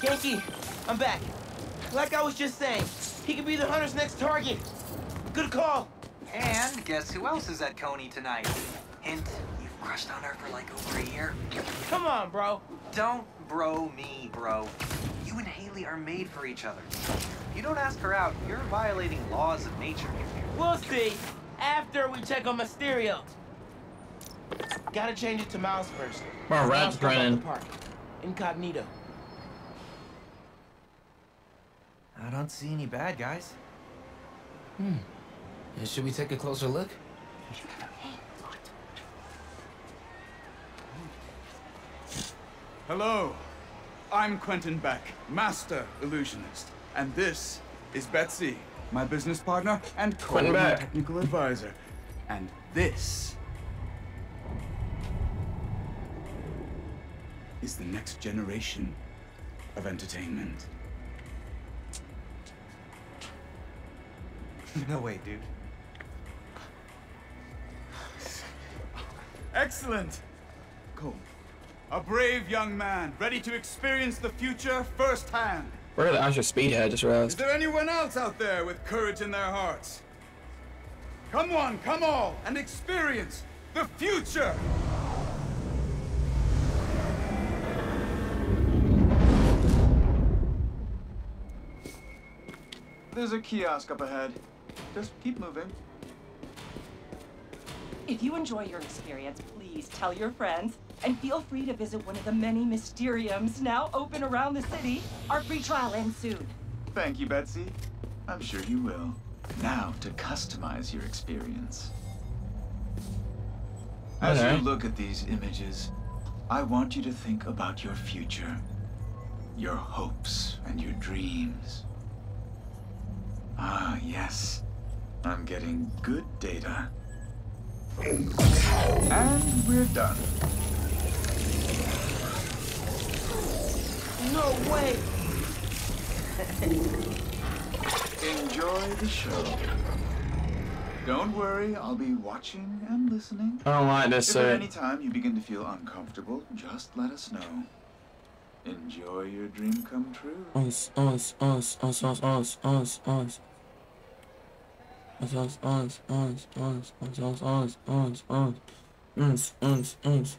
[SPEAKER 2] Ganke, I'm back. Like I was just saying, he could be the hunter's next target. Good call.
[SPEAKER 28] And guess who else is at Coney tonight? Hint, you've crushed on her for like over a year.
[SPEAKER 2] Come on, bro.
[SPEAKER 28] Don't bro me, bro. You and Hailey are made for each other. If you don't ask her out, you're violating laws of nature.
[SPEAKER 2] We'll see. After we check on Mysterio. Gotta change it to Miles first.
[SPEAKER 1] Well,
[SPEAKER 2] Miles
[SPEAKER 1] Rat's
[SPEAKER 2] goes the
[SPEAKER 1] grinning.
[SPEAKER 2] park. Incognito.
[SPEAKER 5] I don't see any bad guys.
[SPEAKER 2] Hmm. Yeah, Should we take a closer look?
[SPEAKER 23] Hello, I'm Quentin Beck, Master Illusionist. And this is Betsy, my business partner and
[SPEAKER 1] Quentin Beck.
[SPEAKER 23] technical advisor. And this is the next generation of entertainment.
[SPEAKER 5] no way, dude.
[SPEAKER 23] Excellent! Cole, a brave young man, ready to experience the future firsthand.
[SPEAKER 1] Where did the actual speedhead just
[SPEAKER 23] Is there anyone else out there with courage in their hearts? Come on, come all, and experience the future! There's a kiosk up ahead. Just keep moving.
[SPEAKER 32] If you enjoy your experience, please tell your friends and feel free to visit one of the many Mysteriums now open around the city. Our free trial ends soon.
[SPEAKER 23] Thank you, Betsy. I'm sure you will. Now to customize your experience. As
[SPEAKER 1] Okay.
[SPEAKER 23] you look at these images, I want you to think about your future, your hopes and your dreams. Ah, yes. I'm getting good data. And we're done.
[SPEAKER 2] No way.
[SPEAKER 23] Enjoy the show. Don't worry, I'll be watching and listening.
[SPEAKER 1] I don't like this,
[SPEAKER 23] If at
[SPEAKER 1] uh,
[SPEAKER 23] any time you begin to feel uncomfortable, just let us know. Enjoy your dream come true.
[SPEAKER 1] Us, us, us, us, us, us, us, us. Us, us, us, us, us, us, us, us, us, us. Uns, uns, uns.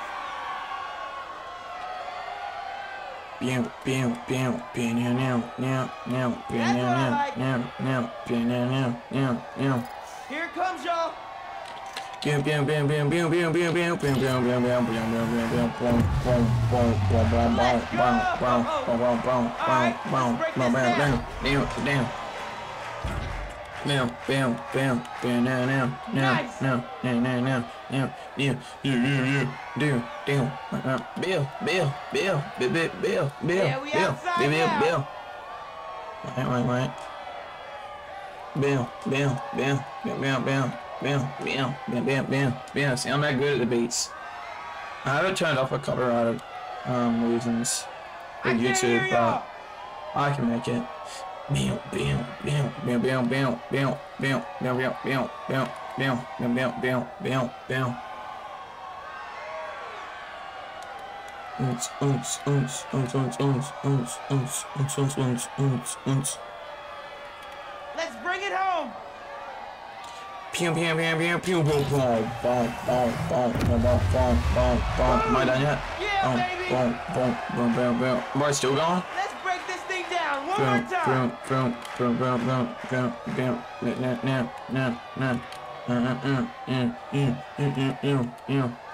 [SPEAKER 1] now, now, now, now, now, now, now, now, now, now, now, now.
[SPEAKER 2] Here comes, y'all.
[SPEAKER 1] Pew, pew, pew, pew, pew, pew, pew, pew, pew, pew, pew, pew, pew, pew, pew, boom, boom, boom, boom, boom, boom, boom, boom, boom, boom, boom, boom, boom, boom, bam, down, down. Now, bam, bam, bam, now, now, now, now, now, now, now, now, yeah, yeah, yeah, yeah, deal, deal, uh, Bill, Bill, Bill, Bill, Bill, Bill, Bill,
[SPEAKER 2] Yeah, we
[SPEAKER 1] Bill,
[SPEAKER 2] outside
[SPEAKER 1] Bill, Bill,
[SPEAKER 2] now.
[SPEAKER 1] Bill. Wait, wait, wait. Bill, Bill, Bill, Bill, Bill, Bill, Bill, Bill, Bill, Bill, Bill, Bill. See, I'm not good at the beats. I have it turned off for copyrighted um, reasons with YouTube, but I can make it. Bill, Bill, Bill, Bill, Bill, Bill, Bill, Bill, Bill, Bill, Bill, Bill, Bill, Bill, Bill, Bill, Bill, Bill. Uns, uns, uns, uns, uns, uns, uns, uns, uns, uns, uns, uns, uns.
[SPEAKER 2] Let's bring it home.
[SPEAKER 1] Pew, pew, pew, pew, pew, boom, boom, boom, boom, boom, boom, boom, boom, boom, boom. Am I done yet?
[SPEAKER 2] Yeah,
[SPEAKER 1] Boom,
[SPEAKER 2] baby.
[SPEAKER 1] boom, boom, boom, boom, boom. Boy, still going?
[SPEAKER 2] Let's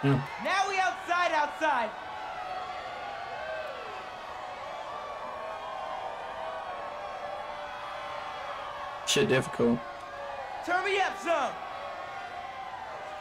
[SPEAKER 1] now. Now
[SPEAKER 2] we outside, outside.
[SPEAKER 1] Shit difficult.
[SPEAKER 2] Turn me up some.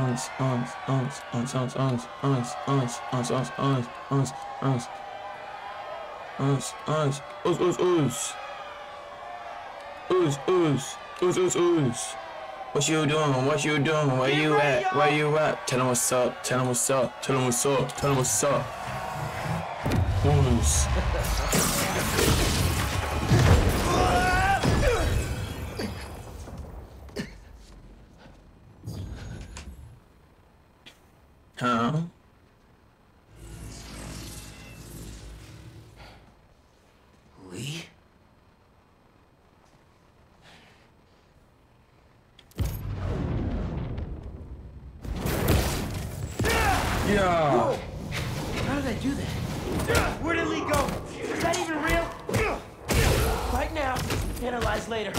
[SPEAKER 1] Uns, uns, uns, uns, uns, uns, uns, uns, uns, uns, uns, uns, uns. Uns, uns, us, us, us. Us, us, us, us, us. What you doing? What you doing? Where you at? Where you at? Tell 'em what's up. Tell 'em what's up. Tell 'em what's up. Tell 'em what's up. Us. Huh?
[SPEAKER 16] Li?
[SPEAKER 1] Yeah.
[SPEAKER 2] How did I do that? Where did Li go? Is that even real? Right now, analyze later.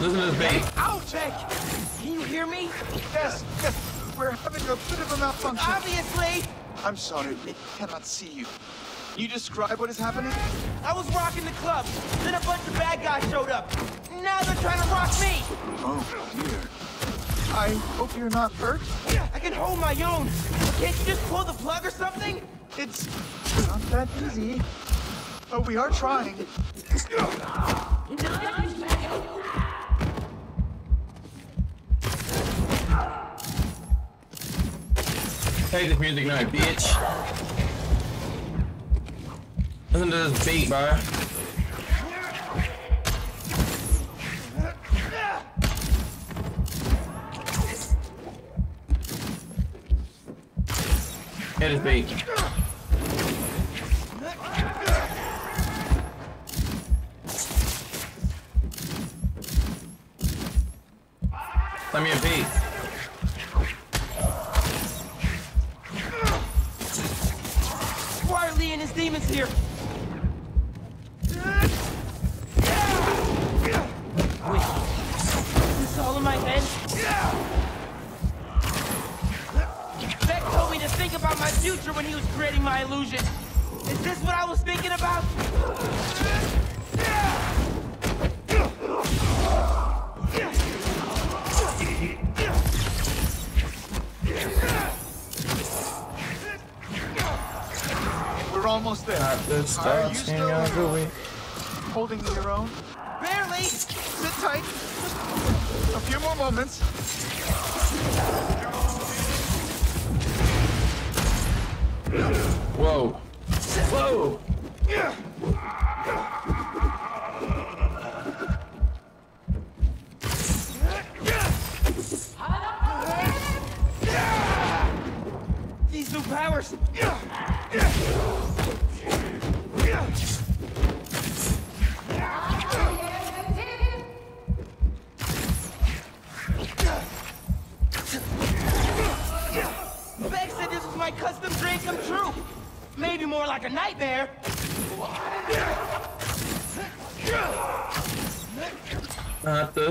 [SPEAKER 1] Listen to this bait.
[SPEAKER 2] Ouch! Can you hear me?
[SPEAKER 23] Yes, yes. We're having a bit of a malfunction.
[SPEAKER 2] Obviously!
[SPEAKER 23] I'm sorry, I cannot see you. Can you describe what is happening?
[SPEAKER 2] I was rocking the club. Then a bunch of bad guys showed up. Now they're trying to rock me.
[SPEAKER 23] Oh, dear. I hope you're not hurt.
[SPEAKER 2] I can hold my own. Can't you just pull the plug or something?
[SPEAKER 23] It's not that easy. But we are trying.
[SPEAKER 1] Take this music now, bitch. Listen to this beat, bro. Hit this beat.
[SPEAKER 23] Stop standing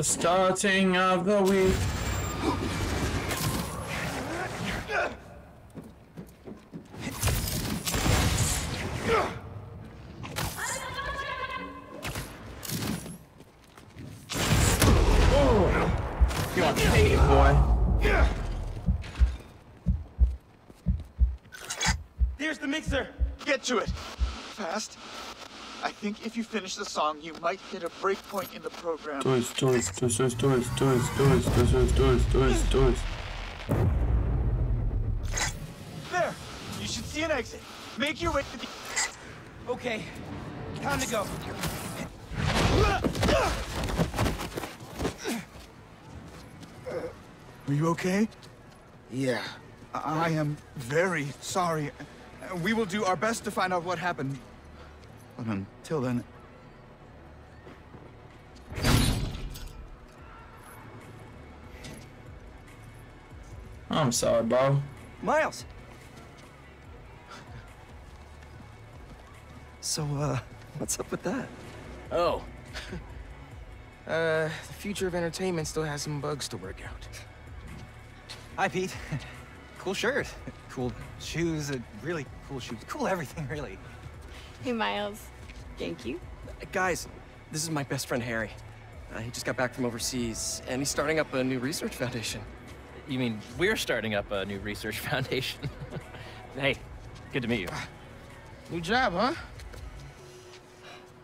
[SPEAKER 1] starting of the week. Oh, you want to take it, boy?
[SPEAKER 2] Here's the mixer.
[SPEAKER 23] Get to it. Fast. I think if you finish the song, you might hit a breakpoint in the program.
[SPEAKER 1] Toys, toys, toys, toys, toys, toys, toys, toys, toys, toys, toys, toys.
[SPEAKER 23] There. You should see an exit. Make your way to the...
[SPEAKER 2] Okay, time to go.
[SPEAKER 23] Are you okay?
[SPEAKER 2] Yeah.
[SPEAKER 23] I I am very sorry. Uh, We will do our best to find out what happened. But until then,
[SPEAKER 1] I'm sorry, bro.
[SPEAKER 5] Miles! So, uh, what's up with that?
[SPEAKER 2] Oh. uh, the future of entertainment still has some bugs to work out.
[SPEAKER 33] Hi, Pete. cool shirt. Cool shoes. Uh, really cool shoes. Cool everything, really.
[SPEAKER 7] Hey, Miles. Thank you.
[SPEAKER 5] Guys, this is my best friend Harry. Uh, he just got back from overseas, and he's starting up a new research foundation.
[SPEAKER 34] You mean we're starting up a new research foundation? hey, good to meet you.
[SPEAKER 2] New job, huh?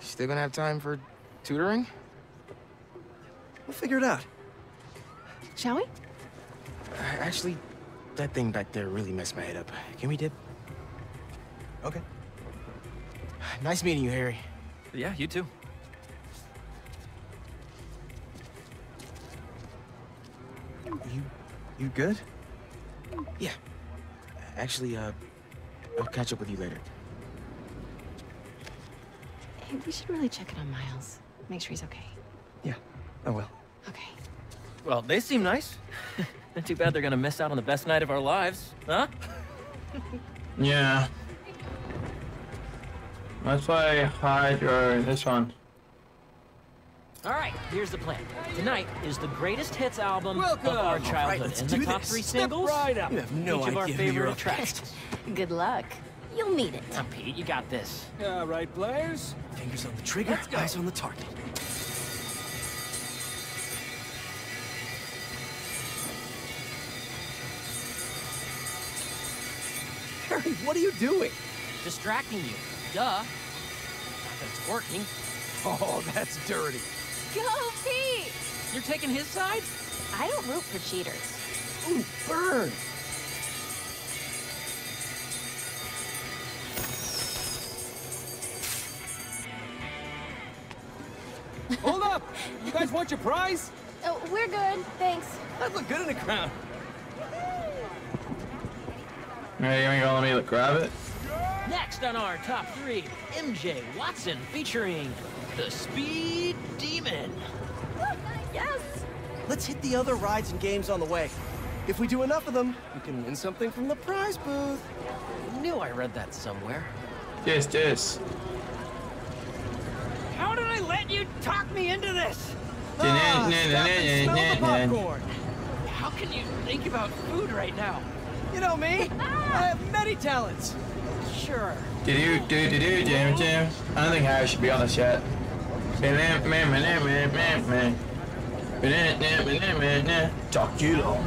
[SPEAKER 2] Still gonna have time for tutoring?
[SPEAKER 5] We'll figure it out.
[SPEAKER 7] Shall we?
[SPEAKER 2] Uh, actually, that thing back there really messed my head up. Can we dip?
[SPEAKER 5] Okay.
[SPEAKER 2] Nice meeting you, Harry.
[SPEAKER 34] Yeah, you too.
[SPEAKER 5] You, you good?
[SPEAKER 2] Yeah. Actually, uh, I'll catch up with you later.
[SPEAKER 7] Hey, we should really check in on Miles. Make sure he's okay.
[SPEAKER 5] Yeah, I will.
[SPEAKER 7] Okay.
[SPEAKER 34] Well, they seem nice. Not Too bad they're gonna miss out on the best night of our lives, huh?
[SPEAKER 1] Yeah. Let's play Hydro. This one.
[SPEAKER 10] All right, here's the plan. Tonight is the greatest hits album
[SPEAKER 21] Welcome.
[SPEAKER 10] of our
[SPEAKER 21] All right,
[SPEAKER 10] childhood.
[SPEAKER 21] let's
[SPEAKER 10] and
[SPEAKER 21] do
[SPEAKER 10] the top
[SPEAKER 21] this.
[SPEAKER 10] three
[SPEAKER 21] Step
[SPEAKER 10] singles,
[SPEAKER 21] right up.
[SPEAKER 5] You have no
[SPEAKER 10] each of our
[SPEAKER 5] idea who you're
[SPEAKER 10] favorite
[SPEAKER 5] up
[SPEAKER 10] tracks.
[SPEAKER 7] Good luck. You'll need it.
[SPEAKER 10] Now, Pete, you got this.
[SPEAKER 21] All right, players.
[SPEAKER 5] Fingers on the trigger, eyes on the target. Harry, what are you doing?
[SPEAKER 10] Distracting you. Duh. Not that it's working.
[SPEAKER 21] Oh, that's dirty.
[SPEAKER 7] Go, Pete!
[SPEAKER 10] You're taking his side?
[SPEAKER 7] I don't root for cheaters.
[SPEAKER 5] Ooh, burn!
[SPEAKER 21] Hold up! You guys want your prize?
[SPEAKER 7] Oh, we're good. Thanks.
[SPEAKER 5] I'd look good in a crown.
[SPEAKER 1] Hey, you ain't gonna let me grab it?
[SPEAKER 10] Next on our top three, MJ Watson featuring the Speed Demon.
[SPEAKER 7] Yes!
[SPEAKER 5] Let's hit the other rides and games on the way. If we do enough of them, we can win something from the prize booth.
[SPEAKER 10] Knew I read that somewhere.
[SPEAKER 1] Yes, yes.
[SPEAKER 10] How did I let you talk me into this?
[SPEAKER 5] Ah, stop and smell the popcorn.
[SPEAKER 10] How can you think about food right now?
[SPEAKER 5] You know me. I have many talents.
[SPEAKER 10] Sure.
[SPEAKER 1] Do do do do do jam jam. I don't think Harry should be on this yet. Talkula.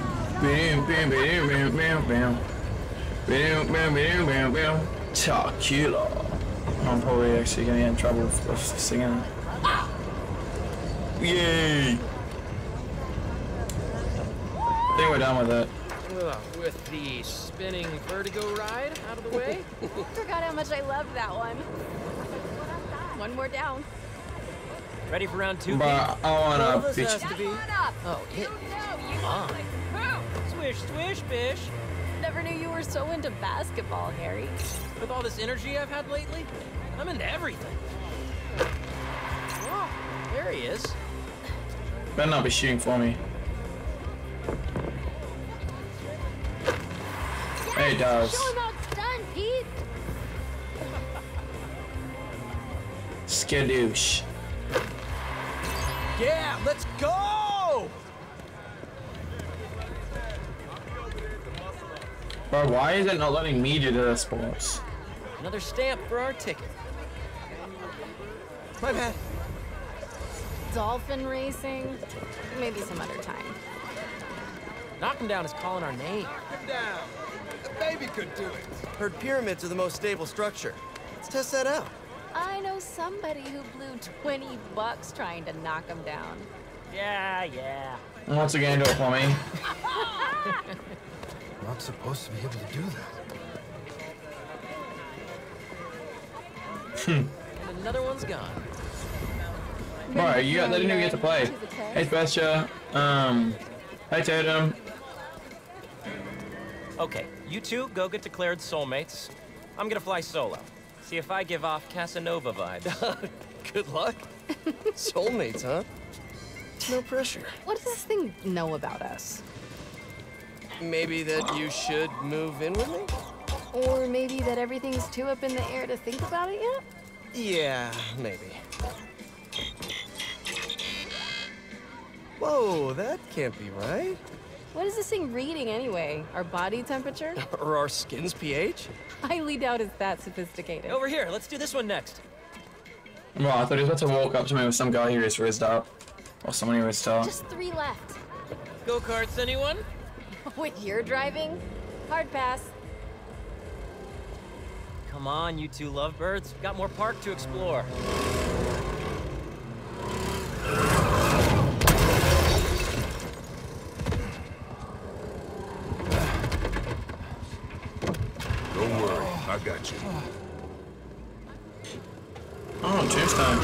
[SPEAKER 1] Talkula. I'm probably actually gonna get in trouble for singing. Yay! I think we're done with it.
[SPEAKER 10] With the spinning vertigo ride out of the way?
[SPEAKER 7] Forgot how much I loved that one. One more down.
[SPEAKER 10] Ready for round two?
[SPEAKER 1] But I wanna
[SPEAKER 10] Well, this
[SPEAKER 1] bitch.
[SPEAKER 10] has to be. Oh, it is on. Swish, swish, fish.
[SPEAKER 7] Never knew you were so into basketball, Harry.
[SPEAKER 10] With all this energy I've had lately, I'm into everything. Oh, there he is.
[SPEAKER 1] Better not be shooting for me. Hey, it does.
[SPEAKER 7] Show him how it's Pete.
[SPEAKER 1] Skadoosh.
[SPEAKER 21] Yeah, let's go!
[SPEAKER 1] Bro, why is it not letting me do the sports?
[SPEAKER 10] Another stamp for our ticket.
[SPEAKER 5] My bad.
[SPEAKER 7] Dolphin racing? Maybe some other time.
[SPEAKER 10] Knock him down is calling our name.
[SPEAKER 5] Knock down. The baby could do it. Heard pyramids are the most stable structure. Let's test that out.
[SPEAKER 7] I know somebody who blew 20 bucks trying to knock them down.
[SPEAKER 10] Yeah, yeah.
[SPEAKER 1] Once again, do it for me.
[SPEAKER 35] Not supposed to be able to do that.
[SPEAKER 1] Hmm.
[SPEAKER 10] Another one's gone.
[SPEAKER 1] Alright, you got, they didn't even get to play. Hey, Special. Um, hey, Tatum.
[SPEAKER 10] Okay, you two go get declared soulmates. I'm gonna fly solo. See if I give off Casanova vibes.
[SPEAKER 5] Good luck. Soulmates, huh? No pressure.
[SPEAKER 7] What does this thing know about us?
[SPEAKER 5] Maybe that you should move in with me?
[SPEAKER 7] Or maybe that everything's too up in the air to think about it yet?
[SPEAKER 5] Yeah, maybe. Whoa, that can't be right.
[SPEAKER 7] What is this thing reading anyway? Our body temperature?
[SPEAKER 5] Or our skin's pH?
[SPEAKER 7] I highly doubt it's that sophisticated.
[SPEAKER 10] Over here, let's do this one next.
[SPEAKER 1] Well, I thought he was about to walk up to me with some guy he just rizzed up. Or someone he rizzed up.
[SPEAKER 7] Just three left.
[SPEAKER 10] Go-karts, anyone?
[SPEAKER 7] Wait, you're driving? Hard pass.
[SPEAKER 10] Come on, you two lovebirds. Got more park to explore.
[SPEAKER 3] Don't worry, I got you.
[SPEAKER 1] Oh, Tombstone.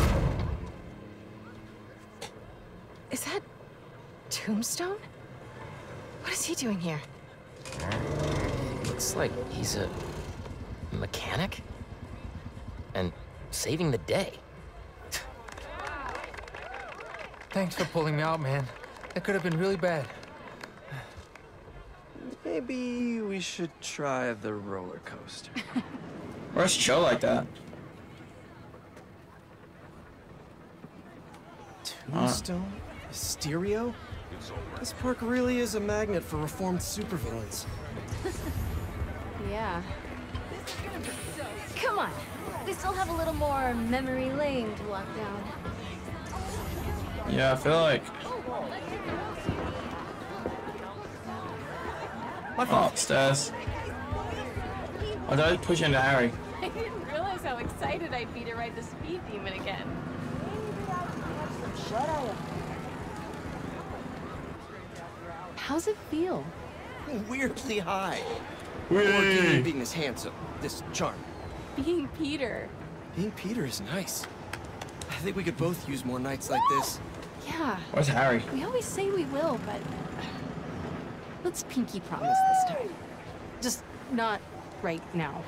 [SPEAKER 7] Is that Tombstone? What is he doing here?
[SPEAKER 36] Looks like he's a mechanic? And saving the day.
[SPEAKER 21] Thanks for pulling me out, man. That could have been really bad.
[SPEAKER 5] Maybe we should try the roller coaster.
[SPEAKER 1] Where's Joe like that?
[SPEAKER 5] Tombstone? Mysterio? This park really is a magnet for reformed supervillains.
[SPEAKER 7] Yeah.
[SPEAKER 37] Come on. We still have a little more memory lane to walk down.
[SPEAKER 1] Yeah, I feel like. Oh, upstairs. Oh, don't push into Harry?
[SPEAKER 7] I didn't realize how excited I'd be to ride the speed demon again. How's it feel?
[SPEAKER 5] Weirdly high.
[SPEAKER 1] Whee!
[SPEAKER 5] Or Gideon being this handsome, this charm.
[SPEAKER 7] Being Peter.
[SPEAKER 5] Being Peter is nice. I think we could both use more nights like this.
[SPEAKER 7] Yeah.
[SPEAKER 1] Where's Harry?
[SPEAKER 7] We always say we will, but let's pinky promise this time. Just not right now.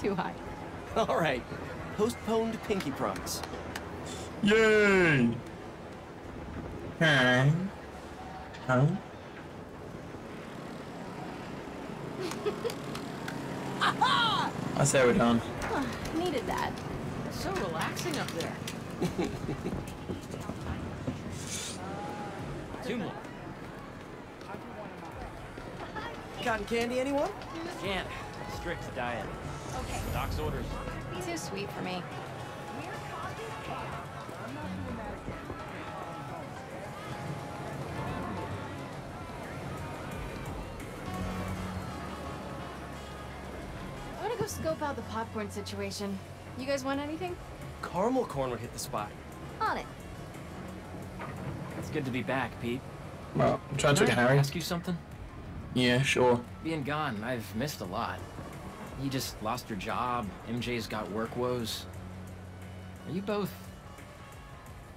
[SPEAKER 7] Too high.
[SPEAKER 5] All right. Postponed pinky promise.
[SPEAKER 1] Yay! Huh? Huh? I say we're done.
[SPEAKER 7] Huh, needed that.
[SPEAKER 10] So relaxing up there. Two more.
[SPEAKER 5] Cotton candy, anyone?
[SPEAKER 10] Can't. Strict diet.
[SPEAKER 7] Okay.
[SPEAKER 10] Doc's orders.
[SPEAKER 7] Too sweet for me. I want to go scope out the popcorn situation. You guys want anything?
[SPEAKER 5] Caramel corn would hit the spot.
[SPEAKER 7] On it.
[SPEAKER 10] It's good to be back, Pete.
[SPEAKER 1] Well, I'm trying to
[SPEAKER 10] Can
[SPEAKER 1] take
[SPEAKER 10] I
[SPEAKER 1] Harry.
[SPEAKER 10] ask you something?
[SPEAKER 1] Yeah, sure.
[SPEAKER 10] Being gone, I've missed a lot. You just lost your job. MJ's got work woes. Are you both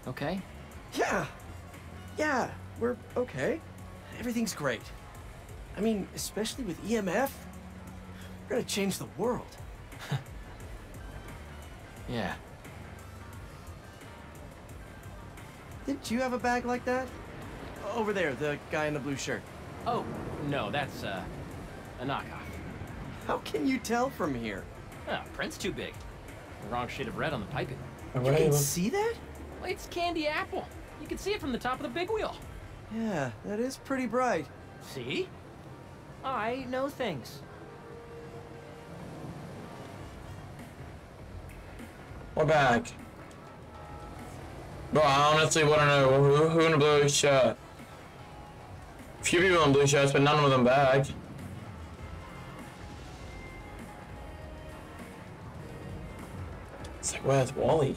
[SPEAKER 10] okay?
[SPEAKER 5] Yeah. Yeah, we're okay. Everything's great. I mean, especially with EMF. We're gonna change the world.
[SPEAKER 10] Yeah.
[SPEAKER 5] Didn't you have a bag like that? Over there, the guy in the blue shirt.
[SPEAKER 10] Oh, no, that's uh, a knockoff.
[SPEAKER 5] How can you tell from here?
[SPEAKER 10] Oh, print's too big. The wrong shade of red on the piping.
[SPEAKER 1] You
[SPEAKER 5] can see that?
[SPEAKER 10] Well, it's candy apple. You can see it from the top of the big wheel.
[SPEAKER 5] Yeah, that is pretty bright.
[SPEAKER 10] See? I know things.
[SPEAKER 1] We're back. Bro, I honestly want to know who, who in a blue shirt. Few people in blue shirts, but none of them back. It's like, where's Wally?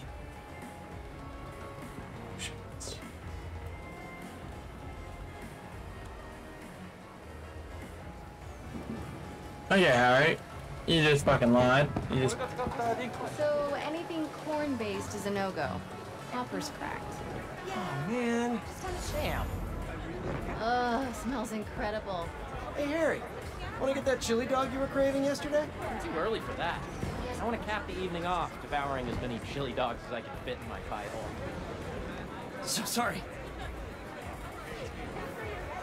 [SPEAKER 1] Oh yeah, Harry. You just fucking lied. You just
[SPEAKER 7] So anything corn-based is a no-go. Hopper's cracked.
[SPEAKER 5] Oh, man.
[SPEAKER 10] Sam.
[SPEAKER 7] Ugh, smells incredible.
[SPEAKER 5] Hey, Harry. Want to get that chili dog you were craving yesterday?
[SPEAKER 10] Too early for that. I want to cap the evening off devouring as many chili dogs as I can fit in my pie hole. So sorry.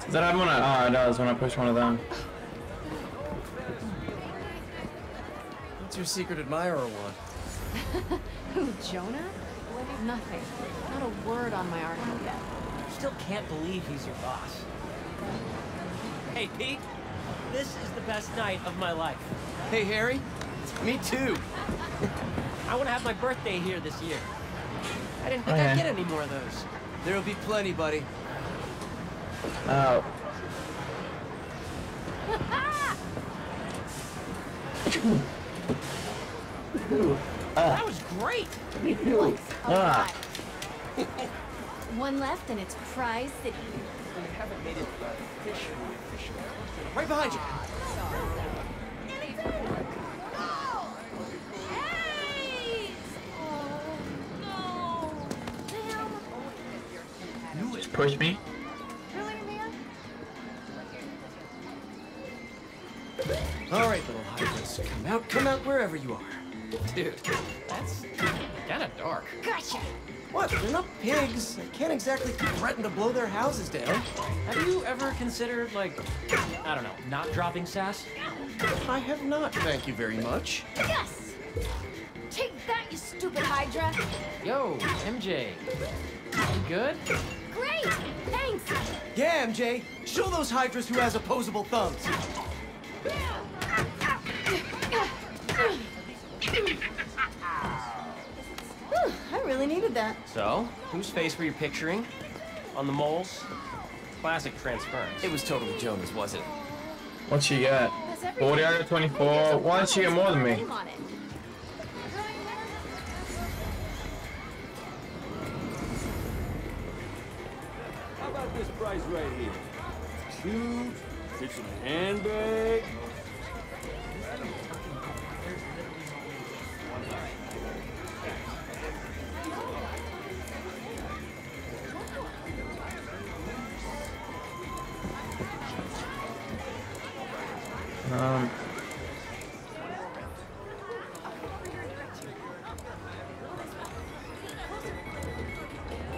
[SPEAKER 1] Does that happen when I? Oh, it does when I push one of them.
[SPEAKER 5] What's your secret admirer want?
[SPEAKER 7] Who, Jonah? Nothing. Not a word on my article yet.
[SPEAKER 38] Still can't believe he's your boss. Hey, Pete. This is the best night of my life.
[SPEAKER 5] Hey, Harry. Me too.
[SPEAKER 38] I want to have my birthday here this year. I didn't think
[SPEAKER 1] Okay.
[SPEAKER 38] I'd get any more of those.
[SPEAKER 5] There'll be plenty, buddy.
[SPEAKER 1] Oh.
[SPEAKER 38] That was great.
[SPEAKER 1] Ah.
[SPEAKER 27] One left and it's Prize City.
[SPEAKER 10] We haven't made it officially official.
[SPEAKER 5] Right behind you.
[SPEAKER 1] Just push me.
[SPEAKER 5] All right, little hydras. Come out, come out wherever you are.
[SPEAKER 10] Dude, that's kind of dark.
[SPEAKER 27] Gotcha!
[SPEAKER 5] What? They're not pigs. I can't exactly threaten to blow their houses down.
[SPEAKER 10] Have you ever considered, like, I don't know, not dropping sass?
[SPEAKER 5] I have not, thank you very much.
[SPEAKER 27] Yes! Take that, you stupid Hydra!
[SPEAKER 10] Yo, MJ. You good?
[SPEAKER 27] Great! Thanks!
[SPEAKER 5] Yeah, MJ. Show those hydras who has opposable thumbs.
[SPEAKER 7] Whew, needed that.
[SPEAKER 38] So, whose face were you picturing? On the moles? Classic transference.
[SPEAKER 5] It was totally Jonah's, was it?
[SPEAKER 1] What'd she get? 40 out of 24. Why did she get more than me?
[SPEAKER 27] Name on.
[SPEAKER 21] How about this price right here? Shoes, fits in a handbag.
[SPEAKER 1] Um.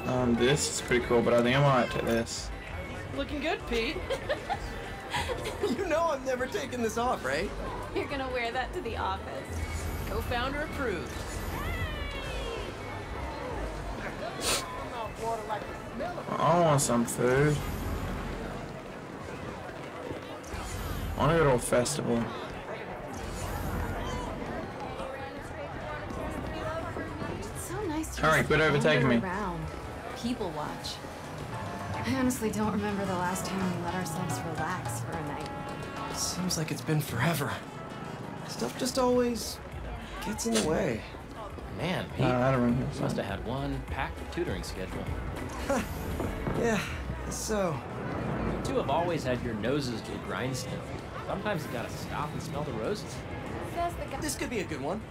[SPEAKER 1] Um, this is pretty cool, but I think I might take this.
[SPEAKER 10] Looking good, Pete.
[SPEAKER 5] you know I'm never taking this off, right?
[SPEAKER 7] You're gonna wear that to the office.
[SPEAKER 10] Co-founder approved.
[SPEAKER 1] I want some food. I want to go to a festival.
[SPEAKER 7] It's so nice to
[SPEAKER 1] Hurry, quit overtaking
[SPEAKER 7] wander
[SPEAKER 1] me.
[SPEAKER 7] Around. People watch. I honestly don't remember the last time we let ourselves relax for a night.
[SPEAKER 5] Seems like it's been forever. Stuff just always gets in the way.
[SPEAKER 10] Man, Pete.
[SPEAKER 1] Uh, I don't remember.
[SPEAKER 10] Must have had one packed tutoring schedule.
[SPEAKER 5] Yeah, so.
[SPEAKER 10] You two have always had your noses to a grindstone. Sometimes you gotta stop and smell the roses.
[SPEAKER 27] Says the.
[SPEAKER 5] This could be a good one.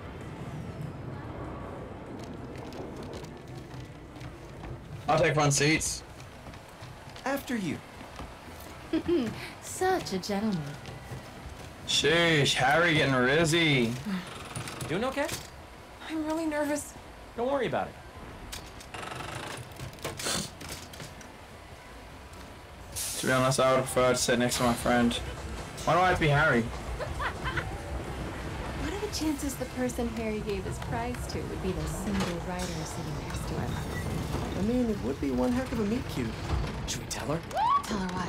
[SPEAKER 1] I'll take front seats.
[SPEAKER 5] After you.
[SPEAKER 7] Such a gentleman.
[SPEAKER 1] Sheesh, Harry getting rizzy.
[SPEAKER 10] Doing okay?
[SPEAKER 7] I'm really nervous.
[SPEAKER 10] Don't worry about it.
[SPEAKER 1] To be honest, I would prefer to sit next to my friend. Why do I have to be Harry?
[SPEAKER 7] What are the chances the person Harry gave his prize to would be the single rider sitting next to him?
[SPEAKER 5] I mean, it would be one heck of a meet cute. Should we tell her?
[SPEAKER 7] Tell her what?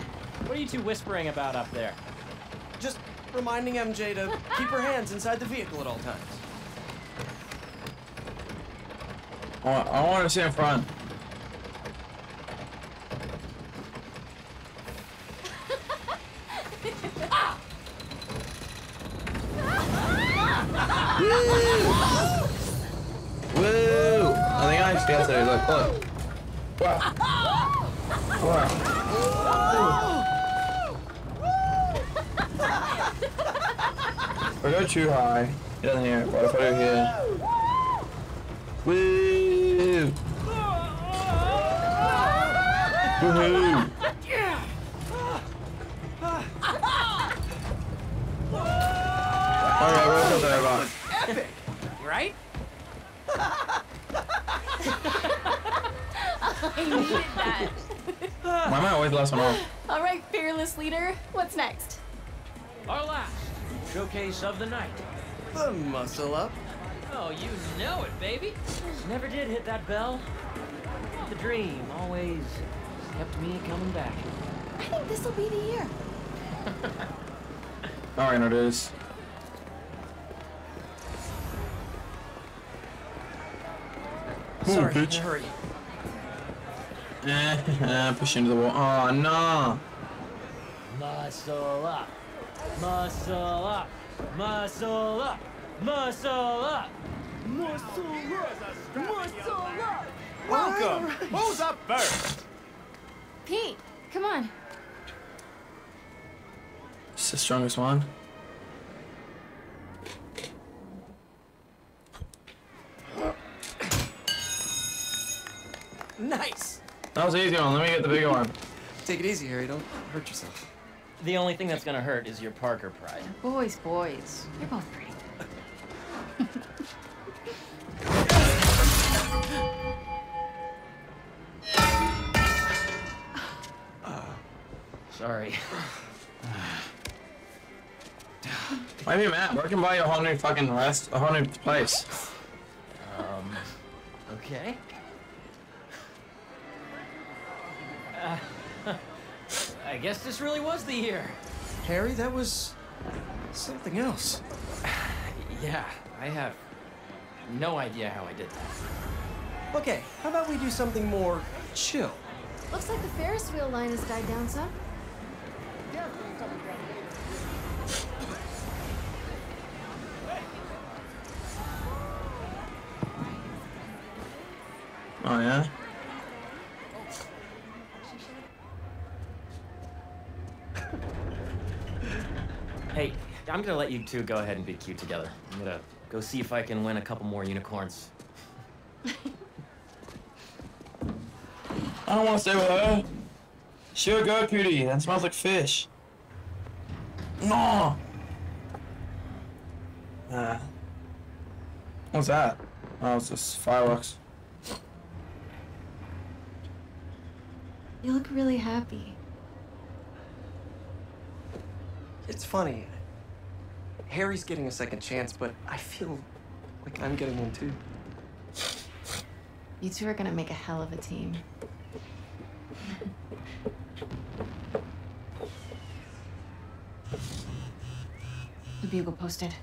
[SPEAKER 10] What are you two whispering about up there?
[SPEAKER 5] Just reminding MJ to keep her hands inside the vehicle at all times.
[SPEAKER 1] I want, to see in front. Woo! I think I actually to look, look. If I go too high, he doesn't hear it, but if I do here. Woo! Woohoo!
[SPEAKER 5] Epic, right?
[SPEAKER 7] I needed that.
[SPEAKER 1] Why am I always the last one off?
[SPEAKER 7] All right, fearless leader. What's next?
[SPEAKER 10] Our last showcase of the night.
[SPEAKER 5] The muscle up.
[SPEAKER 10] Oh, you know it, baby. Never did hit that bell. The dream always kept me coming back.
[SPEAKER 7] I think this will be the year.
[SPEAKER 1] Alright, no, it is.
[SPEAKER 5] Sorry,
[SPEAKER 1] bitch.
[SPEAKER 5] hurry.
[SPEAKER 1] Eh, eh, push into the wall. Oh, no.
[SPEAKER 10] Muscle up. Muscle up. Muscle up. Muscle up. Muscle up. Muscle up.
[SPEAKER 39] Welcome. Who's up first?
[SPEAKER 7] Pete, come on.
[SPEAKER 1] It's the strongest one.
[SPEAKER 5] Nice.
[SPEAKER 1] That was an easy one. Let me get the bigger one.
[SPEAKER 5] Take it easy, Harry. Don't hurt yourself.
[SPEAKER 10] The only thing that's gonna hurt is your Parker pride.
[SPEAKER 7] Boys, boys. You're both pretty.
[SPEAKER 10] Sorry.
[SPEAKER 1] Why be mad? Where can buy you a whole new fucking rest, a whole new place?
[SPEAKER 10] Um, okay. Uh, I guess this really was the year.
[SPEAKER 5] Harry, that was something else.
[SPEAKER 10] Yeah, I have no idea how I did that.
[SPEAKER 5] Okay, how about we do something more chill?
[SPEAKER 7] Looks like the Ferris wheel line has died down some.
[SPEAKER 1] Oh yeah.
[SPEAKER 10] Hey, I'm gonna let you two go ahead and be cute together. I'm gonna go see if I can win a couple more unicorns.
[SPEAKER 1] I don't want to stay with her. She'll go, cutie. That smells like fish. No. Ah. What's that? Oh, it's just fireworks.
[SPEAKER 7] You look really happy.
[SPEAKER 5] It's funny. Harry's getting a second chance, but I feel like I'm getting one too.
[SPEAKER 7] You two are gonna make a hell of a team. the bugle posted.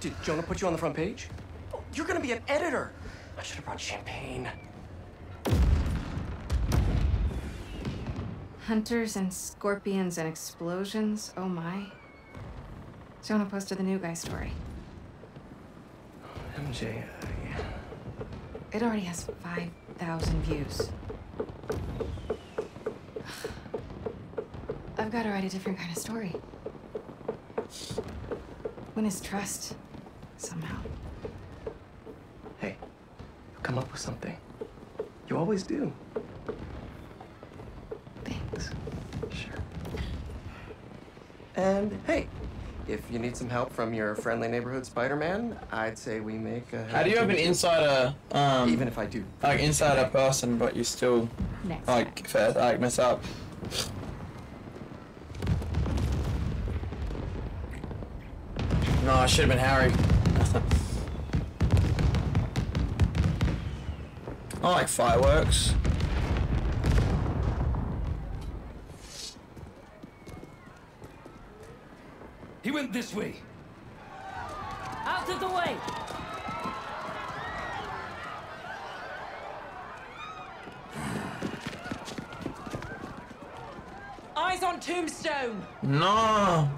[SPEAKER 5] Did Jonah put you on the front page? Oh, You're gonna be an editor. I should have brought champagne.
[SPEAKER 7] Hunters and scorpions and explosions. Oh my. Jonah posted the new guy story.
[SPEAKER 5] MJ, uh, yeah.
[SPEAKER 7] It already has 5,000 views. I've got to write a different kind of story. Win his trust, somehow.
[SPEAKER 5] Hey, You come up with something. You always do.
[SPEAKER 7] Thanks.
[SPEAKER 5] Sure. And hey, if you need some help from your friendly neighborhood Spider-Man, I'd say we make a.
[SPEAKER 1] How do you have an insider? Um,
[SPEAKER 5] Even if I do.
[SPEAKER 1] Like insider person, but you still
[SPEAKER 7] Next
[SPEAKER 1] like fair, like mess up. No, I should have been Harry. I like fireworks.
[SPEAKER 21] Went this way.
[SPEAKER 10] Out of the way!
[SPEAKER 40] Eyes on Tombstone!
[SPEAKER 1] No.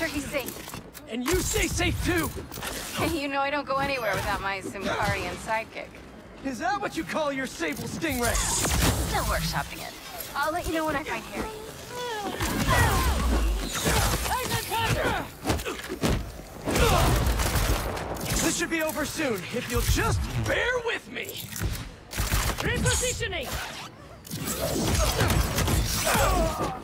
[SPEAKER 7] Sure he's safe.
[SPEAKER 5] And you stay safe too.
[SPEAKER 7] you know I don't go anywhere without my Symkarian sidekick.
[SPEAKER 5] Is that what you call your Sable Stingray?
[SPEAKER 7] Still workshopping it. I'll let you know when I find Harry.
[SPEAKER 5] This should be over soon, if you'll just bear with me.
[SPEAKER 27] Repositioning!
[SPEAKER 25] Ah!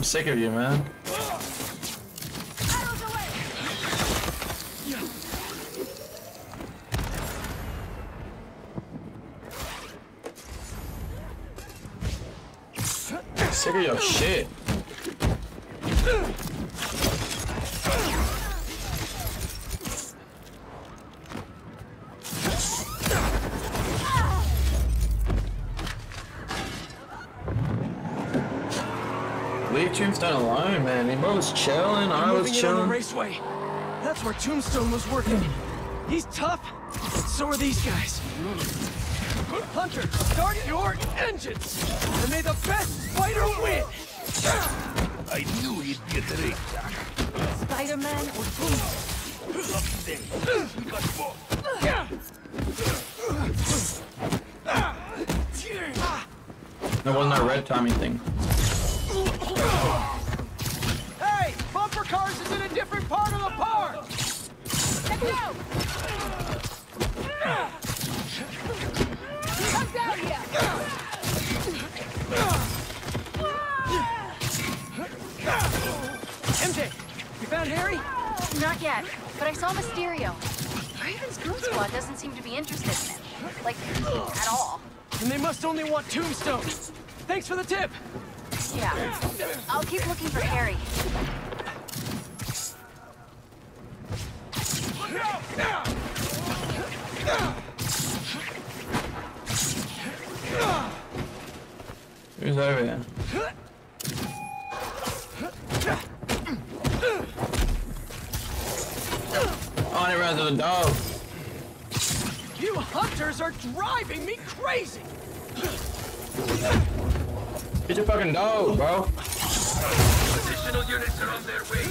[SPEAKER 1] I'm sick of you, man. Sick of your shit. Alone, man. He was chilling. I was
[SPEAKER 5] moving in on the
[SPEAKER 1] chilling.
[SPEAKER 5] raceway. That's where Tombstone was working. He's tough, so are these guys. Hunter, start your engines, and may the best fighter win.
[SPEAKER 25] I knew he'd be at the racetrack.
[SPEAKER 27] Spider-Man or Tombstone?
[SPEAKER 1] There wasn't no red timing thing.
[SPEAKER 7] Not yet, but I saw Mysterio. Kraven's Goon Squad doesn't seem to be interested in him. Like, at all.
[SPEAKER 5] And they must only want Tombstone. Thanks for the tip.
[SPEAKER 7] Yeah. I'll keep looking for Harry.
[SPEAKER 1] Who's over there? Oh, and it runs to the dog.
[SPEAKER 5] You hunters are driving me crazy.
[SPEAKER 1] Get your fucking dog, bro.
[SPEAKER 25] Additional units are on their way.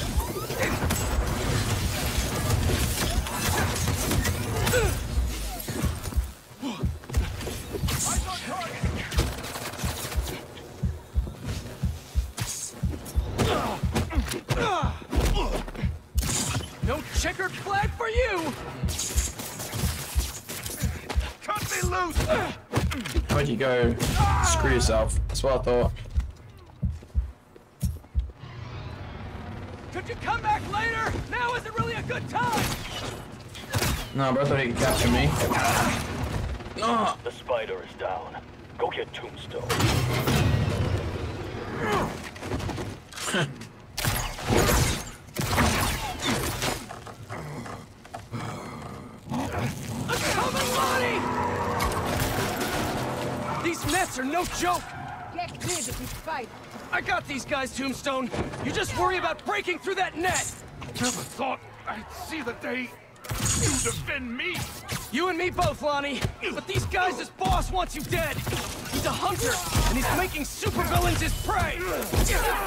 [SPEAKER 1] Screw yourself. That's what I thought.
[SPEAKER 5] Could you come back later? Now isn't really a good time.
[SPEAKER 1] No, bro, I thought he could capture me. No.
[SPEAKER 41] The spider is down. Go get Tombstone.
[SPEAKER 5] No joke.
[SPEAKER 27] Get rid of this fight!
[SPEAKER 5] I got these guys, Tombstone. You just worry about breaking through that net.
[SPEAKER 25] Never thought I'd see the day You defend me!
[SPEAKER 5] You and me both, Lonnie. But these guys, this boss wants you dead. He's a hunter, and he's making supervillains his prey.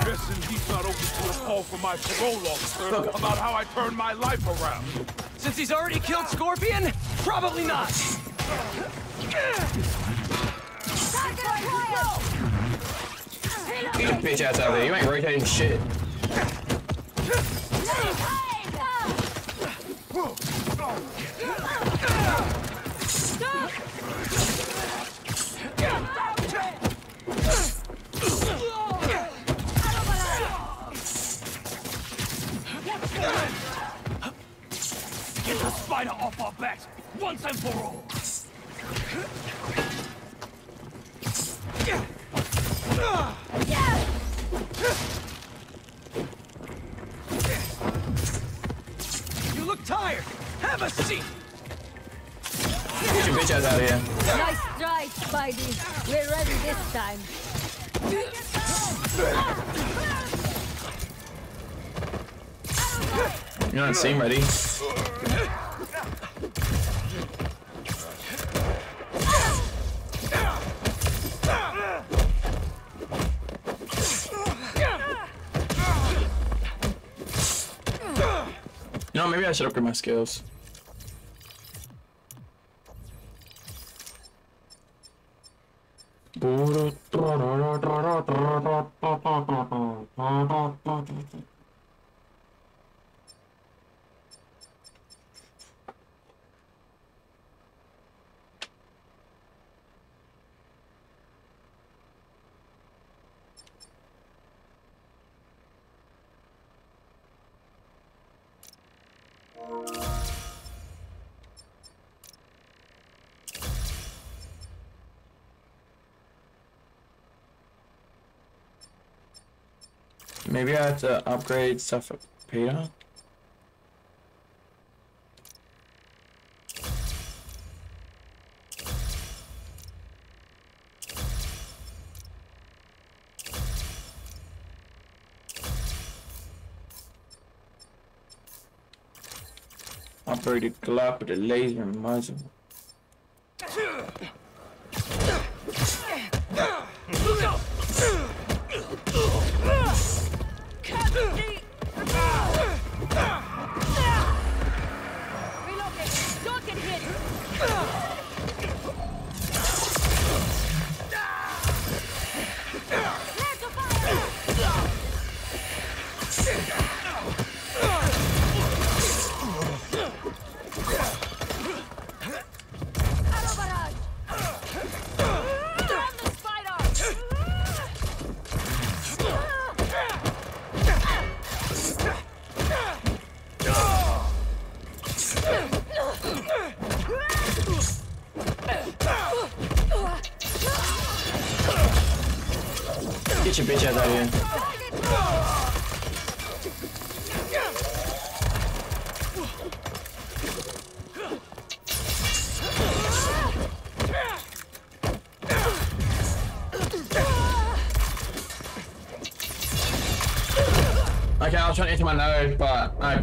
[SPEAKER 25] Guessing he's not open to a call from my parole officer about how I turned my life around.
[SPEAKER 5] Since he's already killed Scorpion, probably not.
[SPEAKER 1] Get your bitch ass out of there. You ain't rotating shit.
[SPEAKER 25] Get the spider off our backs once and for all.
[SPEAKER 5] You look tired. Have a seat.
[SPEAKER 1] Get your bitch ass out of here.
[SPEAKER 27] Nice try, Spidey. We're ready this time.
[SPEAKER 1] You don't seem ready. You know, maybe I should upgrade my skills. Maybe I have to upgrade stuff Peter. Upgraded Glock with a laser and muzzle.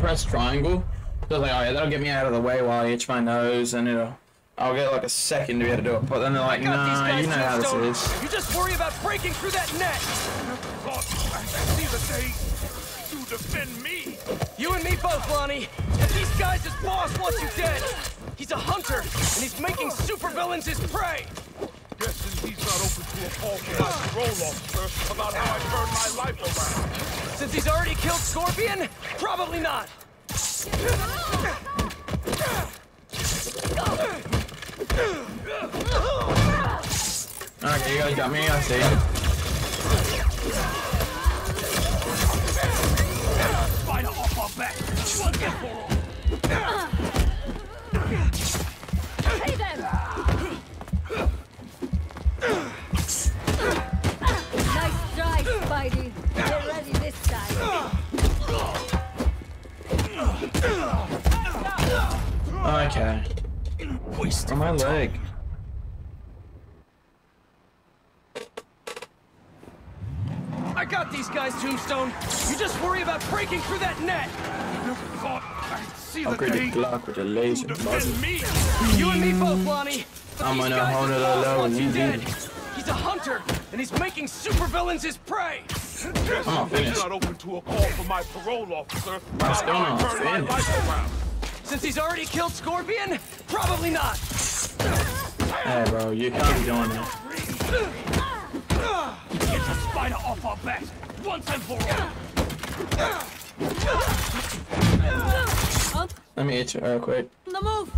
[SPEAKER 1] But I triangle. So I was like, oh yeah, that'll get me out of the way while I itch my nose, and it'll, I'll get like a second to be able to do it. But then they're like, nah, you know how this
[SPEAKER 5] Tombstone.
[SPEAKER 1] is.
[SPEAKER 5] You just worry about breaking through that net.
[SPEAKER 25] God, see the day to defend me.
[SPEAKER 5] You and me both, Lonnie. And these guys, this boss wants you dead. He's a hunter, and he's making supervillains his prey.
[SPEAKER 25] Guessing he's not open to a call from my parole officer about how I turned my life around.
[SPEAKER 5] Since he's already killed Scorpion, probably not.
[SPEAKER 1] Got I see. With a laser muzzle.
[SPEAKER 5] Me. You and me both, Lonnie. But
[SPEAKER 1] I'm
[SPEAKER 5] these
[SPEAKER 1] on a
[SPEAKER 5] guys
[SPEAKER 1] whole
[SPEAKER 5] are
[SPEAKER 1] nother
[SPEAKER 5] lost
[SPEAKER 1] level, you
[SPEAKER 5] he's dead.
[SPEAKER 1] did.
[SPEAKER 5] He's a hunter, and he's making supervillains his prey.
[SPEAKER 25] Guess
[SPEAKER 1] I'm not finished.
[SPEAKER 25] not open to a call from my parole officer.
[SPEAKER 1] I'm still not finished.
[SPEAKER 5] Since he's already killed Scorpion, probably not.
[SPEAKER 1] Hey, bro, you can't be doing that.
[SPEAKER 5] Get the spider off our back, once and for all.
[SPEAKER 1] Let me hit you real quick.
[SPEAKER 27] The move!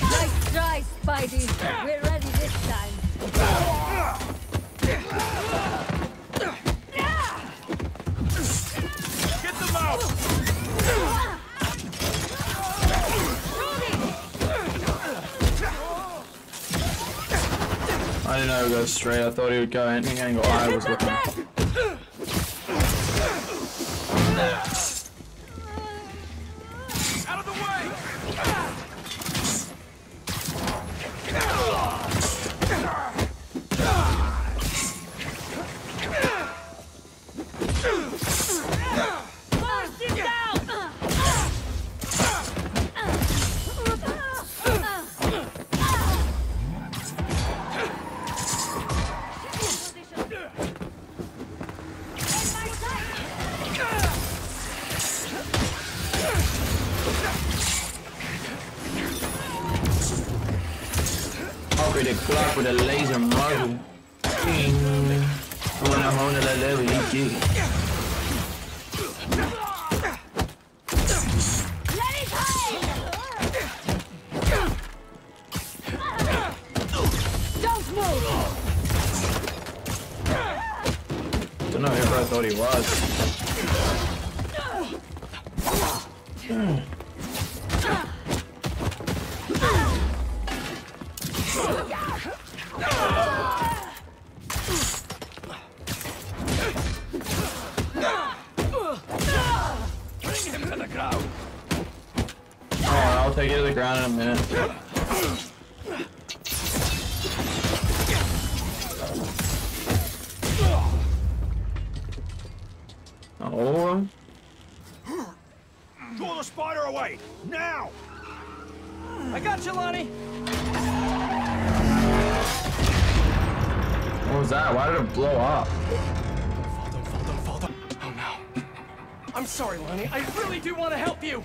[SPEAKER 27] Nice try, Spidey. We're
[SPEAKER 1] didn't know go straight. I thought he would go any angle I was looking
[SPEAKER 5] really do want to help you.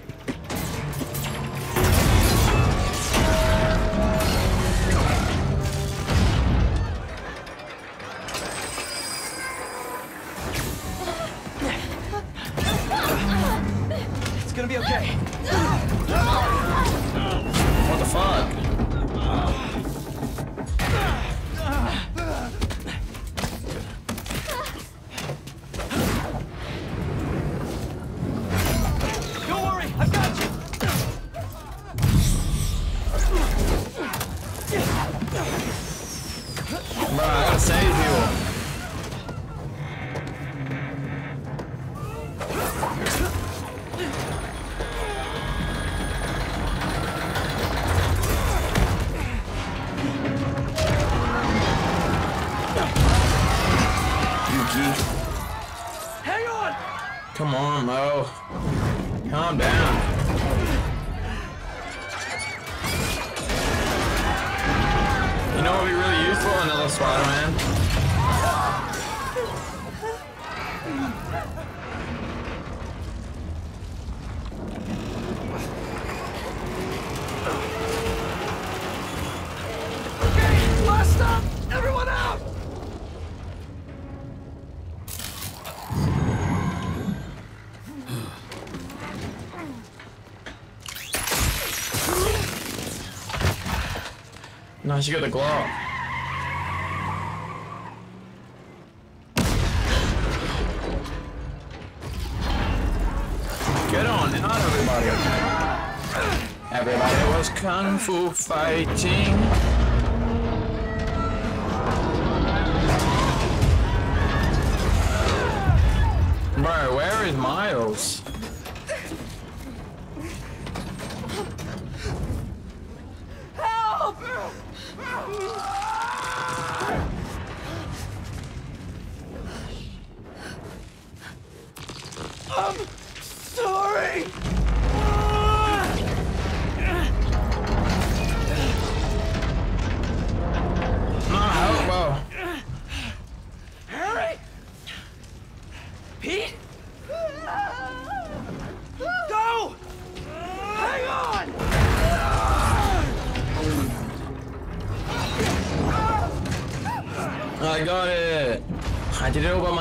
[SPEAKER 5] It's gonna be okay.
[SPEAKER 1] What the fuck? No, she get the glove. Get on out, everybody. Everybody was kung fu fighting.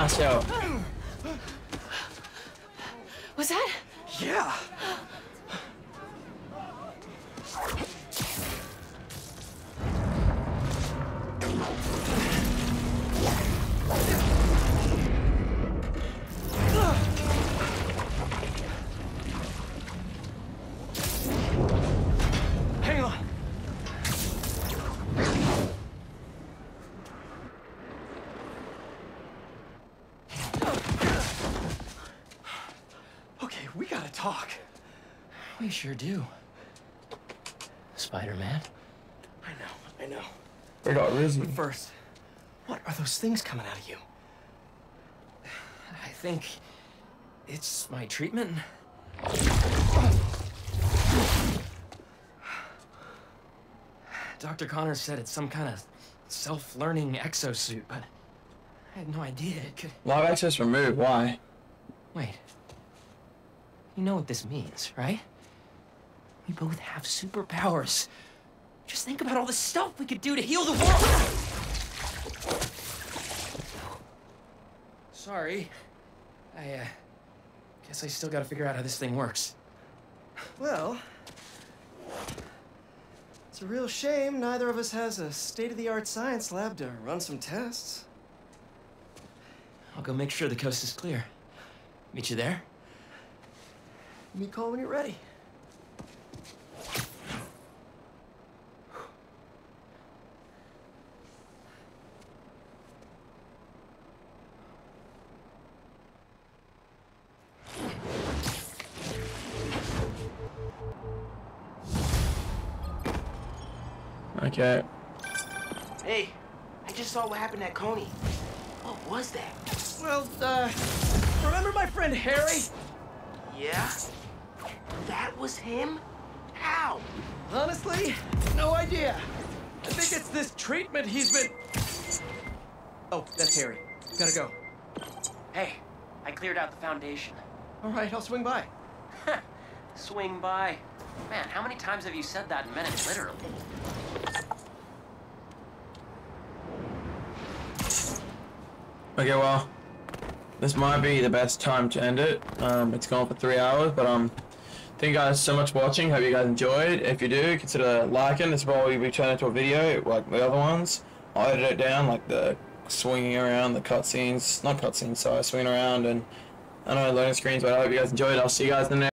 [SPEAKER 1] Myself.
[SPEAKER 10] Sure do. Spider-Man.
[SPEAKER 42] I know, I know.
[SPEAKER 1] We got risen.
[SPEAKER 42] But first, what are those things coming out of you?
[SPEAKER 10] I think it's my treatment. Dr. Connors said it's some kind of self-learning exosuit, but I had no idea it could...
[SPEAKER 1] Live access removed. Why?
[SPEAKER 10] Wait. You know what this means, right? We both have superpowers. Just think about all the stuff we could do to heal the world! Sorry. I, uh... Guess I still gotta figure out how this thing works.
[SPEAKER 5] Well, it's a real shame neither of us has a state-of-the-art science lab to run some tests.
[SPEAKER 10] I'll go make sure the coast is clear. Meet you there?
[SPEAKER 5] Give me a call when you're ready.
[SPEAKER 1] Okay.
[SPEAKER 2] Hey, I just saw what happened at Coney. What was that?
[SPEAKER 5] Well, uh, remember my friend Harry?
[SPEAKER 2] Yeah? That was him? How?
[SPEAKER 5] Honestly, no idea. I think it's this treatment he's been... Oh, that's Harry. Gotta go.
[SPEAKER 43] Hey, I cleared out the foundation.
[SPEAKER 5] All right, I'll swing by.
[SPEAKER 43] Swing by. Man, how many times have you said that and meant it literally?
[SPEAKER 1] Okay, well, this might be the best time to end it. Um, it's gone for three hours, but um, thank you guys so much for watching. Hope you guys enjoyed. If you do, consider liking. This will probably be turned into a video like the other ones. I'll edit it down, like the swinging around, the cutscenes, not cutscenes, sorry, swinging around, and I don't know, loading screens. But I hope you guys enjoyed. I'll see you guys in the next.